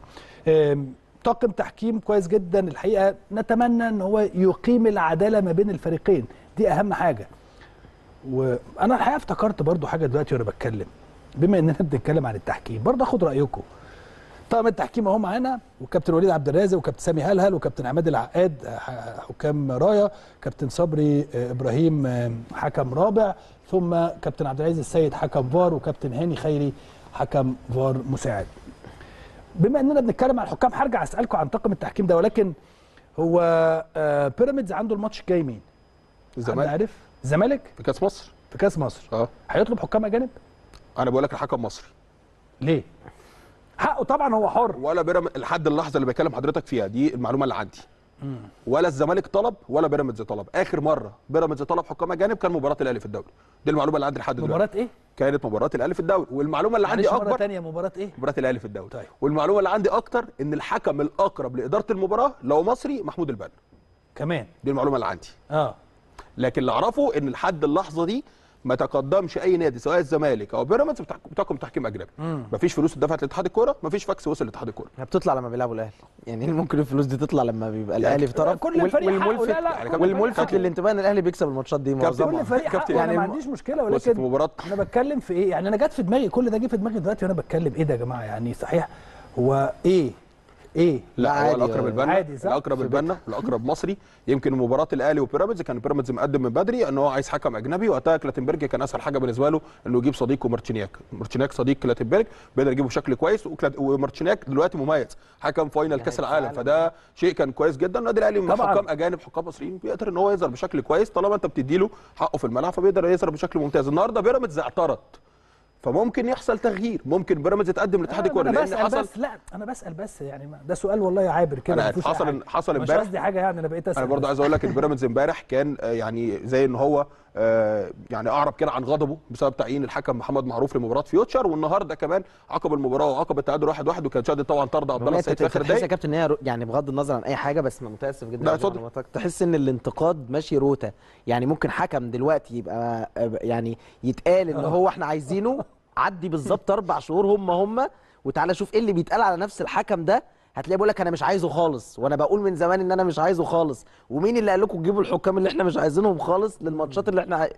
طاقم تحكيم كويس جدا. الحقيقة نتمنى إن هو يقيم العدالة ما بين الفريقين. دي أهم حاجة. وأنا الحقيقة افتكرت برضو حاجة دلوقتي وأنا بتكلم. بما إننا بنتكلم عن التحكيم برضو أخد رأيكم. طاقم التحكيم أهو معانا وكابتن وليد عبد الرازق وكابتن سامي هلهل وكابتن عماد العقاد ح- حكام رايه كابتن صبري آه، إبراهيم آه، حكم رابع ثم كابتن عبد العزيز السيد حكم فار وكابتن هاني خيري حكم فار مساعد بما إننا بنتكلم عن الحكام هرجع أسألكم عن طاقم التحكيم ده ولكن هو آه، بيراميدز عنده الماتش الجاي مين؟ الزمالك عارف؟ الزمالك في كأس مصر في كأس مصر آه هيطلب حكام أجانب؟ أنا بقول لك الحكم مصري ليه؟ حقه طبعا هو حر. ولا بيراميدز لحد اللحظة اللي بكلم حضرتك فيها دي المعلومة اللي عندي. ولا الزمالك طلب ولا بيراميدز طلب. آخر مرة بيراميدز طلب حكام أجانب كان مباراة الأهلي في الدوري. دي المعلومة اللي عندي لحد دلوقتي. مباراة إيه؟ كانت مباراة الأهلي في الدوري. والمعلومة اللي عندي معلش مرة اكبر ثانية مباراة إيه؟ مباراة الأهلي في الدوري. طيب. والمعلومة اللي عندي أكتر إن الحكم الأقرب لإدارة المباراة لو مصري محمود البنا. كمان. دي المعلومة اللي عندي. آه. لكن اللي أعرفه إن لحد اللحظة دي ما تقدمش أي نادي سواء الزمالك أو بيراميدز بتحكم تحكيم أجنبي. مفيش فلوس اتدفعت لاتحاد الكورة مفيش فاكس وصل لاتحاد الكورة. هي بتطلع لما بيلعبوا الأهلي. يعني ممكن الفلوس دي تطلع لما بيبقى الأهلي في طرف؟ كل والملفت لا، لا، كل فريق والملفت. للانتباه إن الأهلي بيكسب الماتشات دي معظمها. كل فريق كابتن حقه يعني ما م- عنديش مشكلة ولكن مباراه أنا بتكلم في إيه؟ يعني أنا جت في دماغي كل ده جه في دماغي دلوقتي وأنا بتكلم. إيه ده يا جماعة؟ يعني صحيح. هو إيه؟ إيه؟ لا، لا هو الأقرب البنا عادي، صح؟ الأقرب البنا الأقرب مصري. يمكن مباراة الأهلي وبيراميدز كان بيراميدز مقدم من بدري إن هو عايز حكم أجنبي. وقتها كلاتنبرج كان أسهل حاجة بالنسبة له إنه يجيب صديقه مارتشينياك مارتشينياك صديق كلاتنبرج بيقدر يجيبه بشكل كويس. ومارتشينياك دلوقتي مميز حكم final كأس العالم. فده شيء كان كويس جدا. النادي الأهلي. حكام أجانب حكام مصريين بيقدر إن هو يظهر بشكل كويس طالما أنت بتدي له حقه في الملعب فبيقدر يظهر بشكل ممتاز. النهارده بيراميدز اعترض. فممكن يحصل تغيير ممكن بيراميدز يتقدم لاتحاد آه، الكورة لأن حصل بس لا أنا بسأل بس يعني ده سؤال والله عابر كده حصل-. حصل مش امبارح. قصدي حاجة يعني أنا بقيت أسأل أنا برضه. عايز أقول لك ان بيراميدز امبارح كان آه، يعني زي إن هو آه، يعني أعرب كده عن غضبه بسبب تعيين الحكم محمد معروف لمباراة فيوتشر والنهاردة كمان عقب المباراة وعقب التعادل 1-1 واحد وكان شادد طبعا طرد عبد الله السيد انت في آخر تحس يا دقايق كابتن إن هي يعني بغض النظر عن أي حاجة بس متاسف جدا لا، على اتفضل. معلوماتك. تحس إن الانتقاد ماشي روتا يعني ممكن حكم دلوقتي يبقى يعني يتقال إن هو إحنا عايزينه عدي [laughs] بالظبط أربع شهور هم هم. وتعالى شوف إيه اللي بيتقال على نفس الحكم ده. هتلاقيه بيقول لك أنا مش عايزه خالص. وأنا بقول من زمان إن أنا مش عايزه خالص. ومين اللي قال لكم تجيبوا الحكام اللي إحنا مش عايزينهم خالص للماتشات اللي إحنا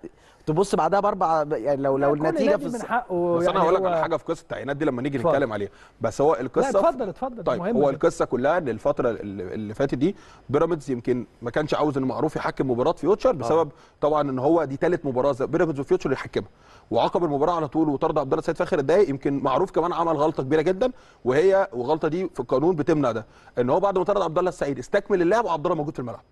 تبص بعدها بأربع يعني لو لو النتيجة في من الص- حقه بس يعني أنا هقول لك هو- على حاجة في قصة التعيينات دي لما نيجي. نتكلم عليها. بس هو لا القصة اتفضل اتفضل. طيب مهم هو ده. القصة كلها إن الفترة اللي فاتت دي بيراميدز يمكن ما كانش عاوز ان معروف يحكم مباراة فيوتشر بسبب طبعا إن هو دي ثالث مباراة بيراميدز وفيوتشر يحكمها. وعقب المباراة على طول وطرد عبد الله السيد في اخر الدقايق يمكن معروف كمان عمل غلطة كبيرة جدا وهي والغلطه دي في القانون بتمنع ده. إن هو بعد ما طرد عبد الله السعيد استكمل اللعب وعبد الله موجود في الملعب.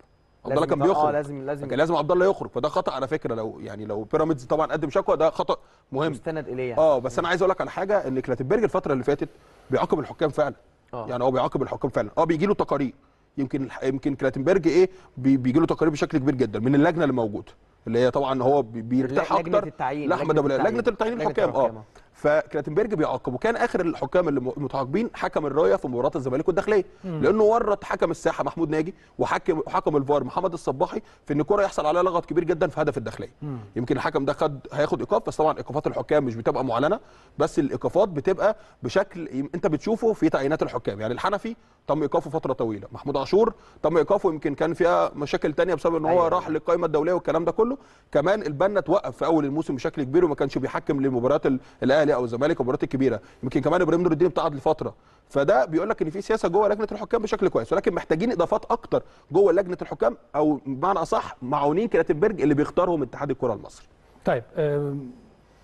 عبد الله كان بيخرج. آه لازم لازم. كان لازم عبد الله يخرج. فده خطأ على فكرة. لو يعني لو بيراميدز طبعا قدم شكوى ده خطأ مهم. مستند إليه يعني. آه بس أنا عايز أقول لك على حاجة إن كلاتنبرج الفترة اللي فاتت بيعاقب الحكام فعلا. آه. يعني هو بيعاقب الحكام فعلا. آه بيجي له تقارير. يمكن يمكن كلاتنبرج إيه بي- بيجي له تقارير بشكل كبير جدا من اللجنة اللي موجودة. اللي هي طبعا هو بي- بيرتاح أكتر لأحمد أبو العلا. التعيين. لجنة التعيين الحكام آه آه. فكلاتنبرج بيعاقب وكان آخر الحكام اللي متعاقبين حكم الراية في مباراة الزمالك والداخلية. لأنه ورط حكم الساحة محمود ناجي وحكم وحكم الفار محمد الصباحي في إن الكرة يحصل عليها لغط كبير جدا في هدف الداخلية. يمكن الحكم ده خد هياخد إيقاف بس طبعا إيقافات الحكام مش بتبقى معلنة. بس الإيقافات بتبقى بشكل أنت بتشوفه في تعيينات الحكام. يعني الحنفي تم إيقافه فترة طويلة. محمود عاشور تم إيقافه يمكن كان فيها مشاكل تانية بسبب إن هو أيوة. راح للقائمه الدولية والكلام ده كله. كمان البنا توقف في أول الموسم بشكل كبير وما كانش بيحكم لمباريات ال- الاهلي أو الزمالك والمباريات الكبيره يمكن كمان إبراهيم نور الدين ابتعد لفتره. فده بيقول لك إن في سياسة جوه لجنة الحكام بشكل كويس ولكن محتاجين إضافات أكتر جوه لجنة الحكام أو بمعنى أصح معاونين كلاتنبرج اللي بيختارهم اتحاد الكرة المصري. طيب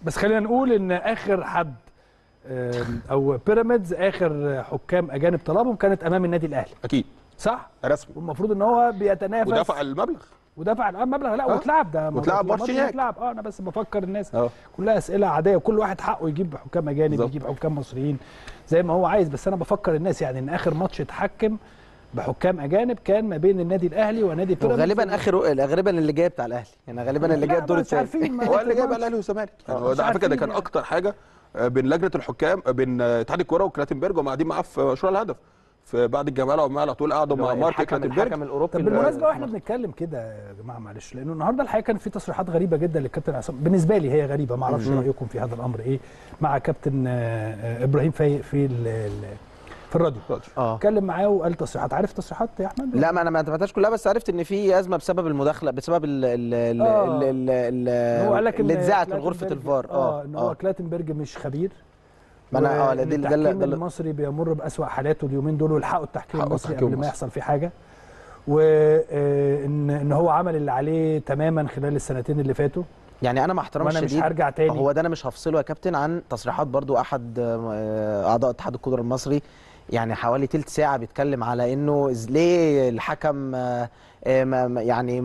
بس خلينا نقول إن آخر حد أو بيراميدز آخر حكام أجانب طلبهم كانت أمام النادي الأهلي. أكيد. صح؟ رسمي. والمفروض إن هو بيتنافس. ودفع المبلغ. ودفع الآن مبلغ. لا آه. واتلعب. ده واتلعب ماتش هناك. اتلعب آه أنا بس بفكر الناس آه. كلها أسئلة عادية وكل واحد حقه يجيب حكام أجانب بالظبط. يجيب حكام مصريين زي ما هو عايز. بس أنا بفكر الناس يعني إن آخر ماتش اتحكم بحكام أجانب كان ما بين النادي الأهلي ونادي بيراميدز. غالبا آخر غالبا اللي جاي بتاع الأهلي. يعني غالبا اللي جاي الدور مش عارفين الثاني [laughs] هو اللي جايب ما- الأهلي والزمالك يعني آه، هو مش ده على فكرة ده كان. أكتر حاجة آه، بين لجنة الحكام آه، بين آه، اتحاد الكورة وكلاتنبرج وهم قاعدين معاه في مشروع الهدف. في بعد الجمال أو على طول قعدوا مع مارك الحكم كلاتنبرج الحكم الأوروبي طب بالمناسبة وإحنا بنتكلم كده يا جماعة معلش لأنه النهارده الحقيقة كان في تصريحات غريبة جدا للكابتن عصام. بالنسبة لي هي غريبة ما أعرفش رأيكم في هذا الأمر إيه مع كابتن آه، آه، إبراهيم فايق في في الراديو. آه. اتكلم معاه وقال تصريحات. عارف تصريحات يا أحمد؟ لا ما أنا ما تابعتهاش كلها بس عرفت إن في أزمة بسبب المداخلة بسبب ال ال ال آه. ال- ال- ال- هو قال لك اللي اتذاعت من غرفة الفار. آه. إن هو كلاتنبرج مش خبير. ما آه، وإن ده- ده- التحكيم المصري بيمر بأسوأ حالاته اليومين دول والحقوا التحكيم المصري قبل ما. يحصل فيه حاجة. وان إن هو عمل اللي عليه تماما خلال السنتين اللي فاتوا. يعني أنا مع احترامي وأنا مش الشديد هرجع تاني. هو ده أنا مش هفصله يا كابتن عن تصريحات برضو أحد آه، أعضاء اتحاد القدره المصري. يعني حوالي تلت ساعة بيتكلم على إنه ليه الحكم آه، آه، يعني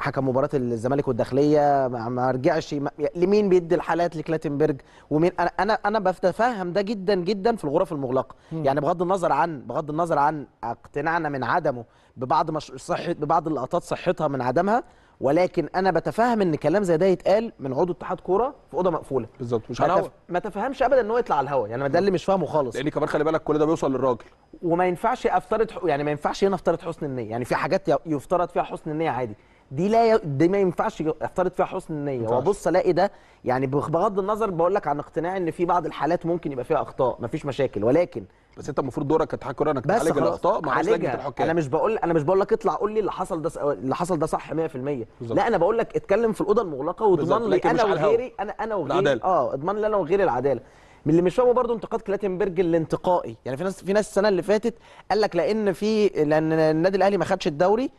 حكم مباراة الزمالك والداخلية ما رجعش لمين بيدي الحالات لكلاتنبرج؟ ومين؟ أنا أنا أنا بتفهم ده جدا جدا في الغرف المغلقة. يعني بغض النظر عن بغض النظر عن اقتناعنا من عدمه ببعض مش صحه ببعض اللقطات صحتها من عدمها ولكن أنا بتفهم إن كلام زي ده يتقال من عضو اتحاد كورة في أوضة مقفولة. بالظبط مش ما, على. الهوا. ما تفهمش ابدا إن هو يطلع على الهوا يعني ده اللي مش فاهمه خالص. لأن كمان خلي بالك كل ده بيوصل للراجل. وما ينفعش أفترض ح- يعني ما ينفعش هنا أفترض حسن النية. يعني في حاجات يفترض فيها حسن النية عادي. دي لا ي... دي ما ينفعش أفترض فيها حسن النية. وابص ألاقي ده يعني بغ- بغض النظر بقول لك عن اقتناعي إن في بعض الحالات ممكن يبقى فيها أخطاء مفيش مشاكل. ولكن بس انت المفروض دورك كوره انك تعالج الاخطاء مع لجنه. الحكام أنا مش بقول أنا مش بقول لك اطلع قول لي اللي حصل ده اللي حصل ده صح 100% بالظبط. لا أنا بقول لك اتكلم في الأوضة المغلقة واضمن لي أنا. وغيري أنا أنا وغيري العدالة. آه اضمن لي أنا وغيري العدالة من اللي مش فاهمه برضه انتقاد كلاتنبرج الانتقائي يعني في ناس في ناس السنة اللي فاتت قال لك لأن في لأن النادي الأهلي ما خدش الدوري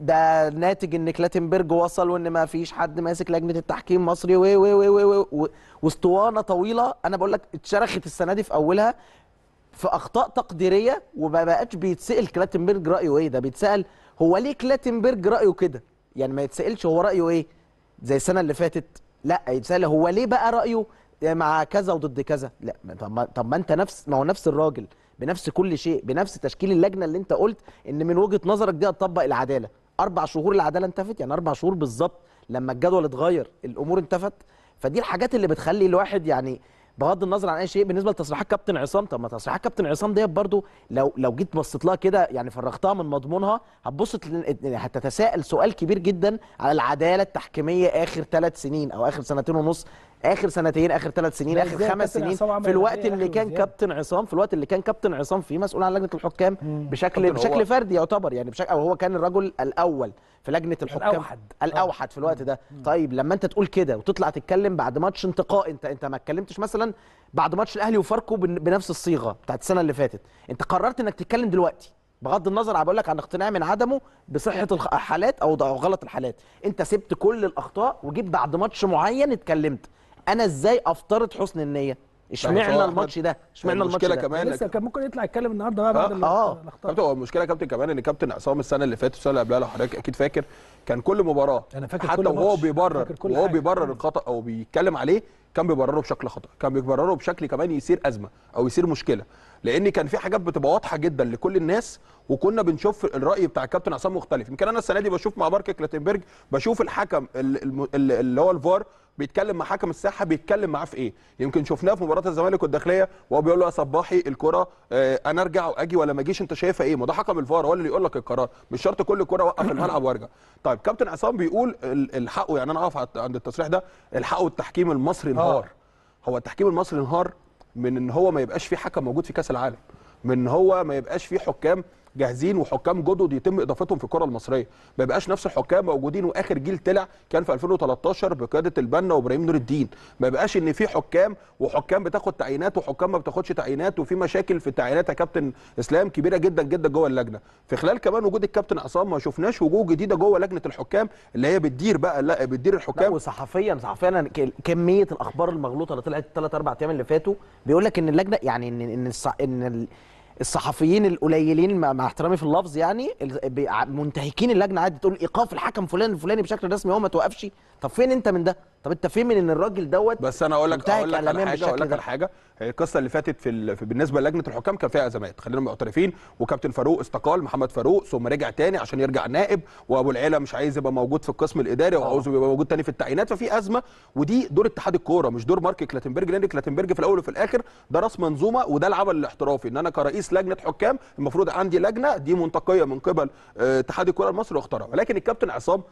ده ناتج إن كلاتنبرج وصل وإن ما فيش حد ماسك لجنة التحكيم مصري و و و و واسطوانة طويلة أنا بقول لك اتشرخت السنة دي في أولها في أخطاء تقديرية وما بقاش بيتسأل كلاتنبرج رأيه إيه. ده بيتسأل هو ليه كلاتنبرج رأيه كده؟ يعني ما يتسألش هو رأيه إيه زي السنة اللي فاتت؟ لا يتسأل هو ليه بقى رأيه مع كذا وضد كذا؟ لا طب ما طب ما أنت نفس ما هو نفس الراجل بنفس كل شيء بنفس تشكيل اللجنة اللي أنت قلت إن من وجهة نظرك دي هتطبق العدالة. أربع شهور العدالة انتفت يعني أربع شهور بالظبط لما الجدول اتغير الأمور انتفت. فدي الحاجات اللي بتخلي الواحد يعني بغض النظر عن أي شيء بالنسبة لتصريحات كابتن عصام طب ما تصريحات كابتن عصام ديت برضو لو لو جيت بصيت لها كده يعني فرغتها من مضمونها هتبص تل- هتتساءل سؤال كبير جدا على العدالة التحكيمية آخر ثلاث سنين أو آخر سنتين ونص آخر سنتين آخر ثلاث سنين آخر خمس سنين في الوقت اللي كان؟ كابتن عصام في الوقت اللي كان كابتن عصام فيه مسؤول عن لجنة الحكام بشكل بشكل فردي يعتبر يعني بشكل أو هو كان الرجل الأول في لجنة الحكام. الأوحد. الأوحد في الوقت ده. طيب لما أنت تقول كده وتطلع تتكلم بعد ماتش انتقاء أنت أنت ما اتكلمتش مثلا بعد ماتش الأهلي وفاركو بن- بنفس الصيغة بتاعت السنة اللي فاتت. أنت قررت إنك تتكلم دلوقتي بغض النظر عم بقول لك عن اقتناع من عدمه بصحة الحالات أو غلط الحالات. أنت سبت كل الأخطاء وجيت بعد ماتش معين اتكلمت. أنا إزاي أفترض حسن النية؟ اشمعنى أحمد، الماتش ده؟ اشمعنى الماتش المشكلة ده؟ كمان لسه كان ممكن يطلع يتكلم النهارده بقى بعد آه، ال- آه. الاخطاء كابتن هو المشكلة يا كابتن كمان إن كابتن عصام السنة اللي فاتت والسنة اللي قبلها لو حضرتك أكيد فاكر كان كل مباراة أنا فاكر حتى كل وهو بيبرر وهو. بيبرر الخطأ أو بيتكلم عليه كان بيبرره بشكل خطأ كان بيبرره بشكل كمان يثير أزمة أو يثير مشكلة لأن كان في حاجات بتبقى واضحة جدا لكل الناس وكنا بنشوف الرأي بتاع الكابتن عصام مختلف. يمكن أنا السنة دي بشوف مع مارك كلاتنبرج بشوف الحكم ال- الم- ال- اللي هو الفار بيتكلم مع حكم الساحة بيتكلم معاه في إيه؟ يمكن شفناه في مباراة الزمالك والداخلية وهو بيقول له يا صباحي الكرة آه، أنا أرجع وأجي ولا ما أجيش؟ أنت شايفها إيه؟ ما ده حكم الفار هو اللي يقول لك القرار. مش شرط كل كره اوقف الملعب وأرجع. طيب كابتن عصام بيقول ال- الحقوا يعني أنا أقف عند التصريح ده الحقوا التحكيم المصري انهار. هو التحكيم المصري انهار من إن هو ما يبقاش في حكم موجود في كأس العالم من هو ما يبقاش في حكام جاهزين وحكام جدد يتم إضافتهم في الكرة المصرية. ما يبقاش نفس الحكام موجودين وآخر جيل طلع كان في 2013 بقيادة البنا وإبراهيم نور الدين. ما يبقاش إن في حكام وحكام بتاخد تعيينات وحكام ما بتاخدش تعيينات وفي مشاكل في التعيينات يا كابتن إسلام كبيرة جدا جدا جوه اللجنة. في خلال كمان وجود الكابتن عصام ما شفناش وجوه جديدة جوه لجنة الحكام اللي هي بتدير بقى لا بتدير الحكام. وصحفيا صحفيا كمية الأخبار المغلوطة اللي طلعت الثلاث أربع أيام اللي فاتوا بيقول لك إن اللجنة يعني إن إن ال- الصحفيين القليلين مع احترامي في اللفظ يعني منتهكين اللجنة عادي تقول إيقاف الحكم فلان الفلاني بشكل رسمي هو ما توقفش. طب فين أنت من ده؟ طب انت فين من ان الراجل دوت بس أنا أقول لك أقول لك على حاجة أقول لك. على حاجة. هي القصة اللي فاتت في, ال... في بالنسبة للجنة الحكام كان فيها أزمات. خلينا معترفين وكابتن فاروق استقال محمد فاروق ثم رجع تاني عشان يرجع نائب. وأبو العيلة مش عايز يبقى موجود في القسم الإداري وعاوز يبقى موجود تاني في التعيينات. ففي أزمة ودي دور اتحاد الكورة مش دور مارك كلاتنبرج. لأن كلاتنبرج في الأول وفي الآخر ده رأس منظومة وده العمل الاحترافي. إن أنا كرئيس لجنة حكام المفروض عندي لجنة دي منتقيه من قبل آه، اتحاد الكورة المصري واختارها. ولكن الكابتن عصام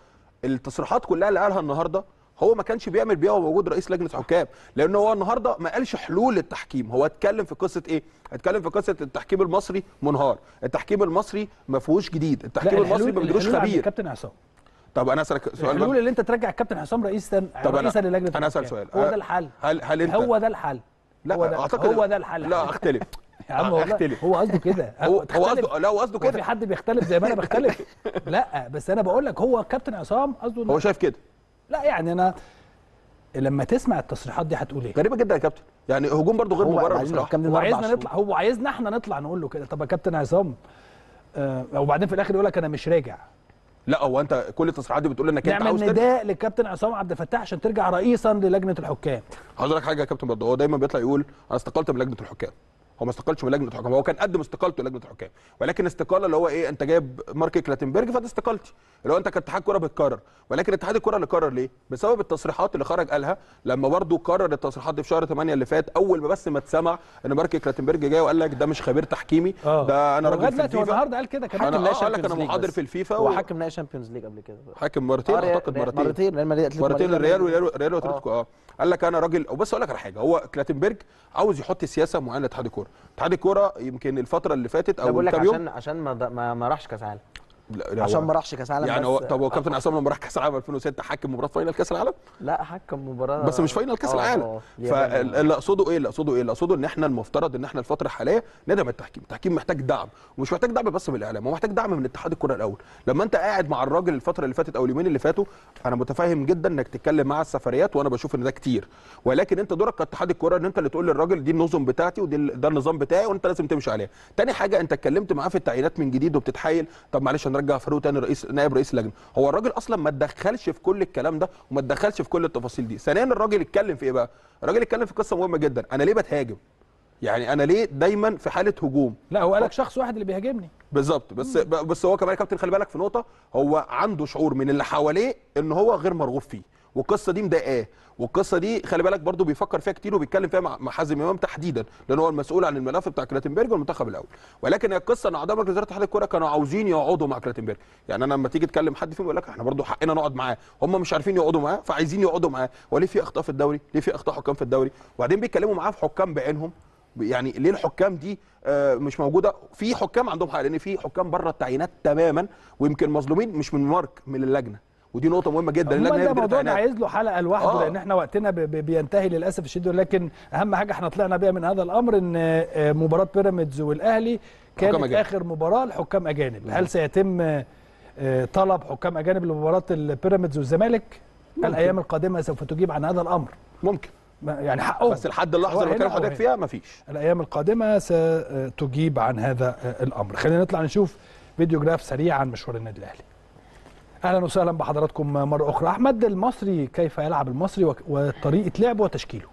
التصريحات كلها اللي قالها النهارده هو ما كانش بيعمل بيها وهو موجود رئيس لجنة حكام لأن هو النهارده ما قالش حلول للتحكيم هو اتكلم في قصة إيه؟ اتكلم في قصة التحكيم المصري منهار التحكيم المصري ما فيهوش جديد لا التحكيم المصري ما بيدروش خبير. الكابتن عصام. طب أنا أسألك سؤال الحلول. اللي أنت ترجع الكابتن حسام رئيسا رئيسا للجنة أنا أسأل. سؤال. هو ده الحل. هل هل انت هو ده الحل. لا هو ده اعتقد هو ده الحل. لا أختلف. [laughs] يا عم والله. أختلف. هو قصده كده. [laughs] هو هو؟ قصده لا هو قصده هو في كده. حد بيختلف زي ما أنا [laughs] بختلف. لا بس أنا بقول لك هو كابتن عصام قصده هو شايف كده. لا يعني أنا لما تسمع التصريحات دي هتقول إيه؟ غريبة جدا يا كابتن. يعني هجوم برضه غير مبرر بصراحة. هو عايزنا. نطلع هو عايزنا إحنا نطلع نقول له كده. طب يا كابتن عصام آه وبعدين في الآخر يقول لك أنا مش راجع. لا هو أنت كل التصريحات دي بتقول إنك أنت نعمل عاوز ترجع؟ نداء للكابتن عصام عبد الفتاح عشان ترجع رئيسا للجنة الحكام. أقول لك حاجة يا كابتن برضه. هو دايما بيطلع يقول أنا استقلت من لجنة الحكام. هو ما استقلش من لجنة الحكام هو كان قدم استقالته لجنة الحكام. ولكن استقاله اللي هو إيه أنت جايب مارك كلاتنبرج فأنت استقلتي اللي هو أنت كاتحاد كورة بتكرر ولكن اتحاد الكورة اللي قرر ليه؟ بسبب التصريحات اللي خرج قالها لما برضه قرر التصريحات دي في شهر 8 اللي فات أول ما بس ما اتسمع إن مارك كلاتنبرج جاي وقال لك ده مش خبير تحكيمي ده أنا راجل في دلوقتي هو الفيفا. النهارده قال كده كمان. أنا آه قال لك أنا محاضر. في الفيفا هو و- حكم نهائي Champions League قبل كده. حاكم مرتين آه، أعتقد مرتين. مرتين ريال مدريد أتلتيكو مرتين مدريد، الريال ريال والريال والريال وأتلتيكو. آه. قال لك أنا راجل وبس أقول لك على حاجة هو كلاتنبرج عاوز يحط سياسة معينة لاتحاد الكورة. اتحاد الكوره يمكن الفترة اللي فاتت أو كام يوم؟ عشان عشان ما, ما راحش كاس عالم لا- لا، عشان ما راحش كاس عالم يعني هو طب هو كابتن عصام لما راح كاس العالم 2006 حكم مباراة final كاس العالم؟ لا حكم مباراة. بس مش فاينل كاس آه، العالم. آه، اليابان. فاللي اقصده إيه؟ اللي اقصده إيه؟ اللي اقصده إن إحنا المفترض إن إحنا الفترة الحالية ندعم التحكيم. التحكيم محتاج دعم. ومش محتاج دعم بس من الإعلام. هو محتاج دعم من اتحاد الكرة الأول. لما أنت قاعد مع الراجل الفترة اللي فاتت أو اليومين اللي فاتوا أنا متفاهم جدا إنك تتكلم مع السفريات وأنا بشوف إن ده كتير. ولكن أنت دورك كاتحاد الكرة إن أنت اللي تقول للراجل دي النظم بتاعتي ودي ده النظام بتاعي وأنت لازم تمشي عليها. تاني حاجة أنت اتكلمت معاه في التعيينات من جديد وبتتحايل. طب معلش هنرجع فاروق تاني رئيس نائب رئيس اللجنه هو الراجل أصلا ما اتدخلش في كل الكلام ده وما اتدخلش في كل التفاصيل دي. ثانيا الراجل اتكلم في إيه بقى؟ الراجل اتكلم في قصة مهمة جدا. أنا ليه بتهاجم؟ يعني أنا ليه دايما في حالة هجوم؟ لا هو قالك شخص واحد اللي بيهاجمني. بالظبط بس بس هو كمان يا كابتن خلي بالك في نقطة هو عنده شعور من اللي حواليه إن هو غير مرغوب فيه والقصة دي مضايقاه والقصة دي خلي بالك برضو بيفكر فيها كتير وبيتكلم فيها مع حازم إمام تحديدا لأن هو المسؤول عن الملف بتاع كلاتنبرج والمنتخب الأول. ولكن هي القصة إن أعضاء مجلس إدارة اتحاد الكوره كانوا عاوزين يقعدوا مع كلاتنبرج يعني أنا لما تيجي تكلم حد فيهم يقول لك إحنا برضو حقنا نقعد معاه. هم مش عارفين يقعدوا معاه فعايزين يقعدوا معاه. وليه في إخطاء في الدوري؟ ليه في إخطاء حكام في الدوري؟ وبعدين بيتكلموا معاه في حكام بعينهم. يعني ليه الحكام دي آه، مش موجودة؟ في حكام عندهم حق لأن في حكام بره التعيينات تماما ويمكن مظلومين مش من مارك من اللجنة. ودي نقطة مهمة جدا هي ده موضوع. عايز له حلقة لوحده آه. لأن إحنا وقتنا بينتهي للأسف الشديد. لكن أهم حاجة إحنا طلعنا بيها من هذا الأمر إن آه، مباراة بيراميدز والأهلي حكام كانت أجانب. آخر مباراة لحكام أجانب. هل سيتم طلب حكام أجانب لمباراة البيراميدز والزمالك؟ الأيام القادمة سوف تجيب عن هذا الأمر. ممكن. يعني حقهم بس لحد اللحظة اللي بكلم أو حضرتك. فيها مفيش. الأيام القادمة ستجيب عن هذا الأمر. خلينا نطلع نشوف فيديو جراف سريع عن مشوار النادي الأهلي. أهلا وسهلا بحضراتكم مرة أخرى. أحمد المصري كيف يلعب المصري وك- وطريقة لعبه وتشكيله؟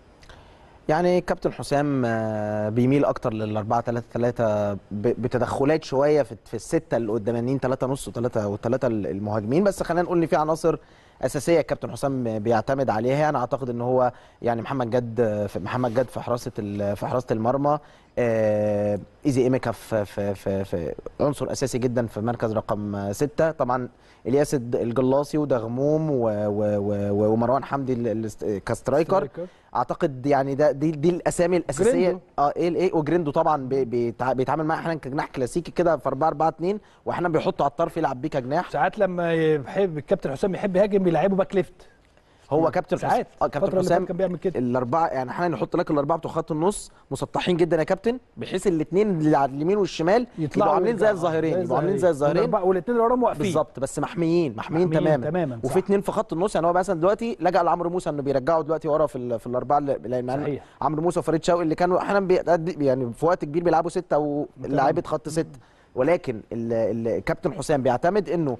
يعني كابتن حسام آه، بيميل أكتر لل 4 3 3 بتدخلات شوية في في الستة اللي قدامانيين 3 نص وثلاثه والثلاثه المهاجمين. بس خلينا نقول إن في عناصر أساسية الكابتن حسام بيعتمد عليها. أنا أعتقد إن هو يعني محمد جد محمد جد في حراسة في حراسة المرمى آه، إيزي إيميكا في, في, في, في عنصر أساسي جدا في مركز رقم ستة. طبعا الياس الجلاصي ودغموم ومروان حمدي ك striker أعتقد يعني ده دي دي الأسامي الأساسية. جريندو. آه إيه إيه وجريندو طبعا بي- بيتع- بيتعامل معاه. أحيانا كجناح كلاسيكي كده في 4 4 2 واحيانا بيحطه على الطرف يلعب بيه كجناح. ساعات لما يحب الكابتن حسام يحب يهاجم بيلعبه back left. هو كابتن ساعات آه الفترة كابتن حسام كان بيعمل كده. الاربعه يعني أحيانا يحط لك الأربعة بتوع خط النص مسطحين جدا يا كابتن بحيث الاثنين اللي على اليمين والشمال يبقوا عاملين زي. الظهيرين يبقوا عاملين زي الظهيرين. والاثنين اللي وراهم واقفين. بالظبط بس محميين محميين, محميين تماما. تماما، وفي. اثنين في خط النص يعني هو مثلا دلوقتي لجأ لعمرو موسى إنه بيرجعه دلوقتي ورا في في الأربعة اللي لأن صحيح. عمرو موسى وفريد شوقي اللي كانوا أحيانا يعني في وقت كبير بيلعبوا ستة ولاعيبه خط سته ولكن ال- ال- الكابتن حسام بيعتمد إنه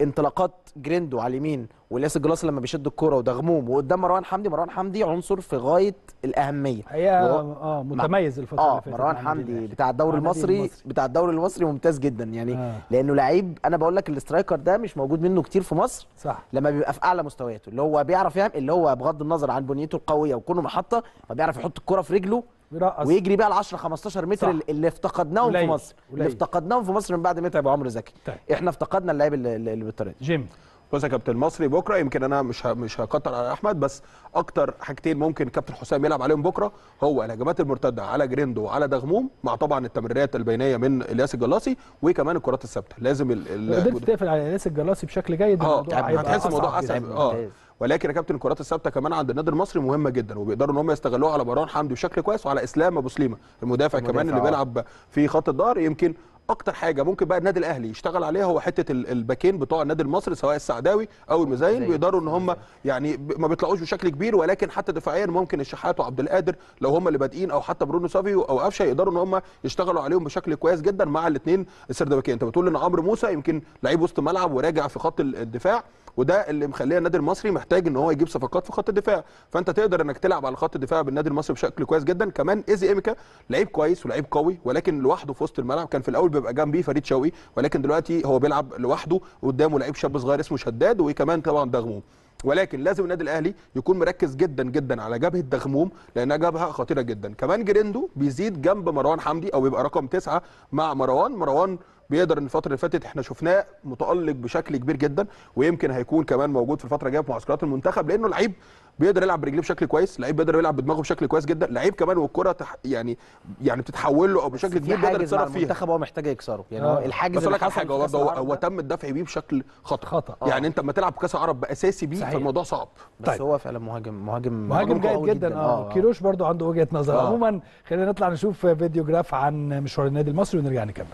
انطلاقات جريندو على اليمين والياس الجلاصي لما بيشد الكورة ودغموم وقدام مروان حمدي مروان حمدي عنصر في غاية الأهمية هي وهو- آه متميز الفترة آه مروان حمدي. بتاع الدوري المصري المصري. بتاع الدوري المصري ممتاز جدا يعني آه. لأنه لعيب أنا بقول لك ال striker ده مش موجود منه كتير في مصر صح لما بيبقى في أعلى مستوياته اللي هو بيعرف يعمل اللي هو بغض النظر عن بنيته القوية وكونه محطة فبيعرف يحط الكرة في رجله بيرقص ويجري بيها ال 10 15 متر صح. اللي- اللي افتقدناهم في قليل. مصر اللي قليل. افتقدناهم في مصر من بعد متعب وعمرو زكي طيب. إحنا افتقدنا اللعيب اللي, اللي اللي بالطريقة دي جيم بص يا كابتن المصري بكرة يمكن أنا مش مش هكتر على أحمد بس أكتر حاجتين ممكن كابتن حسام يلعب عليهم بكرة هو الهجمات المرتدة على جريندو وعلى دغموم مع طبعا التمريرات البينية من إلياس الجلاصي وكمان الكرات الثابتة لازم ال- ال- قدرت تقفل على إلياس الجلاصي بشكل جيد آه الموضوع يعني هتحس الموضوع. أسهل آه ممتاز. ولكن يا كابتن الكرات الثابتة كمان عند النادي المصري مهمه جدا وبيقدروا إن هم يستغلوها على مروان حمدي بشكل كويس وعلى إسلام أبو سليمة المدافع, المدافع، كمان اللي آه. بيلعب في خط الظهر يمكن أكتر حاجة ممكن بقى النادي الأهلي يشتغل عليها هو حتة ال- الباكين بتوع النادي المصري سواء السعداوي أو المزين مزين. بيقدروا إن هم يعني ما بيطلعوش بشكل كبير ولكن حتى دفاعيا ممكن الشحات وعبد القادر لو هم اللي بادئين أو حتى برونو سافيو أو قفشة يقدروا إن هم يشتغلوا عليهم بشكل كويس جدا مع الاثنين السردباكين أنت بتقول إن عمرو موسى يمكن لعيب وسط ملعب وراجع في خط ال- الدفاع وده اللي مخليه النادي المصري محتاج إن هو يجيب صفقات في خط الدفاع. فأنت تقدر إنك تلعب على خط الدفاع بالنادي المصري بشكل كويس جدا. كمان ايزي إيميكا لعيب كويس ولعيب قوي ولكن لوحده في وسط الملعب. كان في الأول بيبقى جنبيه فريد شوقي ولكن دلوقتي هو بيلعب لوحده قدامه لعيب شاب صغير اسمه شداد وكمان طبعا دغموم. ولكن لازم النادي الأهلي يكون مركز جدا جدا على جبهة دغموم لأنها جبهة خطيرة جدا. كمان جريندو بيزيد جنب مروان حمدي أو بيبقى رقم تسعة مع مروان. مروان بيقدر إن الفترة اللي فاتت إحنا شفناه متألق بشكل كبير جدا ويمكن هيكون كمان موجود في الفترة الجاية في معسكرات المنتخب لأنه لعيب بيقدر يلعب برجليه بشكل كويس لعيب بيقدر يلعب بدماغه بشكل كويس جدا لعيب كمان والكرة تح... يعني يعني بتتحول له أو بشكل كبير بيقدر يتصرف فيها المنتخب هو محتاج يكسره يعني آه. هو الحاجز بس اللي لك على حصل حاجة برضه هو, هو تم الدفع بيه بشكل خطأ خطأ. يعني أنت لما تلعب كأس العرب بأساسي بيه صحيح. فالموضوع صعب بس طيب. هو فعلا مهاجم مهاجم مهاجم جيد قوي جدا آه كيروش برضو عنده وجهة نظر آه. عموما خلينا نطلع نشوف فيديو جراف عن مشوار النادي المصري ونرجع نكمل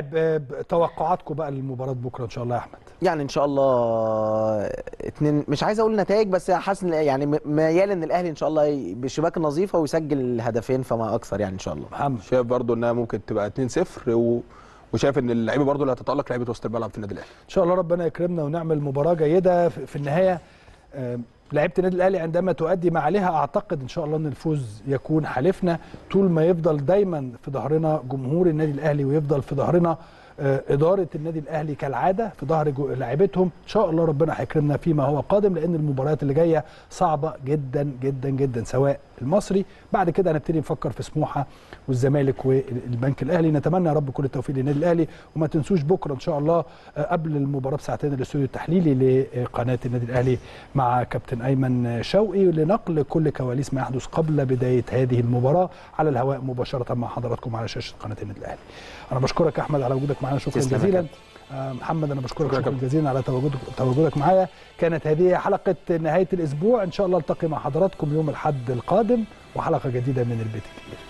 طيب توقعاتكم بقى للمباراة بكرة إن شاء الله يا أحمد. يعني إن شاء الله اتنين مش عايز أقول نتائج بس حاسس إن يعني م- ميال إن الأهلي إن شاء الله بالشباك النظيفه ويسجل هدفين فما أكثر يعني إن شاء الله. محمد. شايف برضه إنها ممكن تبقى 2-0 و... وشايف إن اللعيبة برضه اللي هتتألق لعيبة وسط الملعب في النادي الأهلي. إن شاء الله ربنا يكرمنا ونعمل مباراة جيدة في في النهاية. آه، لعيبة النادي الأهلي عندما تؤدي ما عليها أعتقد إن شاء الله إن الفوز يكون حليفنا طول ما يفضل دايما في ظهرنا جمهور النادي الأهلي ويفضل في ظهرنا آه، إدارة النادي الأهلي كالعادة في ظهر لاعيبتهم إن شاء الله ربنا هيكرمنا فيما هو قادم لأن المباريات اللي جاية صعبة جدا جدا جدا سواء المصري. بعد كده هنبتدي نفكر في سموحة والزمالك والبنك الأهلي. نتمنى يا رب كل التوفيق للنادي الأهلي. وما تنسوش بكرة إن شاء الله آه، قبل المباراة بساعتين الاستوديو التحليلي لقناة النادي الأهلي مع كابتن أيمن شوقي لنقل كل كواليس ما يحدث قبل بداية هذه المباراة على الهواء مباشرة مع حضراتكم على شاشة قناة النادي الأهلي. أنا بشكرك أحمد على وجودك معنا. شكرا جزيلا. آه، محمد أنا بشكرك شكرا. جزيلا على تواجدك تواجدك معايا. كانت هذه حلقة نهاية الأسبوع. إن شاء الله التقي مع حضراتكم يوم الأحد القادم وحلقة جديدة من البيت الكبير.